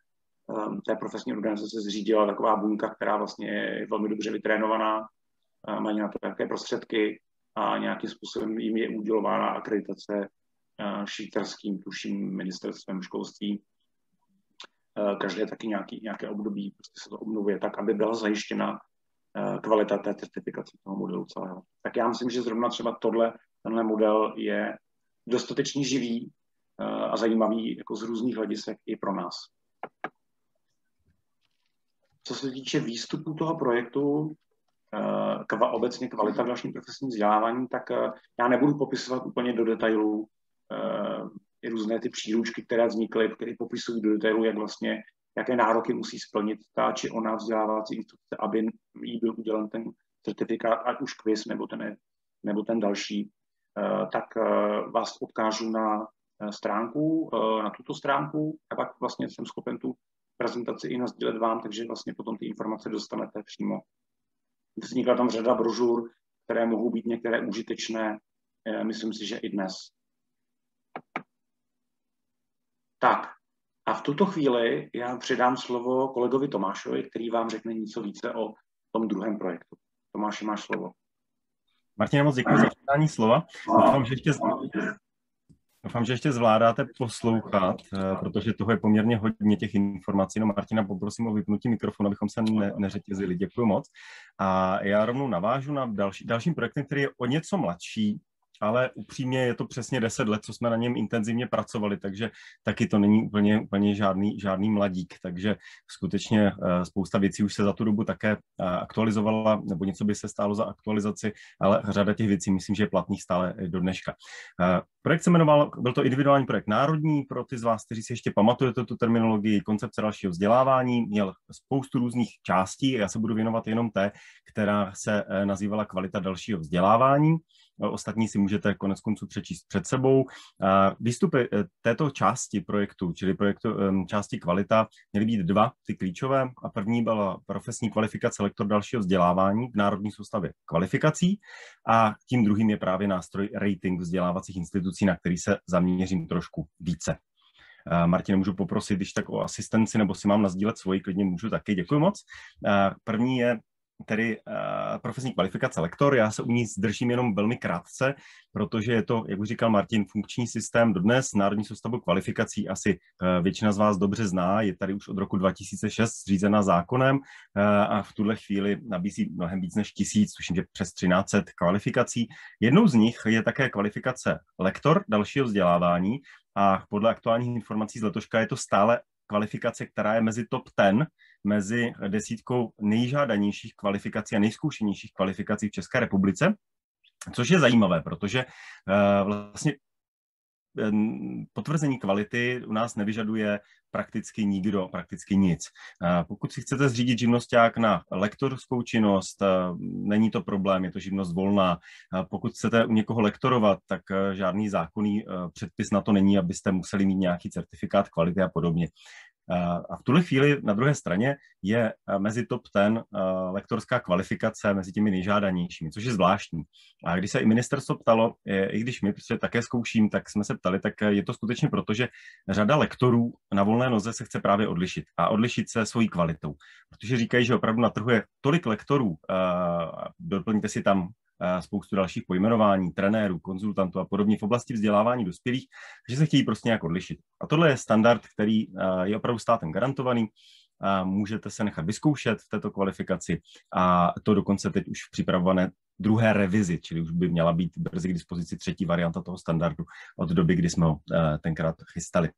Ehm, té profesní organizace zřídila taková buňka, která vlastně je velmi dobře vytrénovaná, mají na to nějaké prostředky a nějakým způsobem jim je udělována akreditace eh, švýcarským, tuším, ministerstvem školství. Eh, každé taky nějaký, nějaké období prostě se to obnovuje tak, aby byla zajištěna eh, kvalita té certifikace toho modelu celého. Tak já myslím, že zrovna třeba tohle, tenhle model je dostatečně živý a zajímavý jako z různých hledisek i pro nás. Co se týče výstupu toho projektu, eh, kva, obecně kvalita v dalším profesním vzdělávání, tak eh, já nebudu popisovat úplně do detailů eh, i různé ty příručky, které vznikly, které popisují do detailu, jak vlastně, jaké nároky musí splnit ta či ona vzdělávací instituce, aby jí byl udělen ten certifikát, ať už quiz nebo ten, nebo ten další, tak vás odkážu na stránku, na tuto stránku a pak vlastně jsem schopen tu prezentaci i nazdílet vám, takže vlastně potom ty informace dostanete přímo. Vznikla tam řada brožur, které mohou být některé užitečné, eh, myslím si, že i dnes. Tak, a v tuto chvíli já předám slovo kolegovi Tomášovi, který vám řekne něco více o tom druhém projektu. Tomáši, máš slovo. Martina, moc děkuji za předání slova. Doufám, že ještě Doufám, že ještě zvládáte poslouchat, eh, protože toho je poměrně hodně těch informací. No Martina, poprosím o vypnutí mikrofonu, abychom se ne, neřetězili. Děkuji moc. A já rovnou navážu na další, dalším projektem, který je o něco mladší, ale upřímně je to přesně 10 let, co jsme na něm intenzivně pracovali, takže taky to není úplně, úplně žádný, žádný mladík, takže skutečně eh, spousta věcí už se za tu dobu také eh, aktualizovala, nebo něco by se stálo za aktualizaci, ale řada těch věcí myslím, že je platných stále do dneška. Eh, projekt se jmenoval, byl to individuální projekt národní, pro ty z vás, kteří si ještě pamatujete tu terminologii, koncepce dalšího vzdělávání, měl spoustu různých částí, já se budu věnovat jenom té, která se nazývala kvalita dalšího vzdělávání. Ostatní si můžete konec konců přečíst před sebou. Výstupy eh, této části projektu, čili projektu části kvalita, měly být dva, ty klíčové. A první byla profesní kvalifikace lektor dalšího vzdělávání v Národní soustavě kvalifikací a tím druhým je právě nástroj rating vzdělávacích institucí, na který se zaměřím trošku více. Martin, můžu poprosit, když tak o asistenci, nebo si mám nazdílet svoji, klidně můžu taky. Děkuji moc. První je tedy uh, profesní kvalifikace lektor. Já se u ní zdržím jenom velmi krátce, protože je to, jak už říkal Martin, funkční systém dodnes. Národní soustavu kvalifikací asi uh, většina z vás dobře zná. Je tady už od roku 2006 zřízena zákonem uh, a v tuhle chvíli nabízí mnohem víc než tisíc, tuším, že přes 1300 kvalifikací. Jednou z nich je také kvalifikace lektor dalšího vzdělávání a podle aktuálních informací z letoška je to stále kvalifikace, která je mezi top 10, mezi desítkou nejžádanějších kvalifikací a nejzkoušenějších kvalifikací v České republice, což je zajímavé, protože uh, vlastně potvrzení kvality u nás nevyžaduje prakticky nikdo, prakticky nic. Pokud si chcete zřídit živnosták na lektorskou činnost, není to problém, je to živnost volná. Pokud chcete u někoho lektorovat, tak žádný zákonný předpis na to není, abyste museli mít nějaký certifikát kvality a podobně. A v tuhle chvíli na druhé straně je eh, mezi top ten eh, lektorská kvalifikace mezi těmi nejžádanějšími, což je zvláštní. A když se i ministerstvo ptalo, i když my prostě také zkouším, tak jsme se ptali, tak je to skutečně proto, že řada lektorů na volné noze se chce právě odlišit a odlišit se svojí kvalitou. Protože říkají, že opravdu na trhu je tolik lektorů, doplňte si tam spoustu dalších pojmenování, trenérů, konzultantů a podobně v oblasti vzdělávání dospělých, že se chtějí prostě nějak odlišit. A tohle je standard, který je opravdu státem garantovaný, a můžete se nechat vyzkoušet v této kvalifikaci a to dokonce teď už v připravované druhé revizi, čili už by měla být brzy k dispozici třetí varianta toho standardu od doby, kdy jsme ho tenkrát chystali.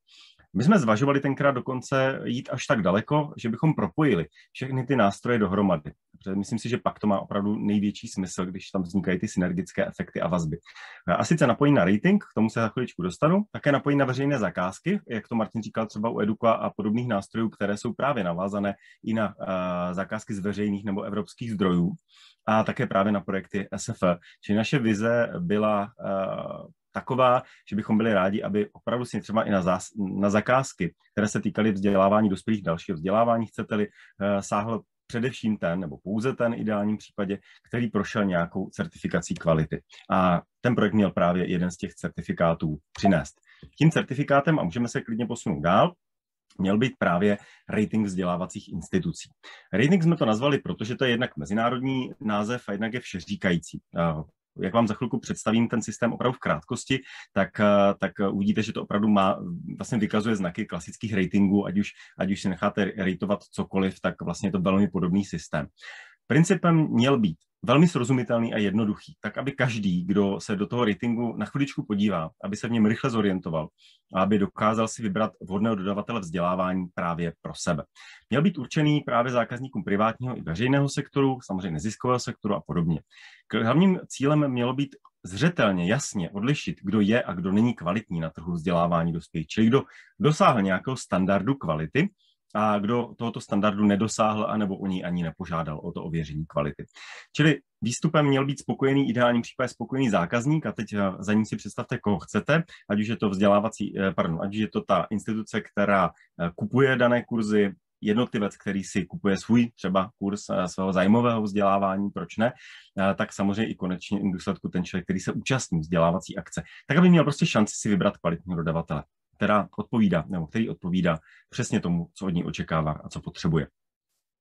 My jsme zvažovali tenkrát dokonce jít až tak daleko, že bychom propojili všechny ty nástroje dohromady. Myslím si, že pak to má opravdu největší smysl, když tam vznikají ty synergické efekty a vazby. A sice napojení na rating, k tomu se za chviličku dostanu, také napojení na veřejné zakázky, jak to Martin říkal třeba u Eduka a podobných nástrojů, které jsou právě navázané i na uh, zakázky z veřejných nebo evropských zdrojů a také právě na projekty SF. Čili naše vize byla uh, taková, že bychom byli rádi, aby opravdu si třeba i na, zás, na zakázky, které se týkaly vzdělávání dospělých dalšího vzdělávání, chcete-li, uh, sáhl především ten, nebo pouze ten ideálním případě, který prošel nějakou certifikací kvality. A ten projekt měl právě jeden z těch certifikátů přinést. Tím certifikátem, a můžeme se klidně posunout dál, měl být právě rating vzdělávacích institucí. Rating jsme to nazvali, protože to je jednak mezinárodní název a jednak je všeříkající jak vám za chvilku představím ten systém opravdu v krátkosti, tak, eh, tak uvidíte, že to opravdu má, vlastně vykazuje znaky klasických ratingů, ať už, ať už si necháte rateovat cokoliv, tak vlastně je to velmi podobný systém. Principem měl být velmi srozumitelný a jednoduchý, tak aby každý, kdo se do toho ratingu na chviličku podívá, aby se v něm rychle zorientoval a aby dokázal si vybrat vhodného dodavatele vzdělávání právě pro sebe. Měl být určený právě zákazníkům privátního i veřejného sektoru, samozřejmě neziskového sektoru a podobně. Hlavním cílem mělo být zřetelně, jasně odlišit, kdo je a kdo není kvalitní na trhu vzdělávání dospělých, čili kdo dosáhl nějakého standardu kvality a kdo tohoto standardu nedosáhl anebo o ní ani nepožádal o to ověření kvality. Čili výstupem měl být spokojený, ideální případ spokojený zákazník a teď eh, za ním si představte, koho chcete, ať už je to vzdělávací, eh, pardon, ať už je to ta instituce, která eh, kupuje dané kurzy, jednotlivec, který si kupuje svůj třeba kurz svého zájmového vzdělávání, proč ne, tak samozřejmě i konečně v důsledku ten člověk, který se účastní vzdělávací akce, tak aby měl prostě šanci si vybrat kvalitního dodavatele která odpovídá, nebo který odpovídá přesně tomu, co od ní očekává a co potřebuje.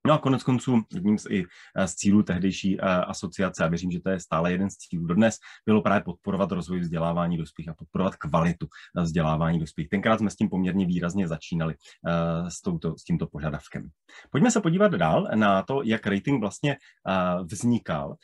No a konec konců jedním z, i eh, z cílů tehdejší eh, asociace, a věřím, že to je stále jeden z cílů dodnes, bylo právě podporovat rozvoj vzdělávání dospělých a podporovat kvalitu eh, vzdělávání dospělých. Tenkrát jsme s tím poměrně výrazně začínali s, touto, s tímto požadavkem. Pojďme se podívat dál na to, jak rating vlastně vznikal.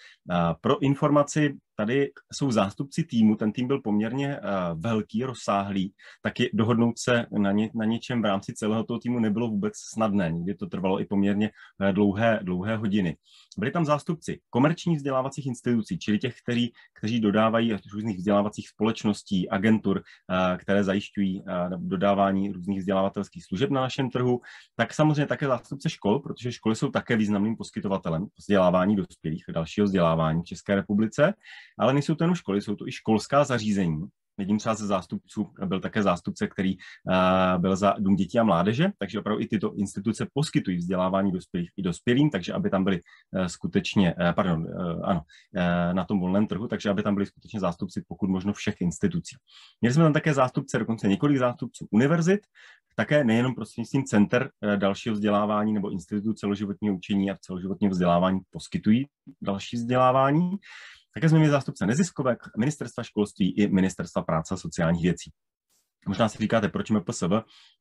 Pro informaci tady jsou zástupci týmu, ten tým byl poměrně uh, velký, rozsáhlý, taky dohodnout se na, ně, na něčem v rámci celého toho týmu nebylo vůbec snadné, někdy to trvalo i poměrně uh, dlouhé, dlouhé hodiny. Byli tam zástupci komerčních vzdělávacích institucí, čili těch, kteří, kteří dodávají různých vzdělávacích společností, agentur, uh, které zajišťují dodávání různých vzdělávatelských služeb na našem trhu, tak samozřejmě také zástupce škol, protože školy jsou také významným poskytovatelem vzdělávání dospělých a dalšího vzdělávání v České republice. Ale nejsou to jenom školy, jsou to i školská zařízení, jedním třeba ze zástupců byl také zástupce, který uh, byl za Dům dětí a mládeže, takže opravdu i tyto instituce poskytují vzdělávání dospělých i dospělým, takže aby tam byli uh, skutečně, uh, pardon, ano, na tom volném trhu, takže aby tam byli skutečně zástupci pokud možno všech institucí. Měli jsme tam také zástupce, dokonce několik zástupců univerzit, také nejenom prostřednictvím center eh, dalšího vzdělávání nebo institutu celoživotního učení a celoživotního vzdělávání poskytují další vzdělávání, také jsme měli zástupce neziskovek, ministerstva školství i ministerstva práce a sociálních věcí. Možná si říkáte, proč MPSV?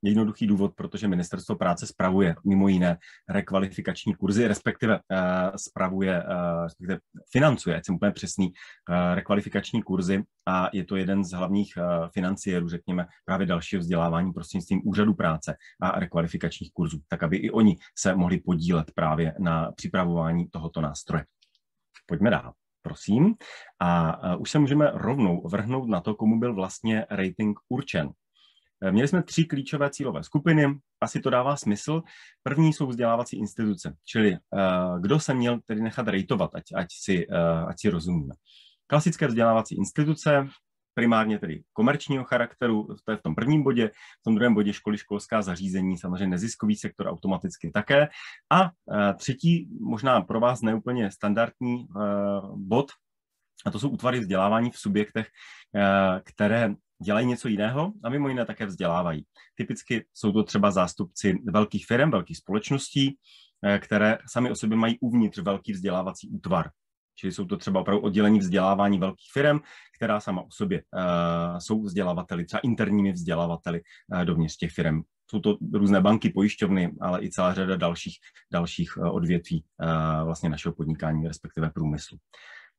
Jednoduchý důvod, protože ministerstvo práce spravuje mimo jiné rekvalifikační kurzy, respektive uh, spravuje, uh, respektive financuje, ať jsem úplně přesný, uh, rekvalifikační kurzy a je to jeden z hlavních uh, financiérů, řekněme, právě dalšího vzdělávání prostřednictvím úřadu práce a rekvalifikačních kurzů, tak aby i oni se mohli podílet právě na připravování tohoto nástroje. Pojďme dál prosím. A už se můžeme rovnou vrhnout na to, komu byl vlastně rating určen. E, měli jsme tři klíčové cílové skupiny, asi to dává smysl. První jsou vzdělávací instituce, čili uh, kdo se měl tedy nechat rejtovat, ať, ať, si, uh, ať si rozumíme. Klasické vzdělávací instituce, primárně tedy komerčního charakteru, to je v tom prvním bodě, v tom druhém bodě školy, školská zařízení, samozřejmě neziskový sektor automaticky také. A e, třetí, možná pro vás neúplně standardní e, bod, a to jsou útvary vzdělávání v subjektech, e, které dělají něco jiného a mimo jiné také vzdělávají. Typicky jsou to třeba zástupci velkých firm, velkých společností, které sami o sobě mají uvnitř velký vzdělávací útvar. Čili jsou to třeba opravdu oddělení vzdělávání velkých firm, která sama o sobě uh, jsou vzdělavateli, třeba interními vzdělavateli uh, dovnitř těch firm. Jsou to různé banky, pojišťovny, ale i celá řada dalších, dalších uh, odvětví vlastně našeho podnikání, respektive průmyslu.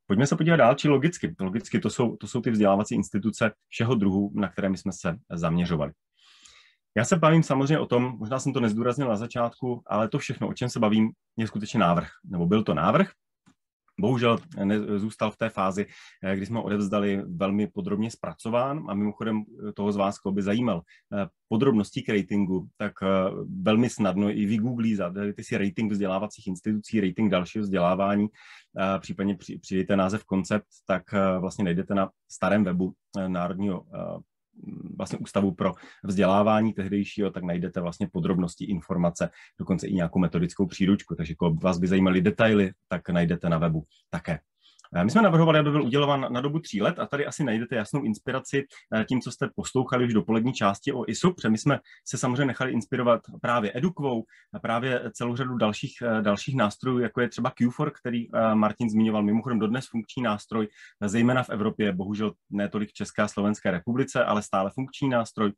Pojďme se podívat dál, či logicky. Logicky to jsou, to jsou ty vzdělávací instituce všeho druhu, na které my jsme se zaměřovali. Já se bavím samozřejmě o tom, možná jsem to nezdůraznil na začátku, ale to všechno, o čem se bavím, je skutečně návrh. Nebo byl to návrh, Bohužel zůstal v té fázi, eh, kdy jsme odevzdali velmi podrobně zpracován a mimochodem eh, toho z vás, kdo by zajímal eh, podrobností k ratingu, tak velmi snadno i vygooglí, zadejte si rating vzdělávacích institucí, rating dalšího vzdělávání, případně přidejte název koncept, tak vlastně najdete na starém webu Národního vlastně ústavu pro vzdělávání tehdejšího, tak najdete vlastně podrobnosti, informace, dokonce i nějakou metodickou příručku. Takže pokud vás by zajímaly detaily, tak najdete na webu také. My jsme navrhovali, aby byl udělovan na dobu tří let a tady asi najdete jasnou inspiraci eh, tím, co jste poslouchali už dopolední části o ISU, protože my jsme se samozřejmě nechali inspirovat právě Edukvou a právě celou řadu dalších, eh, dalších nástrojů, jako je třeba Q4, který eh, Martin zmiňoval, mimochodem dodnes funkční nástroj, zejména v Evropě, bohužel ne tolik v České a Slovenské republice, ale stále funkční nástroj.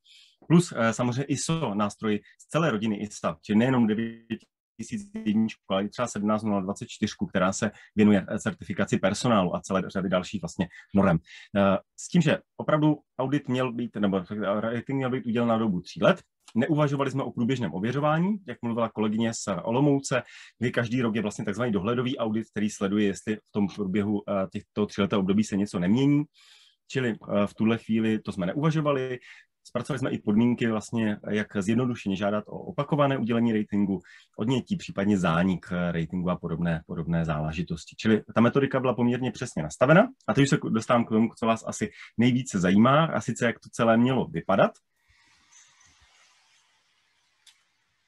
Plus samozřejmě ISO, nástroj z celé rodiny ISA, čili nejenom 9 2001, ale třeba 17024, která se věnuje certifikaci personálu a celé řady dalších vlastně norem. Eh, s tím, že opravdu audit měl být, nebo rating měl být udělen na dobu tří let, Neuvažovali jsme o průběžném ověřování, jak mluvila kolegyně z Olomouce, kdy každý rok je vlastně takzvaný dohledový audit, který sleduje, jestli v tom průběhu eh, těchto tříletého období se něco nemění. Čili eh, v tuhle chvíli to jsme neuvažovali. Zpracovali jsme i podmínky, vlastně, jak zjednodušeně žádat o opakované udělení ratingu, odnětí, případně zánik ratingu a podobné, podobné záležitosti. Čili ta metodika byla poměrně přesně nastavena. A teď se dostávám k tomu, co vás asi nejvíce zajímá, a sice jak to celé mělo vypadat.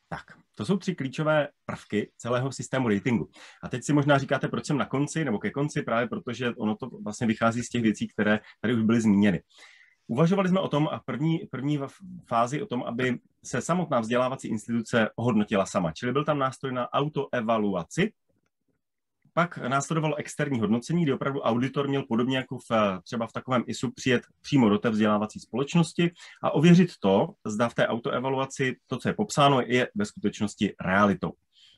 Tak, to jsou tři klíčové prvky celého systému ratingu. A teď si možná říkáte, proč jsem na konci nebo ke konci, právě protože ono to vlastně vychází z těch věcí, které tady už byly zmíněny. Uvažovali jsme o tom a první, první fázi o tom, aby se samotná vzdělávací instituce ohodnotila sama. Čili byl tam nástroj na autoevaluaci, pak následovalo externí hodnocení, kdy opravdu auditor měl podobně jako v, třeba v takovém ISU přijet přímo do té vzdělávací společnosti a ověřit to, zda v té autoevaluaci to, co je popsáno, je ve skutečnosti realitou.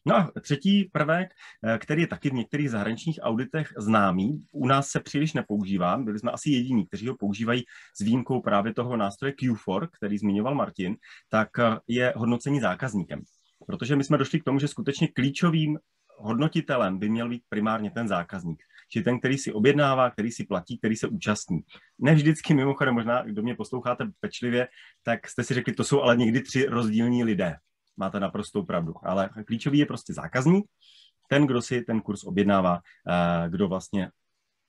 No a třetí prvek, eh, který je taky v některých zahraničních auditech známý, u nás se příliš nepoužívá, byli jsme asi jediní, kteří ho používají s výjimkou právě toho nástroje Q4, který zmiňoval Martin, tak eh, je hodnocení zákazníkem. Protože my jsme došli k tomu, že skutečně klíčovým hodnotitelem by měl být primárně ten zákazník. Či ten, který si objednává, který si platí, který se účastní. Ne vždycky, mimochodem, možná, kdo mě posloucháte pečlivě, tak jste si řekli, to jsou ale někdy tři rozdílní lidé máte naprostou pravdu. Ale klíčový je prostě zákazník, ten, kdo si ten kurz objednává, eh, kdo vlastně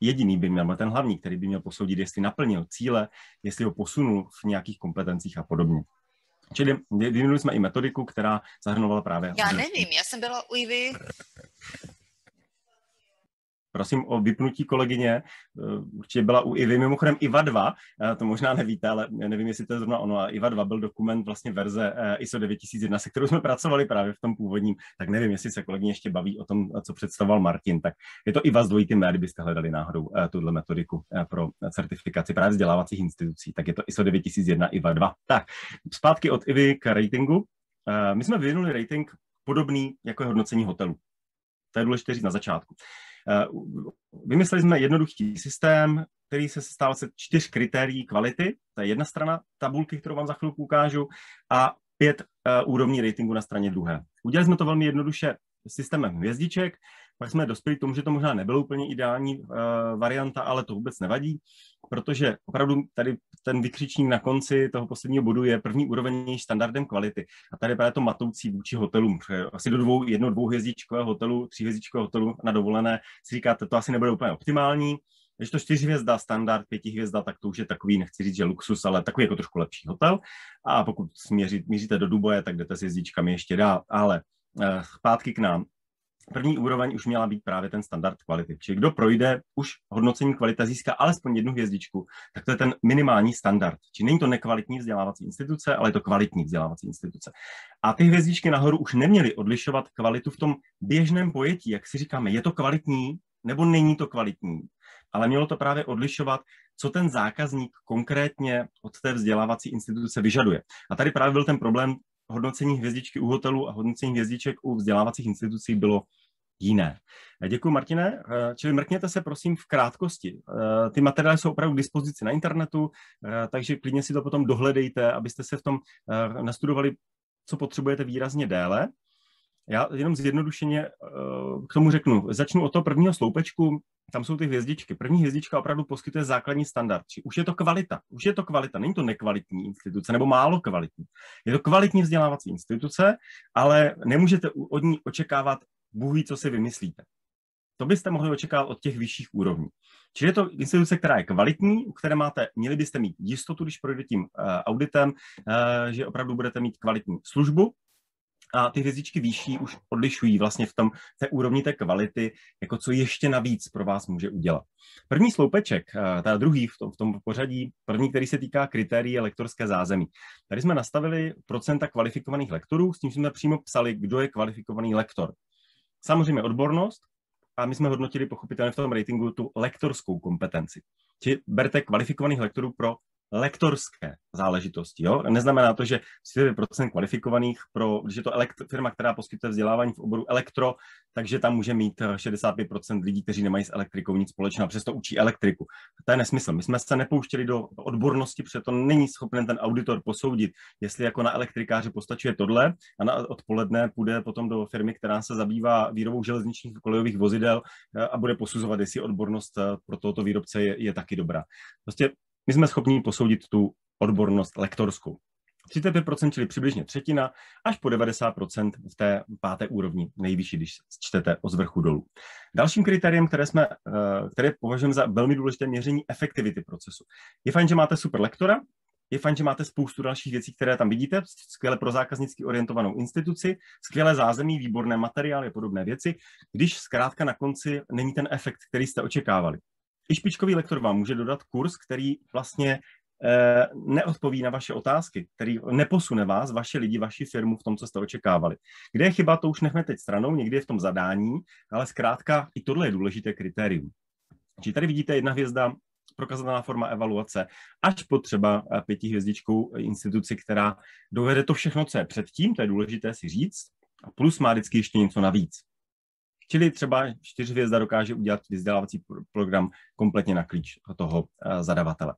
jediný by měl, ten hlavní, který by měl posoudit, jestli naplnil cíle, jestli ho posunul v nějakých kompetencích a podobně. Čili vyvinuli jsme i metodiku, která zahrnovala právě... Já nevím, já jsem byla u Ivy. Prosím o vypnutí kolegyně, eh, určitě byla u Ivy, mimochodem IVA 2, eh, to možná nevíte, ale nevím, jestli to je zrovna ono, a IVA 2 byl dokument vlastně verze eh, ISO 9001, se kterou jsme pracovali právě v tom původním, tak nevím, jestli se kolegyně ještě baví o tom, co představoval Martin, tak je to IVA s dvojitým M, kdybyste hledali náhodou tuhle metodiku pro certifikaci právě vzdělávacích institucí, tak je to ISO 9001 IVA 2. Tak, zpátky od Ivy k ratingu. My jsme vyvinuli rating podobný jako je hodnocení hotelu. To je důležité říct na začátku. Eh, vymysleli jsme jednoduchý systém, který se sestává se čtyř kritérií kvality, to je jedna strana tabulky, kterou vám za chvilku ukážu, a pět uh, úrovní ratingu na straně druhé. Udělali jsme to velmi jednoduše systémem hvězdiček, pak jsme dospěli k tomu, že to možná nebylo úplně ideální uh, varianta, ale to vůbec nevadí, protože opravdu tady ten vykřičník na konci toho posledního bodu je první úroveň standardem kvality. A tady je právě to matoucí vůči hotelům. Asi do dvou, jedno dvouhvězdičkového hotelu, tříhvězdičkového hotelu na dovolené si říkáte, to asi nebude úplně optimální, když to čtyři hvězda standard, pěti hvězda, tak to už je takový, nechci říct, že luxus, ale takový jako trošku lepší hotel. A pokud směří, míříte do Duboje, tak jdete s hvězdičkami ještě dál. Ale uh, zpátky k nám první úroveň už měla být právě ten standard kvality. Čili kdo projde už hodnocení kvalita, získá alespoň jednu hvězdičku, tak to je ten minimální standard. Čili není to nekvalitní vzdělávací instituce, ale je to kvalitní vzdělávací instituce. A ty hvězdičky nahoru už neměly odlišovat kvalitu v tom běžném pojetí, jak si říkáme, je to kvalitní nebo není to kvalitní. Ale mělo to právě odlišovat, co ten zákazník konkrétně od té vzdělávací instituce vyžaduje. A tady právě byl ten problém hodnocení hvězdičky u hotelu a hodnocení hvězdiček u vzdělávacích institucí bylo jiné. Děkuji, Martine. Eh, čili mrkněte se, prosím, v krátkosti. Eh, ty materiály jsou opravdu k dispozici na internetu, eh, takže klidně si to potom dohledejte, abyste se v tom nastudovali, co potřebujete výrazně déle. Já jenom zjednodušeně k tomu řeknu. Začnu od toho prvního sloupečku, tam jsou ty hvězdičky. První hvězdička opravdu poskytuje základní standard. Či už je to kvalita. Už je to kvalita. Není to nekvalitní instituce nebo málo kvalitní. Je to kvalitní vzdělávací instituce, ale nemůžete od ní očekávat bůh co si vymyslíte. To byste mohli očekávat od těch vyšších úrovní. Čili je to instituce, která je kvalitní, u které máte, měli byste mít jistotu, když projdete tím uh, auditem, uh, že opravdu budete mít kvalitní službu, a ty hvězdičky výšší už odlišují vlastně v tom té úrovni té kvality, jako co ještě navíc pro vás může udělat. První sloupeček, eh, teda druhý v tom, v tom pořadí, první, který se týká kritérií lektorské zázemí. Tady jsme nastavili procenta kvalifikovaných lektorů, s tím jsme přímo psali, kdo je kvalifikovaný lektor. Samozřejmě odbornost, a my jsme hodnotili pochopitelně v tom ratingu tu lektorskou kompetenci. Či berte kvalifikovaných lektorů pro lektorské záležitosti. Jo? Neznamená to, že 4% kvalifikovaných pro, když je to elektro, firma, která poskytuje vzdělávání v oboru elektro, takže tam může mít 65% lidí, kteří nemají s elektrikou nic společného, přesto učí elektriku. To je nesmysl. My jsme se nepouštěli do odbornosti, protože to není schopen ten auditor posoudit, jestli jako na elektrikáře postačuje tohle a na odpoledne půjde potom do firmy, která se zabývá výrobou železničních kolejových vozidel eh, a bude posuzovat, jestli odbornost eh, pro tohoto výrobce je, je taky dobrá. Prostě my jsme schopni posoudit tu odbornost lektorskou. 35%, čili přibližně třetina, až po 90% v té páté úrovni, nejvyšší, když čtete o zvrchu dolů. Dalším kritériem, které, jsme, eh, které považujeme za velmi důležité měření efektivity procesu. Je fajn, že máte super lektora, je fajn, že máte spoustu dalších věcí, které tam vidíte, skvěle pro zákaznicky orientovanou instituci, skvělé zázemí, výborné materiály a podobné věci, když zkrátka na konci není ten efekt, který jste očekávali. I špičkový lektor vám může dodat kurz, který vlastně eh, neodpoví na vaše otázky, který neposune vás, vaše lidi, vaši firmu v tom, co jste očekávali. Kde je chyba, to už nechme teď stranou, někdy je v tom zadání, ale zkrátka i tohle je důležité kritérium. Či tady vidíte jedna hvězda, prokazatelná forma evaluace, až po třeba pětihvězdičkou instituci, která dovede to všechno, co je předtím, to je důležité si říct, a plus má vždycky ještě něco navíc. Čili třeba čtyři hvězda dokáže udělat vzdělávací program kompletně na klíč toho eh, zadavatele.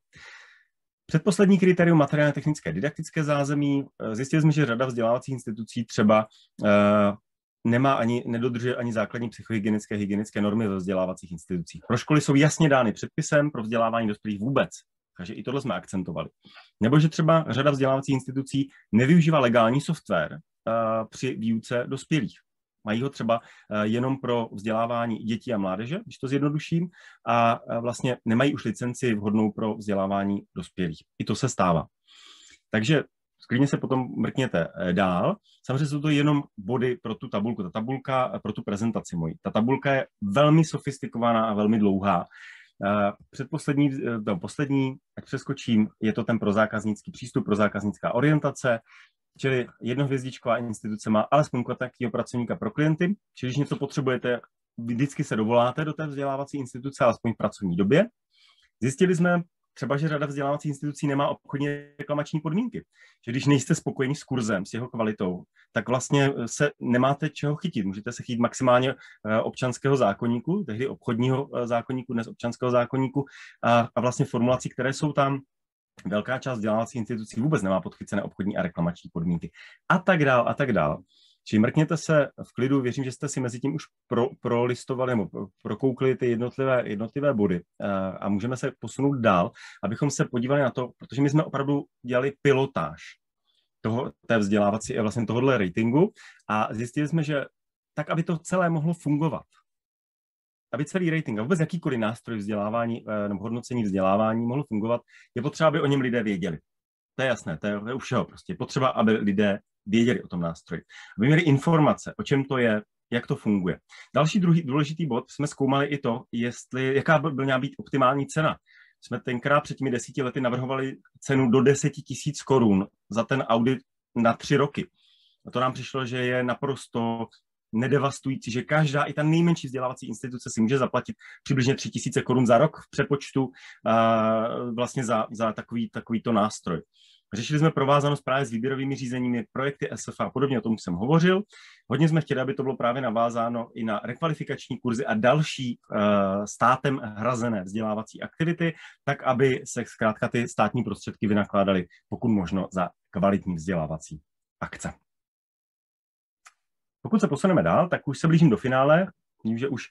Předposlední kritérium materiálně technické didaktické zázemí. Eh, zjistili jsme, že řada vzdělávacích institucí třeba eh, nemá ani, nedodržuje ani základní psychohygienické hygienické normy ve vzdělávacích institucích. Pro školy jsou jasně dány předpisem, pro vzdělávání dospělých vůbec. Takže i tohle jsme akcentovali. Nebo že třeba řada vzdělávacích institucí nevyužívá legální software při výuce dospělých. Mají ho třeba eh, jenom pro vzdělávání dětí a mládeže, když to zjednoduším, a eh, vlastně nemají už licenci vhodnou pro vzdělávání dospělých. I to se stává. Takže Klidně se potom mrkněte dál. Samozřejmě jsou to jenom body pro tu tabulku. Ta tabulka pro tu prezentaci moji. Ta tabulka je velmi sofistikovaná a velmi dlouhá. Předposlední, no, poslední, ať přeskočím, je to ten prozákaznický přístup, prozákaznická orientace, čili jednohvězdičková instituce má alespoň kontaktního pracovníka pro klienty, čili když něco potřebujete, vždycky se dovoláte do té vzdělávací instituce, alespoň v pracovní době. Zjistili jsme třeba, že řada vzdělávacích institucí nemá obchodní reklamační podmínky. Že když nejste spokojeni s kurzem, s jeho kvalitou, tak vlastně se nemáte čeho chytit. Můžete se chytit maximálně eh, občanského zákonníku, tehdy obchodního eh, zákonníku, dnes občanského zákonníku a, a vlastně formulací, které jsou tam velká část vzdělávacích institucí vůbec nemá podchycené obchodní a reklamační podmínky. A tak dál, a tak dál. Čili mrkněte se v klidu, věřím, že jste si mezi tím už pro, prolistovali nebo prokoukli ty jednotlivé, jednotlivé body eh, a můžeme se posunout dál, abychom se podívali na to, protože my jsme opravdu dělali pilotáž toho, té vzdělávací, eh, vlastně tohohle ratingu a zjistili jsme, že tak, aby to celé mohlo fungovat, aby celý rating a vůbec jakýkoliv nástroj vzdělávání eh, nebo hodnocení vzdělávání mohlo fungovat, je potřeba, aby o něm lidé věděli. To je jasné, to je, to je u všeho prostě. Potřeba, aby lidé věděli o tom nástroji. Aby měli informace, o čem to je, jak to funguje. Další druhý, důležitý bod, jsme zkoumali i to, jestli, jaká by měla být optimální cena. Jsme tenkrát před těmi desíti lety navrhovali cenu do deseti tisíc korun za ten audit na tři roky. A to nám přišlo, že je naprosto nedevastující, že každá, i ta nejmenší vzdělávací instituce si může zaplatit přibližně 3000 korun za rok v přepočtu uh, vlastně za, za takový, takovýto nástroj. Řešili jsme provázanost právě s výběrovými řízeními, projekty SF a podobně, o tom jsem hovořil. Hodně jsme chtěli, aby to bylo právě navázáno i na rekvalifikační kurzy a další uh, státem hrazené vzdělávací aktivity, tak aby se zkrátka ty státní prostředky vynakládaly pokud možno za kvalitní vzdělávací akce. Pokud se posuneme dál, tak už se blížím do finále, vím, že už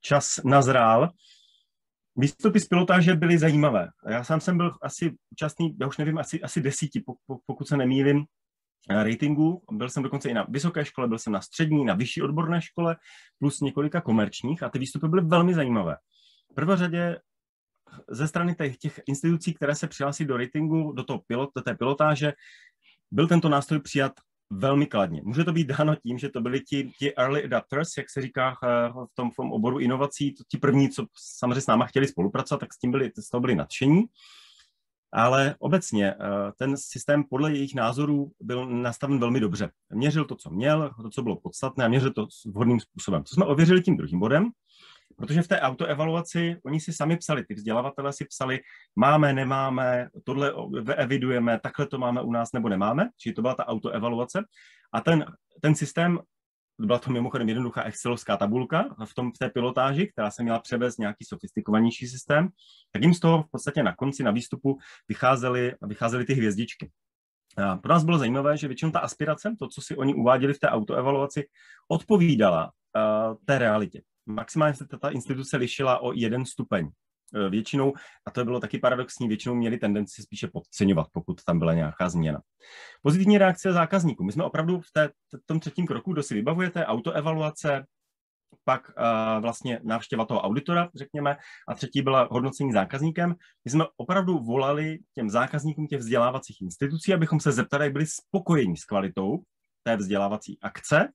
čas nazrál. Výstupy z pilotáže byly zajímavé. Já sám jsem byl asi účastný, já už nevím, asi, asi desíti, pokud se nemýlím, eh, ratingu. Byl jsem dokonce i na vysoké škole, byl jsem na střední, na vyšší odborné škole, plus několika komerčních a ty výstupy byly velmi zajímavé. V prvé řadě ze strany těch, těch institucí, které se přihlásí do ratingu, do, toho pilot, do té pilotáže, byl tento nástroj přijat velmi kladně. Může to být dáno tím, že to byli ti, ti early adapters, jak se říká eh, v tom, v tom oboru inovací, to ti první, co samozřejmě s náma chtěli spolupracovat, tak s tím byli, z toho byli nadšení. Ale obecně eh, ten systém podle jejich názorů byl nastaven velmi dobře. Měřil to, co měl, to, co bylo podstatné a měřil to vhodným způsobem. Co jsme ověřili tím druhým bodem, Protože v té autoevaluaci oni si sami psali, ty vzdělavatele si psali, máme, nemáme, tohle evidujeme, takhle to máme u nás nebo nemáme, čili to byla ta autoevaluace. A ten, ten systém, byla to mimochodem jednoduchá excelovská tabulka v, tom, v té pilotáži, která se měla převést nějaký sofistikovanější systém, tak jim z toho v podstatě na konci, na výstupu vycházely, vycházely ty hvězdičky. A pro nás bylo zajímavé, že většinou ta aspirace, to, co si oni uváděli v té autoevaluaci, odpovídala uh, té realitě maximálně se ta instituce lišila o jeden stupeň. E, většinou, a to bylo taky paradoxní, většinou měli tendenci spíše podceňovat, pokud tam byla nějaká změna. Pozitivní reakce zákazníků. My jsme opravdu v, té, v tom třetím kroku, kdo si vybavujete, autoevaluace, pak uh, vlastně návštěva toho auditora, řekněme, a třetí byla hodnocení zákazníkem. My jsme opravdu volali těm zákazníkům těch vzdělávacích institucí, abychom se zeptali, jak byli spokojeni s kvalitou té vzdělávací akce.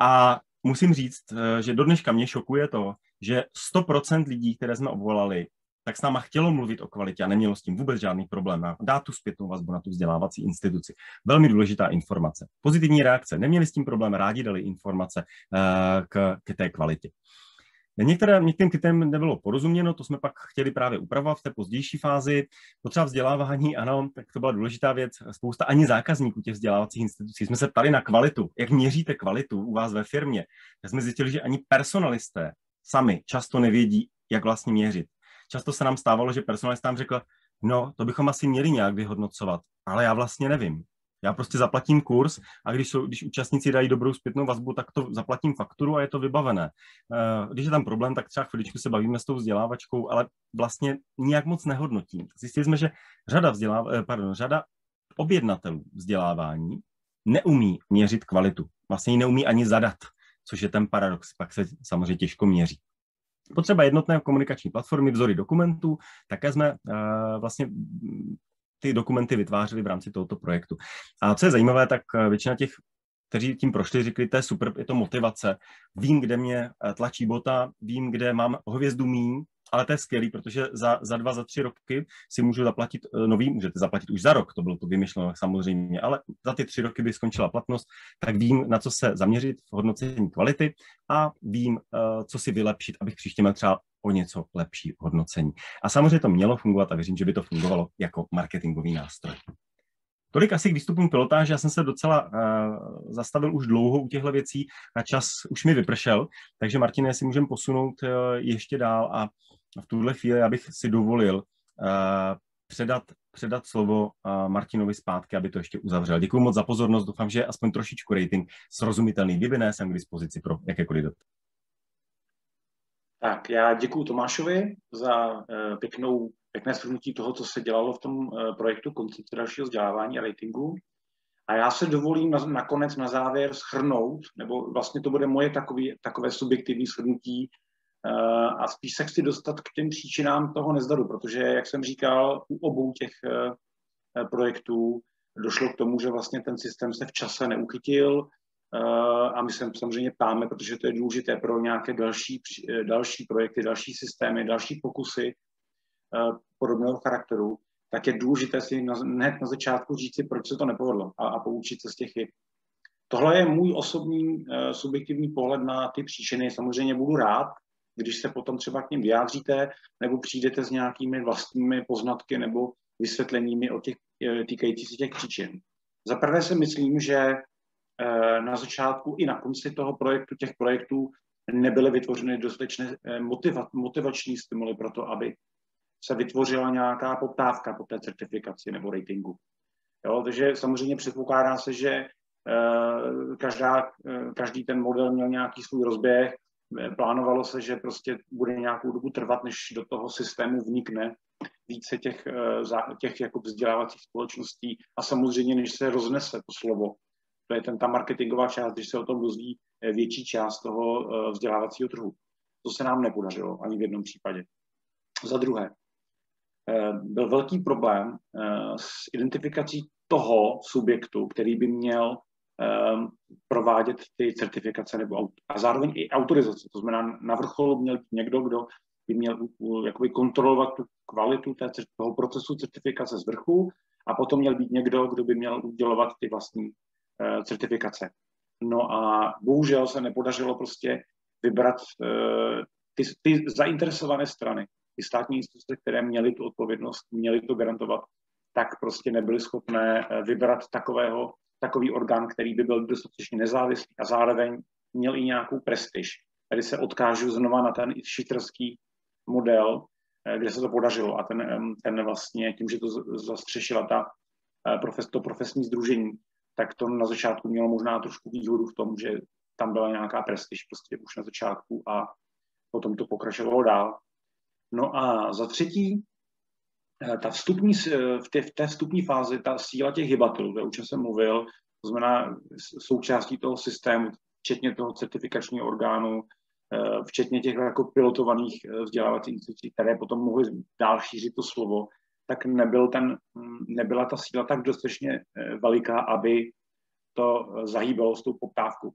A musím říct, eh, že do dneška mě šokuje to, že 100% lidí, které jsme obvolali, tak s náma chtělo mluvit o kvalitě a nemělo s tím vůbec žádný problém. Dát tu zpětnou vazbu na tu vzdělávací instituci. Velmi důležitá informace. Pozitivní reakce. Neměli s tím problém, rádi dali informace eh, k, k té kvalitě. Některé, některým kritériím nebylo porozuměno, to jsme pak chtěli právě upravovat v té pozdější fázi. Potřeba vzdělávání, ano, tak to byla důležitá věc. Spousta ani zákazníků těch vzdělávacích institucí jsme se ptali na kvalitu. Jak měříte kvalitu u vás ve firmě? Tak jsme zjistili, že ani personalisté sami často nevědí, jak vlastně měřit. Často se nám stávalo, že personalistám řekl, no, to bychom asi měli nějak vyhodnocovat, ale já vlastně nevím. Já prostě zaplatím kurz a když, jsou, když účastníci dají dobrou zpětnou vazbu, tak to zaplatím fakturu a je to vybavené. Eh, když je tam problém, tak třeba chviličku se bavíme s tou vzdělávačkou, ale vlastně nijak moc nehodnotím. Zjistili jsme, že řada, vzděláv, eh, pardon, řada objednatelů vzdělávání neumí měřit kvalitu. Vlastně ji neumí ani zadat, což je ten paradox. Pak se samozřejmě těžko měří. Potřeba jednotné komunikační platformy, vzory dokumentů. Také jsme uh, vlastně ty dokumenty vytvářeli v rámci tohoto projektu. A co je zajímavé, tak většina těch kteří tím prošli, řekli, to je super, je to motivace. Vím, kde mě tlačí bota, vím, kde mám hvězdu míň, ale to je skvělý, protože za, za dva, za tři roky si můžu zaplatit uh, nový, můžete zaplatit už za rok, to bylo to vymyšleno samozřejmě, ale za ty tři roky by skončila platnost, tak vím, na co se zaměřit v hodnocení kvality a vím, uh, co si vylepšit, abych příště měl třeba o něco lepší hodnocení. A samozřejmě to mělo fungovat a věřím, že by to fungovalo jako marketingový nástroj. Tolik asi k výstupům pilotáže. Já jsem se docela uh, zastavil už dlouho u těchto věcí a čas už mi vypršel, takže Martin, jestli můžeme posunout uh, ještě dál a v tuhle chvíli já bych si dovolil uh, předat, předat slovo uh, Martinovi zpátky, aby to ještě uzavřel. Děkuji moc za pozornost, doufám, že aspoň trošičku rating srozumitelný. Kdyby ne, jsem k dispozici pro jakékoliv dotazy. Tak, já děkuji Tomášovi za uh, pěknou, pěkné shrnutí toho, co se dělalo v tom uh, projektu koncepce dalšího vzdělávání a ratingu. A já se dovolím na, nakonec na závěr schrnout, nebo vlastně to bude moje takový, takové subjektivní shrnutí a spíš se chci dostat k těm příčinám toho nezdaru, protože, jak jsem říkal, u obou těch eh, eh, projektů došlo k tomu, že vlastně ten systém se v čase neuchytil a my se samozřejmě ptáme, protože to je důležité pro nějaké další, další projekty, další systémy, další pokusy podobného charakteru, tak je důležité si hned na začátku říci, proč se to nepovedlo a, a poučit se z těch chyb. Tohle je můj osobní subjektivní pohled na ty příčiny. Samozřejmě budu rád, když se potom třeba k ním vyjádříte, nebo přijdete s nějakými vlastními poznatky nebo vysvětleními o těch eh, týkající se těch příčin. Za prvé si myslím, že eh, na začátku i na konci toho projektu, těch projektů, nebyly vytvořeny dostatečné eh, motiva, motivační stimuly pro to, aby se vytvořila nějaká poptávka po té certifikaci nebo ratingu. Jo, takže samozřejmě předpokládá se, že každá, každý ten model měl nějaký svůj rozběh, plánovalo se, že prostě bude nějakou dobu trvat, než do toho systému vnikne více těch, eh, těch jako vzdělávacích společností a samozřejmě, než se roznese to slovo. To je ten, ta marketingová část, když se o tom dozví eh, větší část toho eh, vzdělávacího trhu. To se nám nepodařilo ani v jednom případě. Za druhé, byl velký problém s identifikací toho subjektu, který by měl um, provádět ty certifikace nebo a zároveň i autorizace. To znamená, na vrcholu měl někdo, kdo by měl jakoby kontrolovat tu kvalitu té, toho procesu certifikace z vrchu a potom měl být někdo, kdo by měl udělovat ty vlastní uh, certifikace. No a bohužel se nepodařilo prostě vybrat uh, ty, ty zainteresované strany, ty státní instituce, které měly tu odpovědnost, měly to garantovat, tak prostě nebyly schopné uh, vybrat takového takový orgán, který by byl dostatečně nezávislý a zároveň měl i nějakou prestiž. Tady se odkážu znova na ten švýcarský model, eh, kde se to podařilo a ten, ten vlastně tím, že to zastřešila ta eh, profes, to profesní združení, tak to na začátku mělo možná trošku výhodu v tom, že tam byla nějaká prestiž prostě už na začátku a potom to pokračovalo dál. No a za třetí, ta vstupní, eh, v, té, v té vstupní fázi, ta síla těch hybatelů, o čem jsem mluvil, to znamená součástí toho systému, včetně toho certifikačního orgánu, eh, včetně těch jako pilotovaných vzdělávacích institucí, které potom mohly dál šířit to slovo, tak nebyl ten, hm, nebyla ta síla tak dostatečně veliká, aby to zahýbalo s tou poptávkou.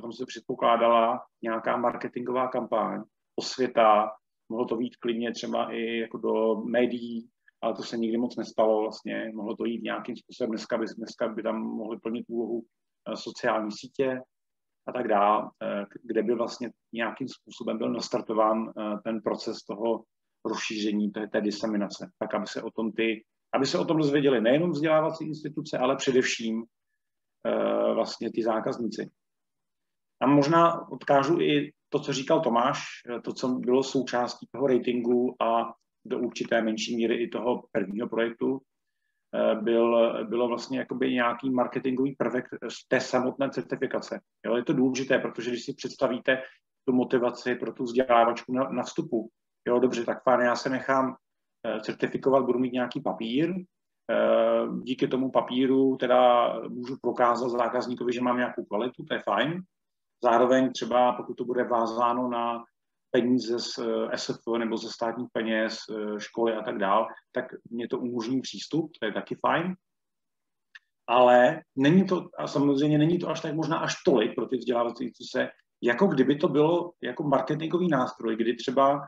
Tam se předpokládala nějaká marketingová kampaň, osvěta, Mohlo to být klidně třeba i jako do médií, ale to se nikdy moc nestalo vlastně. Mohlo to jít nějakým způsobem. Dneska by, dneska by tam mohly plnit úlohu eh, sociální sítě a tak dále, eh, kde by vlastně nějakým způsobem byl nastartován eh, ten proces toho rozšíření té, té diseminace, tak aby se o tom ty, aby se o tom dozvěděli nejenom vzdělávací instituce, ale především vlastně ty zákazníci. A možná odkážu i to, co říkal Tomáš, eh, to, co bylo součástí toho ratingu a do určité menší míry i toho prvního projektu, eh, byl, bylo vlastně jakoby nějaký marketingový prvek z té samotné certifikace. Jo, je to důležité, protože když si představíte tu motivaci pro tu vzdělávačku na, na vstupu, jo, dobře, tak fajn, já se nechám eh, certifikovat, budu mít nějaký papír, díky tomu papíru teda můžu prokázat zákazníkovi, že mám nějakou kvalitu, to je fajn, Zároveň třeba, pokud to bude vázáno na peníze z SF nebo ze státních peněz, školy a tak dál, tak mě to umožní přístup, to je taky fajn. Ale není to, a samozřejmě není to až tak možná až tolik pro ty vzdělávací instituce, jako kdyby to bylo jako marketingový nástroj, kdy třeba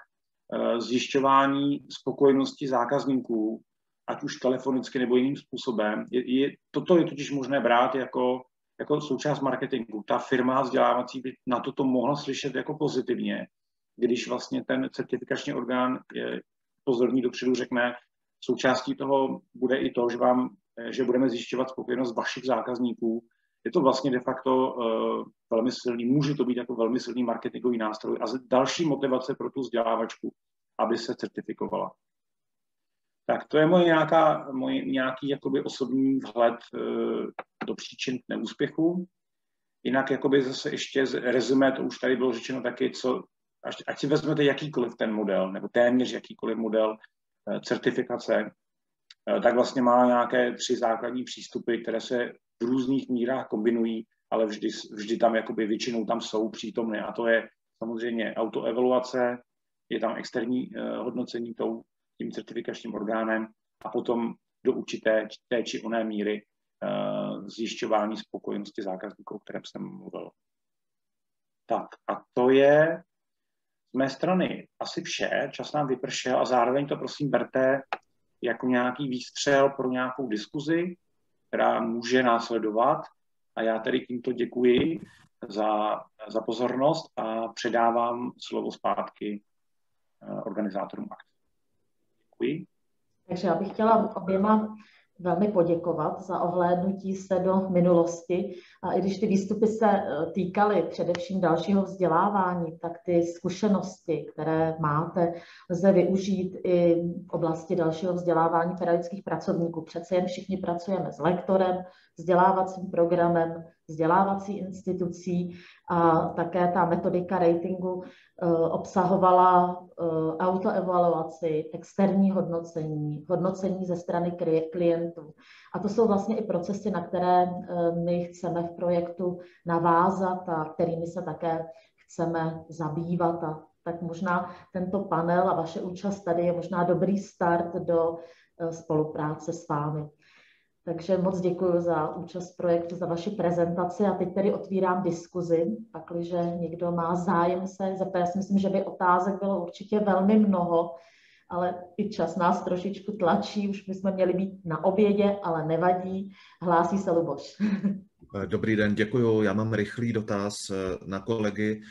zjišťování spokojenosti zákazníků ať už telefonicky nebo jiným způsobem. Je, je, toto je totiž možné brát jako, jako součást marketingu. Ta firma vzdělávací by na toto mohla slyšet jako pozitivně, když vlastně ten certifikační orgán je pozorní dopředu řekne, součástí toho bude i to, že, vám, že budeme zjišťovat spokojenost vašich zákazníků. Je to vlastně de facto uh, velmi silný, může to být jako velmi silný marketingový nástroj a další motivace pro tu vzdělávačku, aby se certifikovala. Tak to je moje nějaká, můj nějaký jakoby osobní vhled e, do příčin neúspěchu. Jinak jakoby zase ještě z rezumé, to už tady bylo řečeno taky, co, až, ať si vezmete jakýkoliv ten model, nebo téměř jakýkoliv model e, certifikace, e, tak vlastně má nějaké tři základní přístupy, které se v různých mírách kombinují, ale vždy, vždy tam jakoby většinou tam jsou přítomné. A to je samozřejmě autoevaluace, je tam externí hodnocení tou tím certifikačním orgánem a potom do určité té či oné míry uh, zjišťování spokojenosti zákazníků, o kterém jsem mluvil. Tak a to je z mé strany asi vše. Čas nám vypršel a zároveň to prosím berte jako nějaký výstřel pro nějakou diskuzi, která může následovat. A já tedy tímto děkuji za, za pozornost a předávám slovo zpátky eh, organizátorům akce. Děkuji. Takže já bych chtěla oběma velmi poděkovat za ohlédnutí se do minulosti. A i když ty výstupy se eh, týkaly především dalšího vzdělávání, tak ty zkušenosti, které máte, lze využít i v oblasti dalšího vzdělávání pedagogických pracovníků. Přece jen všichni pracujeme s lektorem, vzdělávacím programem, vzdělávací institucí a také ta metodika ratingu eh, obsahovala eh, autoevaluaci, externí hodnocení, hodnocení ze strany klientů. A to jsou vlastně i procesy, na které eh, my chceme v projektu navázat a kterými se také chceme zabývat. A tak možná tento panel a vaše účast tady je možná dobrý start do spolupráce s vámi. Takže moc děkuji za účast projektu, za vaši prezentaci a teď tedy otvírám diskuzi, pakliže někdo má zájem se zeptat. Já si myslím, že by otázek bylo určitě velmi mnoho, ale i čas nás trošičku tlačí, už bychom měli být na obědě, ale nevadí. Hlásí se Luboš. (laughs) Dobrý den, děkuji. Já mám rychlý dotaz na kolegy,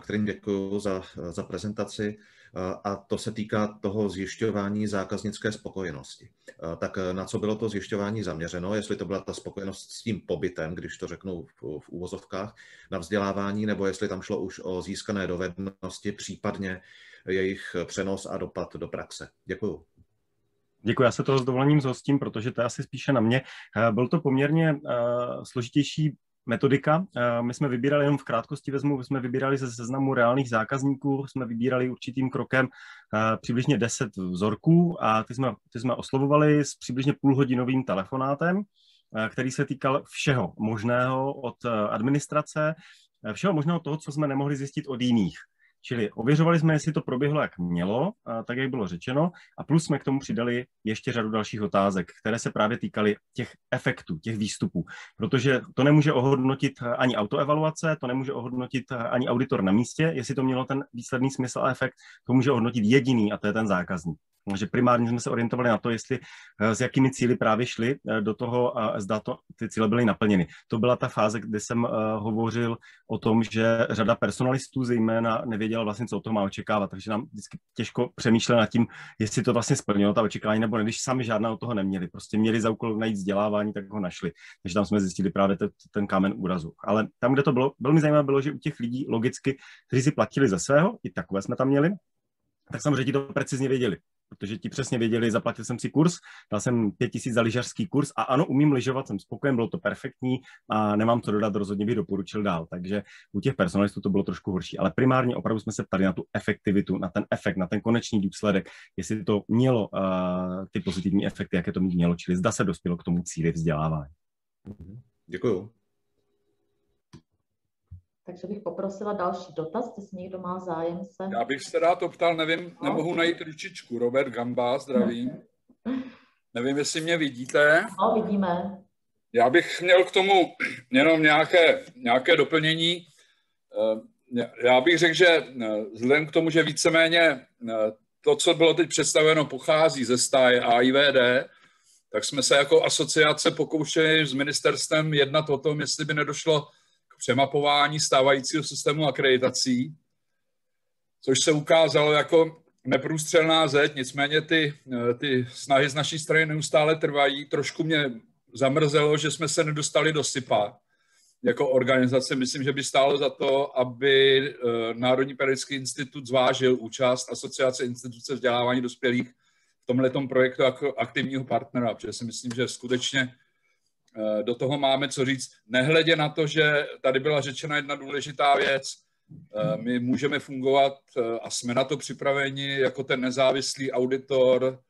kterým děkuji za, za prezentaci a to se týká toho zjišťování zákaznické spokojenosti. Tak na co bylo to zjišťování zaměřeno, jestli to byla ta spokojenost s tím pobytem, když to řeknu v, v úvozovkách, na vzdělávání, nebo jestli tam šlo už o získané dovednosti, případně jejich přenos a dopad do praxe. Děkuju. Děkuji, já se toho s dovolením zhostím, protože to je asi spíše na mě. Byl to poměrně uh, složitější metodika. Eh, my jsme vybírali jenom v krátkosti vezmu, jsme vybírali ze seznamu reálných zákazníků, jsme vybírali určitým krokem eh, přibližně 10 vzorků a ty jsme, ty jsme oslovovali s přibližně půlhodinovým telefonátem, eh, který se týkal všeho možného od administrace, všeho možného toho, co jsme nemohli zjistit od jiných. Čili ověřovali jsme, jestli to proběhlo, jak mělo, tak jak bylo řečeno, a plus jsme k tomu přidali ještě řadu dalších otázek, které se právě týkaly těch efektů, těch výstupů, protože to nemůže ohodnotit ani autoevaluace, to nemůže ohodnotit ani auditor na místě, jestli to mělo ten výsledný smysl a efekt, to může ohodnotit jediný a to je ten zákazník že primárně jsme se orientovali na to, jestli eh, s jakými cíly právě šli eh, do toho a zda to, ty cíle byly naplněny. To byla ta fáze, kdy jsem uh, hovořil o tom, že řada personalistů zejména nevěděla vlastně, co od toho má očekávat, takže nám vždycky těžko přemýšlel nad tím, jestli to vlastně splnilo ta očekávání nebo ne, když sami žádná od toho neměli. Prostě měli za úkol najít vzdělávání, tak ho našli. Takže tam jsme zjistili právě ten, ten kámen úrazu. Ale tam, kde to bylo, velmi zajímavé bylo, že u těch lidí logicky, kteří si platili ze svého, i takové jsme tam měli, tak samozřejmě to precizně věděli protože ti přesně věděli, zaplatil jsem si kurz, dal jsem pět tisíc za lyžařský kurz a ano, umím lyžovat, jsem spokojen, bylo to perfektní a nemám co dodat, rozhodně bych doporučil dál. Takže u těch personalistů to bylo trošku horší, ale primárně opravdu jsme se ptali na tu efektivitu, na ten efekt, na ten konečný důsledek, jestli to mělo uh, ty pozitivní efekty, jaké to mělo, čili zda se dospělo k tomu cíli vzdělávání. Mhm. Děkuju. Takže bych poprosila další dotaz, jestli někdo má zájem se. Já bych se rád optal, nevím, no. nemohu najít ručičku. Robert Gamba, zdravím. Nevím, jestli mě vidíte. No, vidíme. Já bych měl k tomu jenom nějaké, nějaké doplnění. Eh, já bych řekl, že eh, vzhledem k tomu, že víceméně eh, to, co bylo teď představeno, pochází ze stáje AIVD, tak jsme se jako asociace pokoušeli s ministerstvem jednat o tom, jestli by nedošlo přemapování stávajícího systému akreditací, což se ukázalo jako neprůstřelná zeď, nicméně ty, ty snahy z naší strany neustále trvají. Trošku mě zamrzelo, že jsme se nedostali do SIPA jako organizace. Myslím, že by stálo za to, aby eh, Národní pedagogický institut zvážil účast Asociace instituce vzdělávání dospělých v tomhle projektu jako aktivního partnera, protože si myslím, že skutečně eh, do toho máme co říct. Nehledě na to, že tady byla řečena jedna důležitá věc, eh, my můžeme fungovat a jsme na to připraveni jako ten nezávislý auditor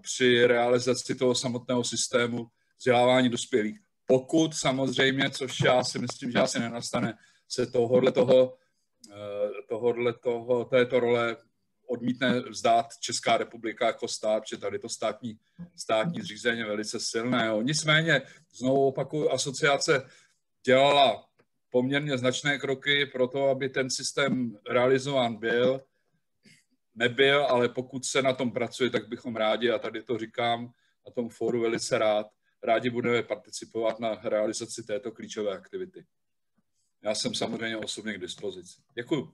při realizaci toho samotného systému vzdělávání dospělých. Pokud samozřejmě, což já si myslím, že asi nenastane, se tohohle toho, eh, tohohle toho, této role odmítne vzdát Česká republika jako stát, že tady to státní, státní zřízení je velice silné. Jo. Nicméně, znovu opakuju, asociace dělala poměrně značné kroky pro to, aby ten systém realizován byl. Nebyl, ale pokud se na tom pracuje, tak bychom rádi, a tady to říkám na tom fóru velice rád, rádi budeme participovat na realizaci této klíčové aktivity. Já jsem samozřejmě osobně k dispozici. Děkuji.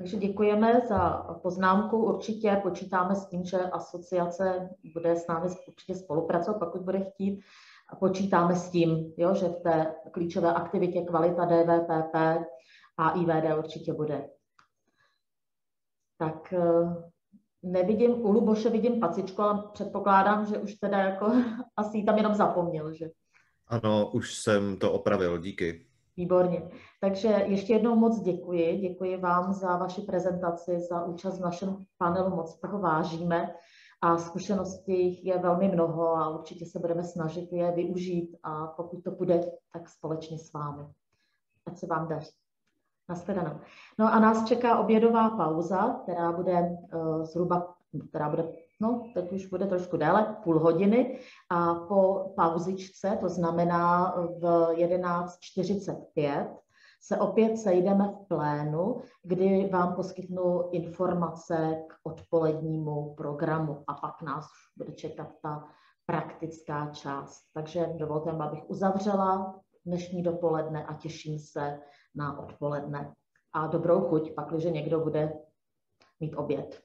Takže děkujeme za poznámku. Určitě počítáme s tím, že asociace bude s námi určitě spolupracovat, pokud bude chtít. A počítáme s tím, jo, že v té klíčové aktivitě kvalita DVPP a IVD určitě bude. Tak eh, nevidím, u Luboše vidím pacičku, ale předpokládám, že už teda jako (laughs) asi tam jenom zapomněl, že? Ano, už jsem to opravil, díky. Výborně. Takže ještě jednou moc děkuji. Děkuji vám za vaši prezentaci, za účast v našem panelu, moc toho vážíme a zkušeností je velmi mnoho a určitě se budeme snažit je využít a pokud to bude, tak společně s vámi. Ať se vám daří. Naschledanou. No a nás čeká obědová pauza, která bude uh, zhruba, která bude, no teď už bude trošku déle, půl hodiny a po pauzičce, to znamená v 11.45, se opět sejdeme v plénu, kdy vám poskytnu informace k odpolednímu programu a pak nás bude čekat ta praktická část. Takže dovolte abych uzavřela dnešní dopoledne a těším se na odpoledne. A dobrou chuť, pakliže někdo bude mít oběd.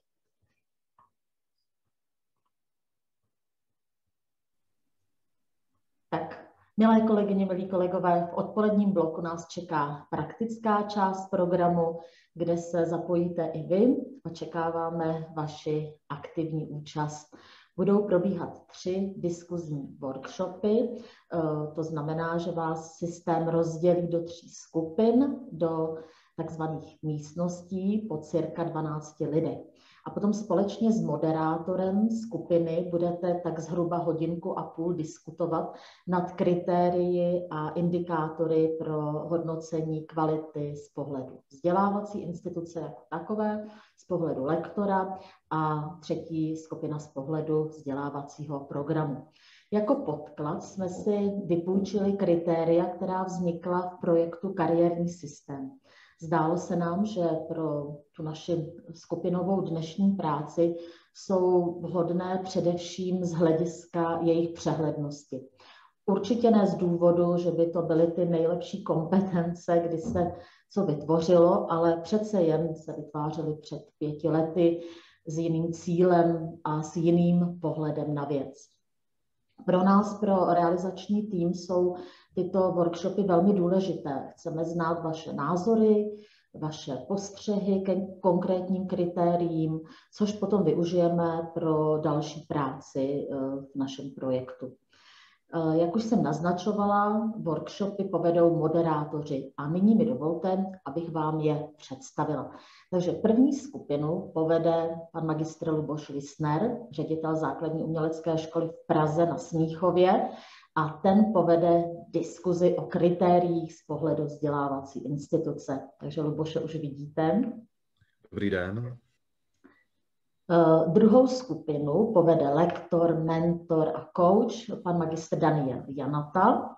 Tak, milé kolegyně, milí kolegové, v odpoledním bloku nás čeká praktická část programu, kde se zapojíte i vy. Očekáváme vaši aktivní účast. Budou probíhat tři diskuzní workshopy, eh, to znamená, že vás systém rozdělí do tří skupin, do takzvaných místností po cirka 12 lidech. A potom společně s moderátorem skupiny budete tak zhruba hodinku a půl diskutovat nad kritérii a indikátory pro hodnocení kvality z pohledu vzdělávací instituce jako takové, z pohledu lektora a třetí skupina z pohledu vzdělávacího programu. Jako podklad jsme si vypůjčili kritéria, která vznikla v projektu Kariérní systém. Zdálo se nám, že pro tu naši skupinovou dnešní práci jsou vhodné především z hlediska jejich přehlednosti. Určitě ne z důvodu, že by to byly ty nejlepší kompetence, kdy se co vytvořilo, ale přece jen se vytvářely před pěti lety s jiným cílem a s jiným pohledem na věc. Pro nás, pro realizační tým, jsou tyto workshopy velmi důležité. Chceme znát vaše názory, vaše postřehy ke konkrétním kritériím, což potom využijeme pro další práci eh, v našem projektu. Eh, jak už jsem naznačovala, workshopy povedou moderátoři a nyní mi dovolte, abych vám je představila. Takže první skupinu povede pan magistr Luboš Lisner, ředitel základní umělecké školy v Praze na Smíchově a ten povede diskuzi o kritériích z pohledu vzdělávací instituce. Takže Luboše už vidíte. Dobrý den. Uh, druhou skupinu povede lektor, mentor a coach, pan magistr Daniel Janata.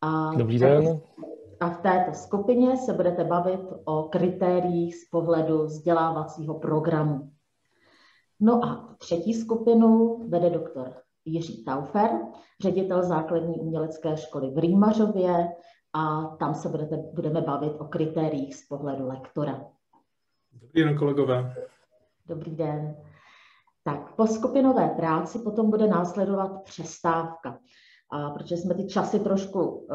A Dobrý den. A v této skupině se budete bavit o kritériích z pohledu vzdělávacího programu. No a třetí skupinu vede doktor Jiří Taufer, ředitel základní umělecké školy v Rýmařově a tam se budete, budeme bavit o kritériích z pohledu lektora. Dobrý den, kolegové. Dobrý den. Tak po skupinové práci potom bude následovat přestávka. A protože jsme ty časy trošku uh,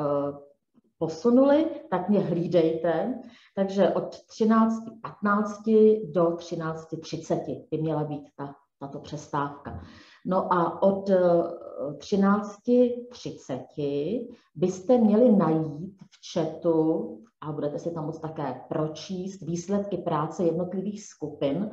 posunuli, tak mě hlídejte. Takže od 13.15 do 13.30 by měla být ta, tato přestávka. No a od 13.30 eh, byste měli najít v chatu, a budete si tam moct také pročíst, výsledky práce jednotlivých skupin.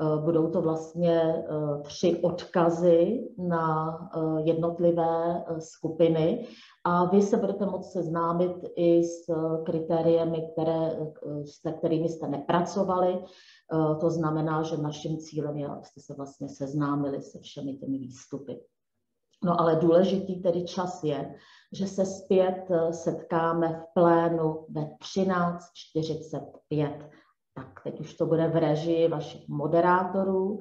Eh, budou to vlastně eh, tři odkazy na jednotlivé skupiny a vy se budete moct seznámit i s kritériemi, které, se kterými jste nepracovali, Eh, to znamená, že naším cílem je, abyste se vlastně seznámili se všemi těmi výstupy. No ale důležitý tedy čas je, že se zpět eh, setkáme v plénu ve 13.45. Tak teď už to bude v režii vašich moderátorů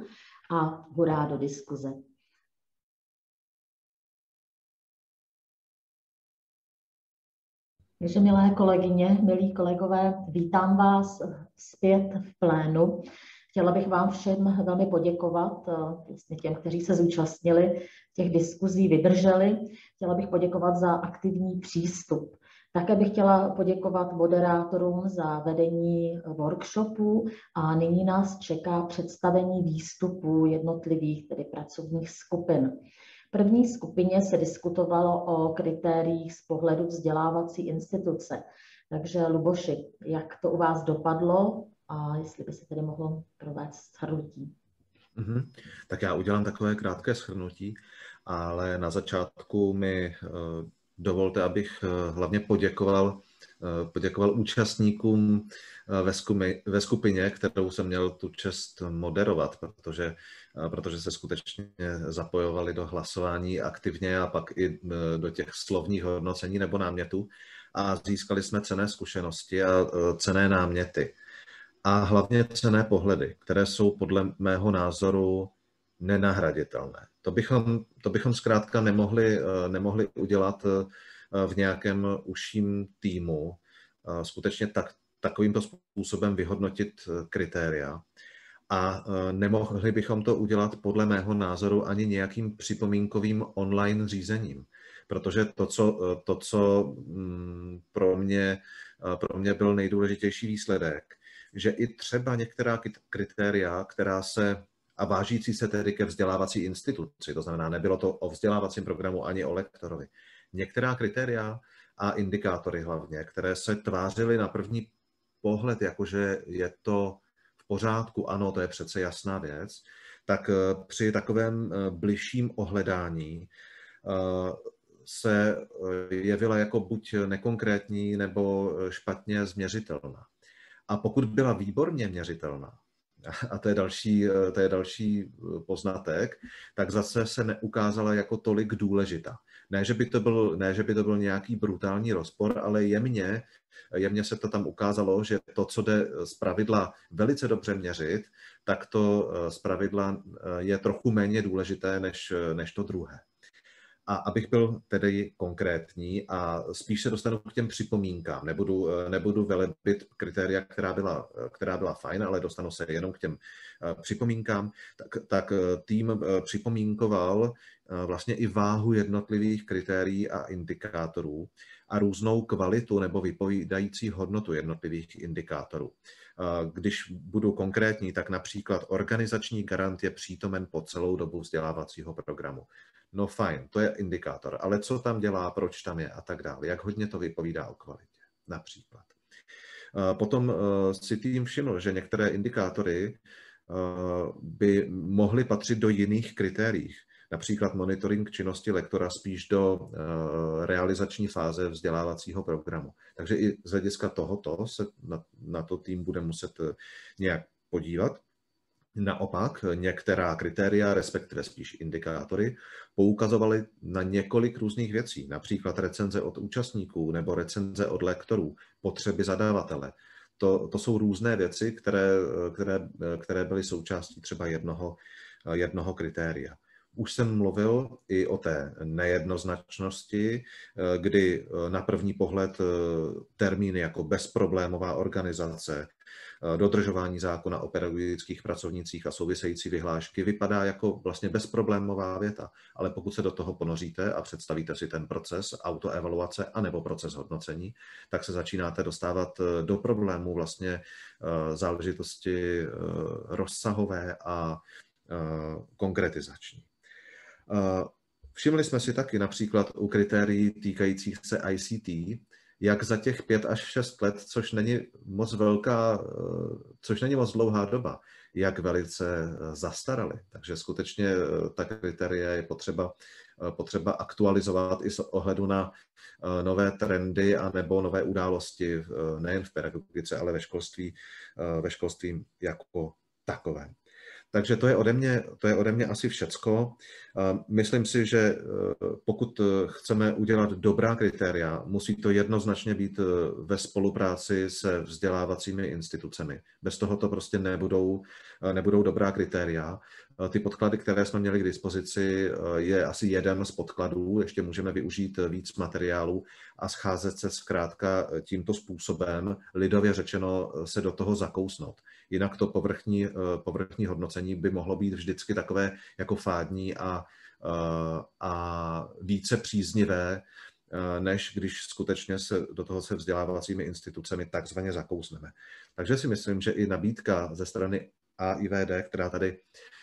a hurá do diskuze. Takže milé kolegyně, milí kolegové, vítám vás zpět v plénu. Chtěla bych vám všem velmi poděkovat, eh, vlastně těm, kteří se zúčastnili těch diskuzí, vydrželi. Chtěla bych poděkovat za aktivní přístup. Také bych chtěla poděkovat moderátorům za vedení workshopu a nyní nás čeká představení výstupů jednotlivých, tedy pracovních skupin první skupině se diskutovalo o kritériích z pohledu vzdělávací instituce. Takže Luboši, jak to u vás dopadlo a jestli by se tedy mohlo provést shrnutí? Mm-hmm. Tak já udělám takové krátké shrnutí, ale na začátku mi uh, dovolte, abych uh, hlavně poděkoval Eh, poděkoval účastníkům eh, ve, skumi, ve skupině, kterou jsem měl tu čest moderovat, protože, eh, protože se skutečně zapojovali do hlasování aktivně a pak i do těch slovních hodnocení nebo námětů a získali jsme cené zkušenosti a cené náměty. A hlavně cené pohledy, které jsou podle mého názoru nenahraditelné. To bychom, to bychom zkrátka nemohli, nemohli udělat v nějakém užším týmu skutečně tak, takovýmto způsobem vyhodnotit kritéria. A nemohli bychom to udělat podle mého názoru ani nějakým připomínkovým online řízením, protože to, co, to, co mm, pro mě, pro mě byl nejdůležitější výsledek, že i třeba některá kritéria, která se a vážící se tedy ke vzdělávací instituci, to znamená, nebylo to o vzdělávacím programu ani o lektorovi, některá kritéria a indikátory hlavně, které se tvářily na první pohled, jakože je to v pořádku, ano, to je přece jasná věc, tak eh, při takovém eh, bližším ohledání eh, se jevila jako buď nekonkrétní nebo špatně změřitelná. A pokud byla výborně měřitelná, a to je další, to je další poznatek, tak zase se neukázala jako tolik důležitá. Ne že, by to byl, ne, že by to byl nějaký brutální rozpor, ale jemně, jemně se to tam ukázalo, že to, co jde z pravidla velice dobře měřit, tak to z pravidla je trochu méně důležité než, než to druhé. A abych byl tedy konkrétní a spíš se dostanu k těm připomínkám, nebudu, nebudu velebit kritéria, která byla, která byla fajn, ale dostanu se jenom k těm eh, připomínkám, tak, tak eh, tým eh, připomínkoval vlastně i váhu jednotlivých kritérií a indikátorů a různou kvalitu nebo vypovídající hodnotu jednotlivých indikátorů. Když budu konkrétní, tak například organizační garant je přítomen po celou dobu vzdělávacího programu. No fajn, to je indikátor, ale co tam dělá, proč tam je a tak dále, jak hodně to vypovídá o kvalitě například. Potom si tým všiml, že některé indikátory by mohly patřit do jiných kritérií. Například monitoring činnosti lektora spíš do realizační fáze vzdělávacího programu. Takže i z hlediska tohoto se na, na to tým bude muset nějak podívat. Naopak některá kritéria, respektive spíš indikátory, poukazovaly na několik různých věcí, například recenze od účastníků nebo recenze od lektorů, potřeby zadavatele. To, to jsou různé věci, které, které, které byly součástí třeba jednoho, jednoho kritéria. Už jsem mluvil i o té nejednoznačnosti, kdy na první pohled termíny jako bezproblémová organizace, Eh, dodržování zákona o pedagogických pracovnicích a související vyhlášky vypadá jako vlastně bezproblémová věta, ale pokud se do toho ponoříte a představíte si ten proces autoevaluace anebo proces hodnocení, tak se začínáte dostávat eh, do problémů vlastně eh, záležitosti rozsahové a konkretizační. Všimli jsme si taky například u kritérií týkajících se ICT, jak za těch pět až šest let, což není moc velká, eh, což není moc dlouhá doba, jak velice eh, zastarali. Takže skutečně eh, ta kritéria je potřeba, potřeba aktualizovat i s ohledu na nové trendy a nebo nové události nejen v pedagogice, ale ve školství, ve školství jako takové. Takže to je ode mě, to je ode mě asi všecko. Myslím si, že e, pokud chceme udělat dobrá kritéria, musí to jednoznačně být e, ve spolupráci se vzdělávacími institucemi. Bez toho to prostě nebudou, nebudou dobrá kritéria. Ty podklady, které jsme měli k dispozici, je asi jeden z podkladů, ještě můžeme využít víc materiálů a scházet se zkrátka tímto způsobem, lidově řečeno, se do toho zakousnout. Jinak to povrchní, povrchní hodnocení by mohlo být vždycky takové jako fádní a, a více příznivé, než když skutečně se do toho se vzdělávacími institucemi takzvaně zakousneme. Takže si myslím, že i nabídka ze strany AIVD, která tady Eh,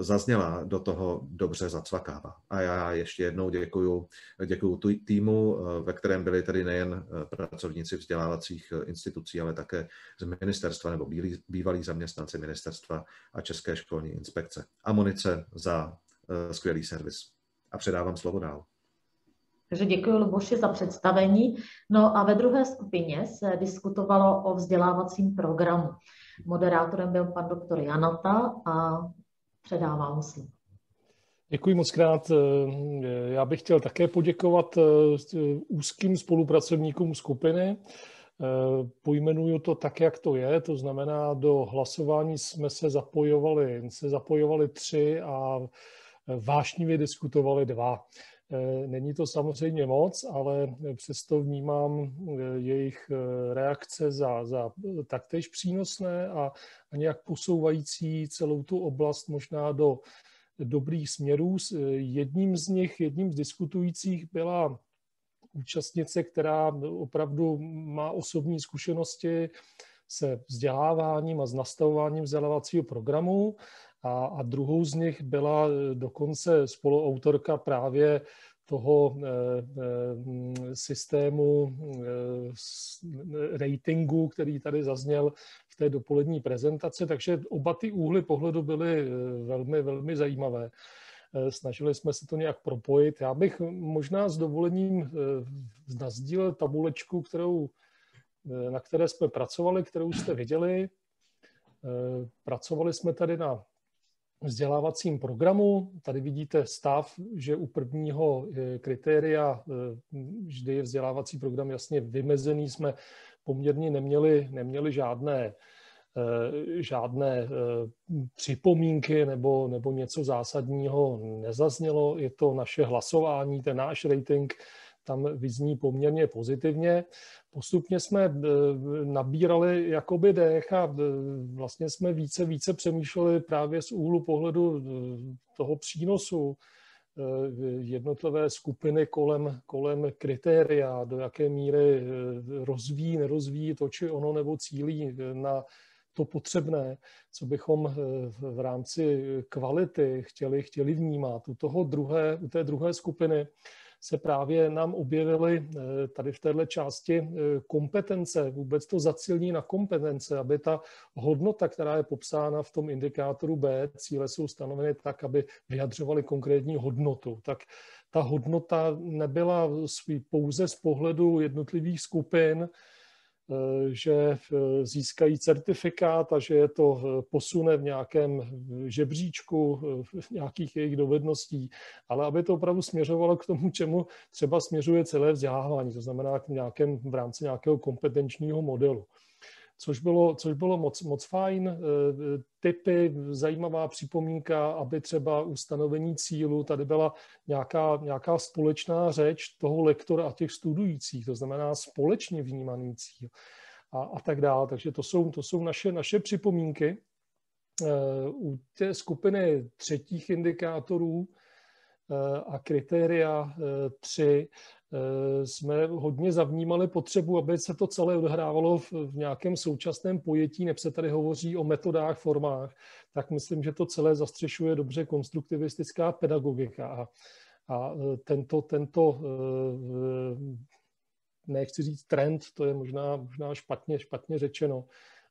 zazněla, do toho dobře zacvakává. A já ještě jednou děkuju, děkuju týmu, eh, ve kterém byli tedy nejen eh, pracovníci vzdělávacích institucí, ale také z ministerstva nebo bývalí zaměstnanci ministerstva a České školní inspekce. A Monice za skvělý servis. A předávám slovo dál. Takže děkuji Luboši za představení. No a ve druhé skupině se diskutovalo o vzdělávacím programu. Moderátorem byl pan doktor Janata a předávám slovo. Děkuji moc krát. Já bych chtěl také poděkovat eh, úzkým spolupracovníkům skupiny. Eh, pojmenuju to tak, jak to je, to znamená, do hlasování jsme se zapojovali, se zapojovali tři a vášnivě diskutovali dva. Eh, není to samozřejmě moc, ale přesto vnímám eh, jejich eh, reakce za, za taktéž přínosné a, a nějak posouvající celou tu oblast možná do dobrých směrů. Jedním z nich, jedním z diskutujících byla účastnice, která opravdu má osobní zkušenosti se vzděláváním a s nastavováním vzdělávacího programu a, a druhou z nich byla eh, dokonce spoluautorka právě toho eh, eh, systému ratingu, který tady zazněl v té dopolední prezentaci, takže oba ty úhly pohledu byly velmi, velmi zajímavé. Snažili jsme se to nějak propojit. Já bych možná s dovolením nazdílel tabulečku, kterou, na které jsme pracovali, kterou jste viděli. Pracovali jsme tady na vzdělávacím programu. Tady vidíte stav, že u prvního eh, kritéria eh, vždy je vzdělávací program jasně vymezený. Jsme poměrně neměli, neměli žádné, eh, žádné připomínky nebo, nebo něco zásadního nezaznělo. Je to naše hlasování, ten náš rating tam vyzní poměrně pozitivně. Postupně jsme eh, nabírali jakoby dech a eh, vlastně jsme více více přemýšleli právě z úhlu pohledu eh, toho přínosu jednotlivé skupiny kolem, kolem kritéria, do jaké míry rozvíjí, nerozvíjí to, či ono, nebo cílí na to potřebné, co bychom v rámci kvality chtěli, chtěli vnímat. U, toho druhé, u té druhé skupiny se právě nám objevily tady v této části kompetence, vůbec to zacílní na kompetence, aby ta hodnota, která je popsána v tom indikátoru B, cíle jsou stanoveny tak, aby vyjadřovaly konkrétní hodnotu. Tak ta hodnota nebyla pouze z pohledu jednotlivých skupin, Eh, že eh, získají certifikát a že je to eh, posune v nějakém žebříčku v nějakých jejich dovedností, ale aby to opravdu směřovalo k tomu, čemu třeba směřuje celé vzdělávání, to znamená k nějakém, v rámci nějakého kompetenčního modelu což bylo, což bylo moc, moc fajn. Eh, typy, zajímavá připomínka, aby třeba ustanovení cílu, tady byla nějaká, nějaká společná řeč toho lektora a těch studujících, to znamená společně vnímaný cíl a, a tak dále. Takže to jsou, to jsou naše, naše připomínky. Eh, u té skupiny třetích indikátorů a kritéria tři Eh, jsme hodně zavnímali potřebu, aby se to celé odehrávalo v, v nějakém současném pojetí, neb se tady hovoří o metodách, formách, tak myslím, že to celé zastřešuje dobře konstruktivistická pedagogika. A, a eh, tento, tento eh, nechci říct trend, to je možná, možná špatně, špatně řečeno,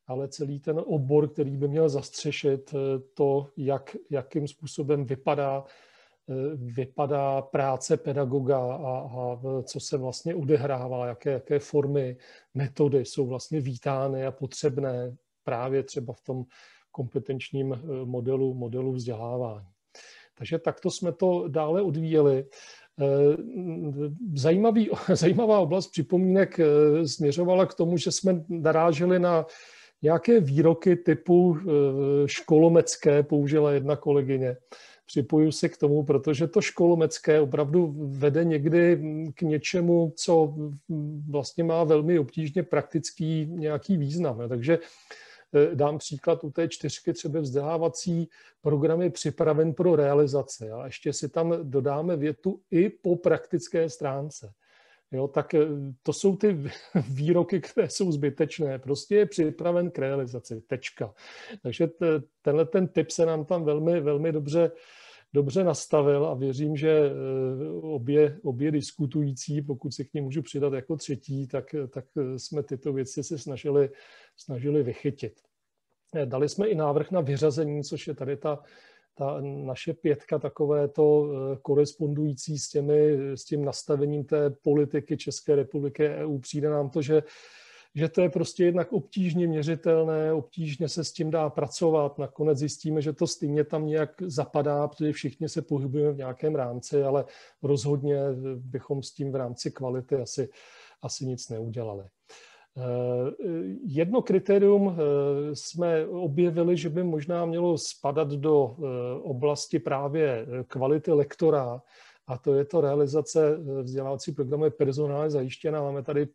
ale celý ten obor, který by měl zastřešit to, jak, jakým způsobem vypadá Eh, vypadá práce pedagoga a, a co se vlastně odehrává, jaké, jaké formy, metody jsou vlastně vítány a potřebné právě třeba v tom kompetenčním eh, modelu, modelu vzdělávání. Takže takto jsme to dále odvíjeli. Eh, zajímavý, (laughs) zajímavá oblast připomínek směřovala k tomu, že jsme naráželi na nějaké výroky typu školomecké, použila jedna kolegyně připoju se k tomu, protože to školomecké opravdu vede někdy k něčemu, co vlastně má velmi obtížně praktický nějaký význam. Takže eh, dám příklad u té čtyřky třeba vzdělávací program je připraven pro realizaci a ještě si tam dodáme větu i po praktické stránce. Jo, tak eh, to jsou ty (laughs) výroky, které jsou zbytečné. Prostě je připraven k realizaci. Tečka. Takže tenhle ten typ se nám tam velmi, velmi dobře dobře nastavil a věřím, že eh, obě, obě diskutující, pokud se k ní můžu přidat jako třetí, tak, tak jsme tyto věci se snažili, snažili vychytit. Eh, dali jsme i návrh na vyřazení, což je tady ta, ta naše pětka takové to eh, korespondující s, těmi, s tím nastavením té politiky České republiky EU. Přijde nám to, že že to je prostě jednak obtížně měřitelné, obtížně se s tím dá pracovat. Nakonec zjistíme, že to stejně tam nějak zapadá, protože všichni se pohybujeme v nějakém rámci, ale rozhodně bychom s tím v rámci kvality asi, asi nic neudělali. Eh, jedno kritérium eh, jsme objevili, že by možná mělo spadat do eh, oblasti právě kvality lektora, a to je to realizace eh, vzdělávací programu je personálně zajištěna. Máme tady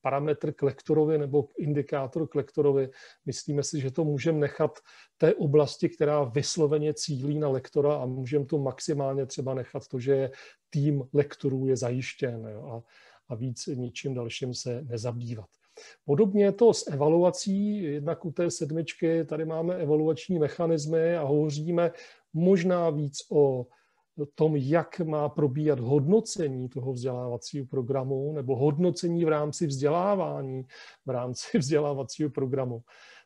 parametr k lektorovi nebo indikátor k lektorovi. Myslíme si, že to můžeme nechat té oblasti, která vysloveně cílí na lektora a můžeme to maximálně třeba nechat to, že tým lektorů je zajištěn jo, a, a víc ničím dalším se nezabývat. Podobně je to s evaluací, jednak u té sedmičky tady máme evaluační mechanismy a hovoříme možná víc o tom, jak má probíhat hodnocení toho vzdělávacího programu nebo hodnocení v rámci vzdělávání v rámci (laughs) vzdělávacího programu.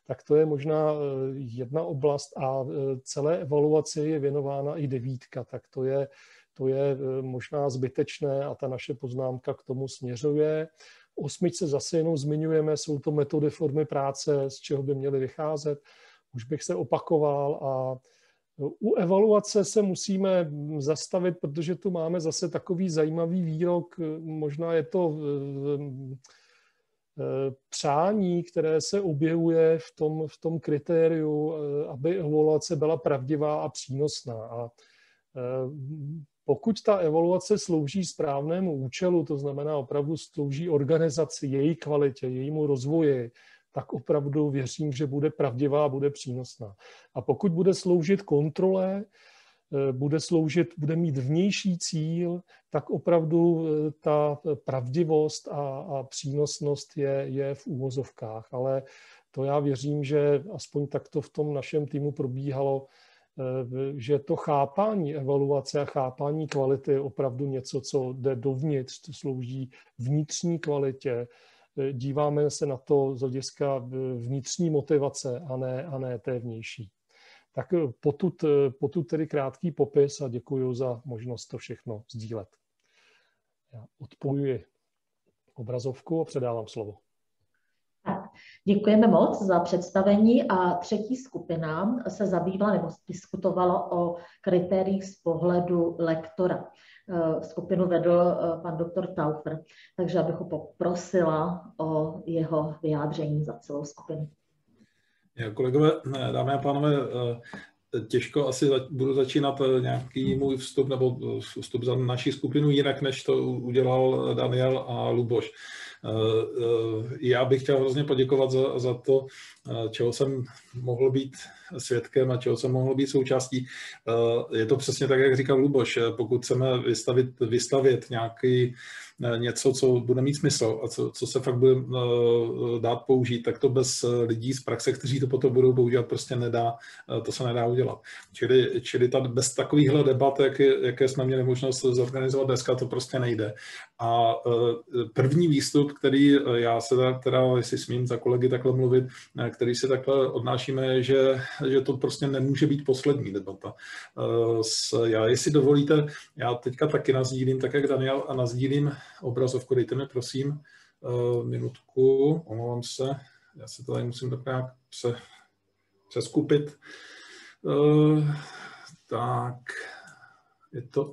Tak to je možná eh, jedna oblast a eh, celé evaluaci je věnována i devítka, tak to je, to je eh, možná zbytečné a ta naše poznámka k tomu směřuje. Osmičce zase jenom zmiňujeme, jsou to metody formy práce, z čeho by měly vycházet. Už bych se opakoval a u evaluace se musíme zastavit, protože tu máme zase takový zajímavý výrok, možná je to přání, které se objevuje v tom, v tom kritériu, aby evaluace byla pravdivá a přínosná. A pokud ta evaluace slouží správnému účelu, to znamená opravdu slouží organizaci, její kvalitě, jejímu rozvoji, tak opravdu věřím, že bude pravdivá a bude přínosná. A pokud bude sloužit kontrole, eh, bude sloužit, bude mít vnější cíl, tak opravdu eh, ta pravdivost a, a přínosnost je, je v úvozovkách. Ale to já věřím, že aspoň takto v tom našem týmu probíhalo, že to chápání evaluace a chápání kvality je opravdu něco, co jde dovnitř, co slouží vnitřní kvalitě. Díváme se na to z hlediska vnitřní motivace a ne, a ne té vnější. Tak potud, potud tedy krátký popis a děkuji za možnost to všechno sdílet. Já odpojuji obrazovku a předávám slovo. Tak, děkujeme moc za představení a třetí skupina se zabývala nebo diskutovalo o kritériích z pohledu lektora. Eh, skupinu vedl eh, pan doktor Taufer, takže abych ho poprosila o jeho vyjádření za celou skupinu. Kolegové, dámy a pánové, eh, těžko asi budu začínat nějaký můj vstup nebo vstup za naší skupinu jinak, než to udělal Daniel a Luboš. Já bych chtěl hrozně poděkovat za, za to, čeho jsem mohl být svědkem a čeho jsem mohl být součástí. Je to přesně tak, jak říkal Luboš. Pokud chceme vystavit, vystavit nějaký něco, co bude mít smysl a co, co se fakt bude dát použít, tak to bez lidí z praxe, kteří to potom budou používat, prostě nedá, to se nedá udělat. Čili, čili ta, bez takovýchhle debat, jak, jaké jsme měli možnost zorganizovat dneska, to prostě nejde. A uh, první výstup, který já se teda, jestli smím za kolegy takhle mluvit, který si takhle odnášíme, je, že, že to prostě nemůže být poslední debata. Já, jestli dovolíte, já teďka taky nazdílím, tak jak Daniel, a nazdílím obrazovku, dejte mi prosím minutku, omlouvám se, já se tady musím tak nějak se, přeskupit. Tak, je to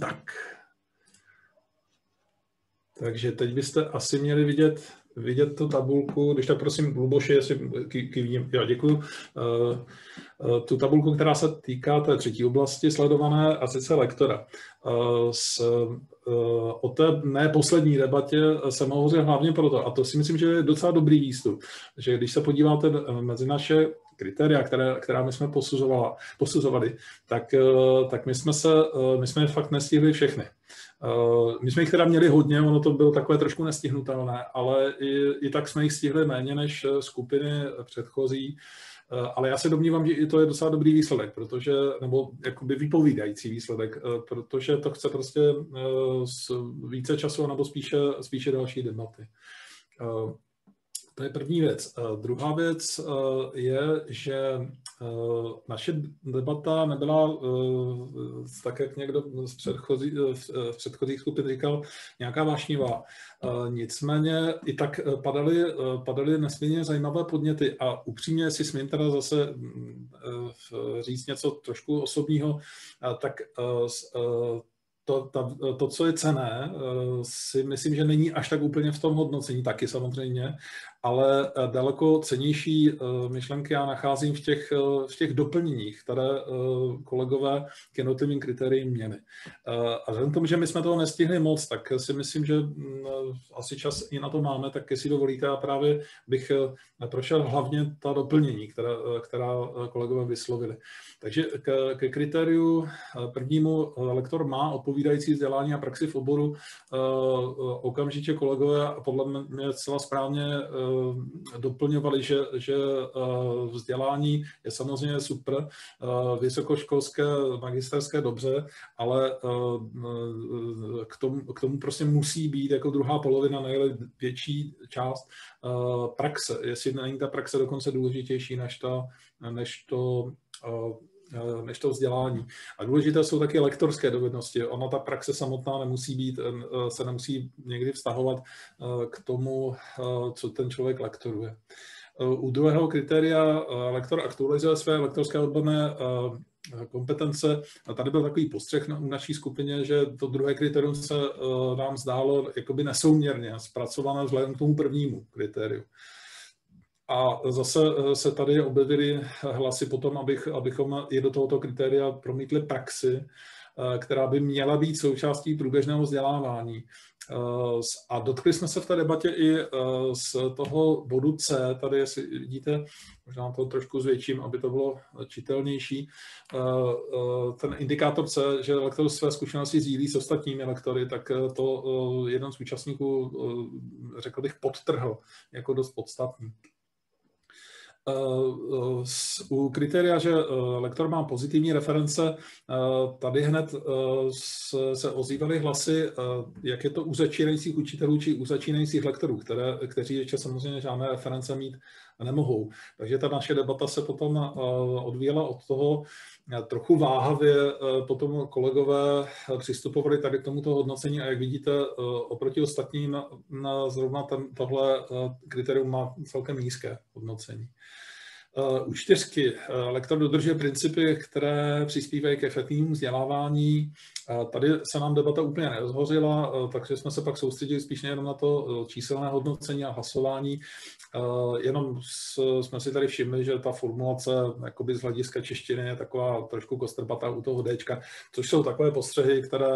tak. Takže teď byste asi měli vidět, vidět tu tabulku, když tak prosím Luboši, jestli kývním, já děkuju, tu tabulku, která se týká té třetí oblasti sledované, a sice lektora. S Eh, o té ne poslední debatě jsem hovořil hlavně proto, a to si myslím, že je docela dobrý výstup, že když se podíváte mezi naše kritéria, které, která my jsme posuzovali, tak, tak my, jsme se, my jsme fakt nestihli všechny. My jsme jich teda měli hodně, ono to bylo takové trošku nestihnutelné, ale i, i tak jsme jich stihli méně než skupiny předchozí. Eh, ale já se domnívám, že i to je docela dobrý výsledek, protože, nebo jakoby vypovídající výsledek, eh, protože to chce prostě eh, více času nebo spíše, spíše další debaty. To je první věc. Druhá věc je, že naše debata nebyla, tak jak někdo z předchozí, v předchozích skupin říkal, nějaká vášnivá. Nicméně i tak padaly, padaly nesmírně zajímavé podněty a upřímně si smím teda zase říct něco trošku osobního, tak to, ta, to, co je cené, si myslím, že není až tak úplně v tom hodnocení, taky samozřejmě, ale eh, daleko cenější eh, myšlenky já nacházím v těch, eh, v těch doplněních, které kolegové k jednotlivým kritériím měli. A vzhledem k tomu, že my jsme toho nestihli moc, tak si myslím, že mm, asi čas i na to máme, tak jestli dovolíte, a právě bych prošel hlavně ta doplnění, která, která kolegové vyslovili. Takže ke, kritériu prvnímu lektor má odpovídající vzdělání a praxi v oboru. Okamžitě kolegové podle mě celá správně doplňovali, že, že eh, vzdělání je samozřejmě super, eh, vysokoškolské, magisterské dobře, ale k tomu, k tomu prostě musí být jako druhá polovina, nejle větší část praxe. Jestli není ta praxe dokonce důležitější než, ta, než to Eh, než to vzdělání. A důležité jsou taky lektorské dovednosti. Ona ta praxe samotná nemusí být, eh, se nemusí někdy vztahovat eh, k tomu, co ten člověk lektoruje. U druhého kritéria lektor aktualizuje své lektorské odborné kompetence. A tady byl takový postřeh na, naší skupině, že to druhé kritérium se nám zdálo jakoby nesouměrně zpracované vzhledem k tomu prvnímu kritériu. A zase eh, se tady objevily hlasy potom, abych, abychom i do tohoto kritéria promítli praxi, eh, která by měla být součástí průběžného vzdělávání. Eh, a dotkli jsme se v té debatě i z toho bodu C, tady jestli vidíte, možná to trošku zvětším, aby to bylo čitelnější, ten indikátor C, že lektor své zkušenosti sdílí s ostatními lektory, tak to jeden z účastníků, řekl bych, podtrhl jako dost podstatný. U kritéria, že lektor má pozitivní reference, tady hned se ozývaly hlasy, jak je to u začínajících učitelů či u začínajících lektorů, které, kteří ještě samozřejmě žádné reference mít nemohou. Takže ta naše debata se potom odvíjela od toho, trochu váhavě potom kolegové přistupovali tady k tomuto hodnocení a jak vidíte, oproti ostatním na zrovna ten, tohle kritérium má celkem nízké hodnocení. U čtyřky lektor dodržuje principy, které přispívají k efektivnímu vzdělávání. Tady se nám debata úplně nezhořila, takže jsme se pak soustředili spíš nejenom na to číselné hodnocení a hlasování, jenom jsme si tady všimli, že ta formulace jakoby z hlediska češtiny je taková trošku kostrbatá u toho D, což jsou takové postřehy, které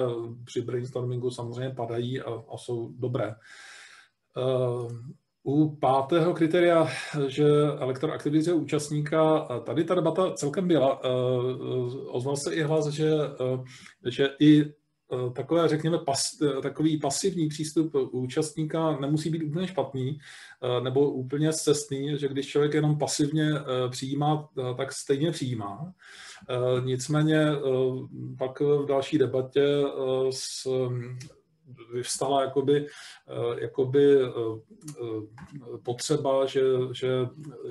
při brainstormingu samozřejmě padají a, a jsou dobré. U pátého kritéria, že elektor aktivizuje účastníka, tady ta debata celkem byla. Ozval se i hlas, že, že i takové, řekněme, pas, takový pasivní přístup účastníka nemusí být úplně špatný nebo úplně cestný, že když člověk jenom pasivně přijímá, tak stejně přijímá. Nicméně pak v další debatě s vyvstala jakoby, eh, jakoby eh, eh, potřeba, že, že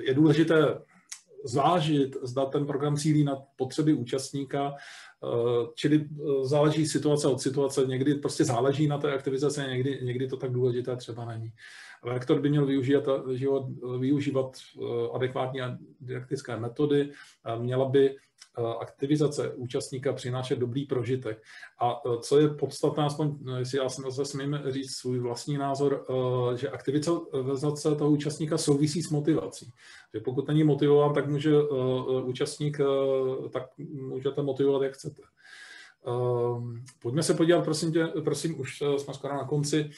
je důležité zvážit, zda ten program cílí na potřeby účastníka, čili záleží situace od situace, někdy prostě záleží na té aktivizaci, někdy, někdy to tak důležité třeba není. Rektor by měl využívat, využívat adekvátní didaktické metody, měla by Eh, aktivizace účastníka přinášet dobrý prožitek. A eh, co je podstatné, aspoň eh, jestli já zase smím říct svůj vlastní názor, že aktivizace toho účastníka souvisí s motivací. Že pokud není motivován, tak může účastník, tak můžete motivovat, jak chcete. Pojďme se podívat, prosím, tě, prosím už jsme skoro na konci,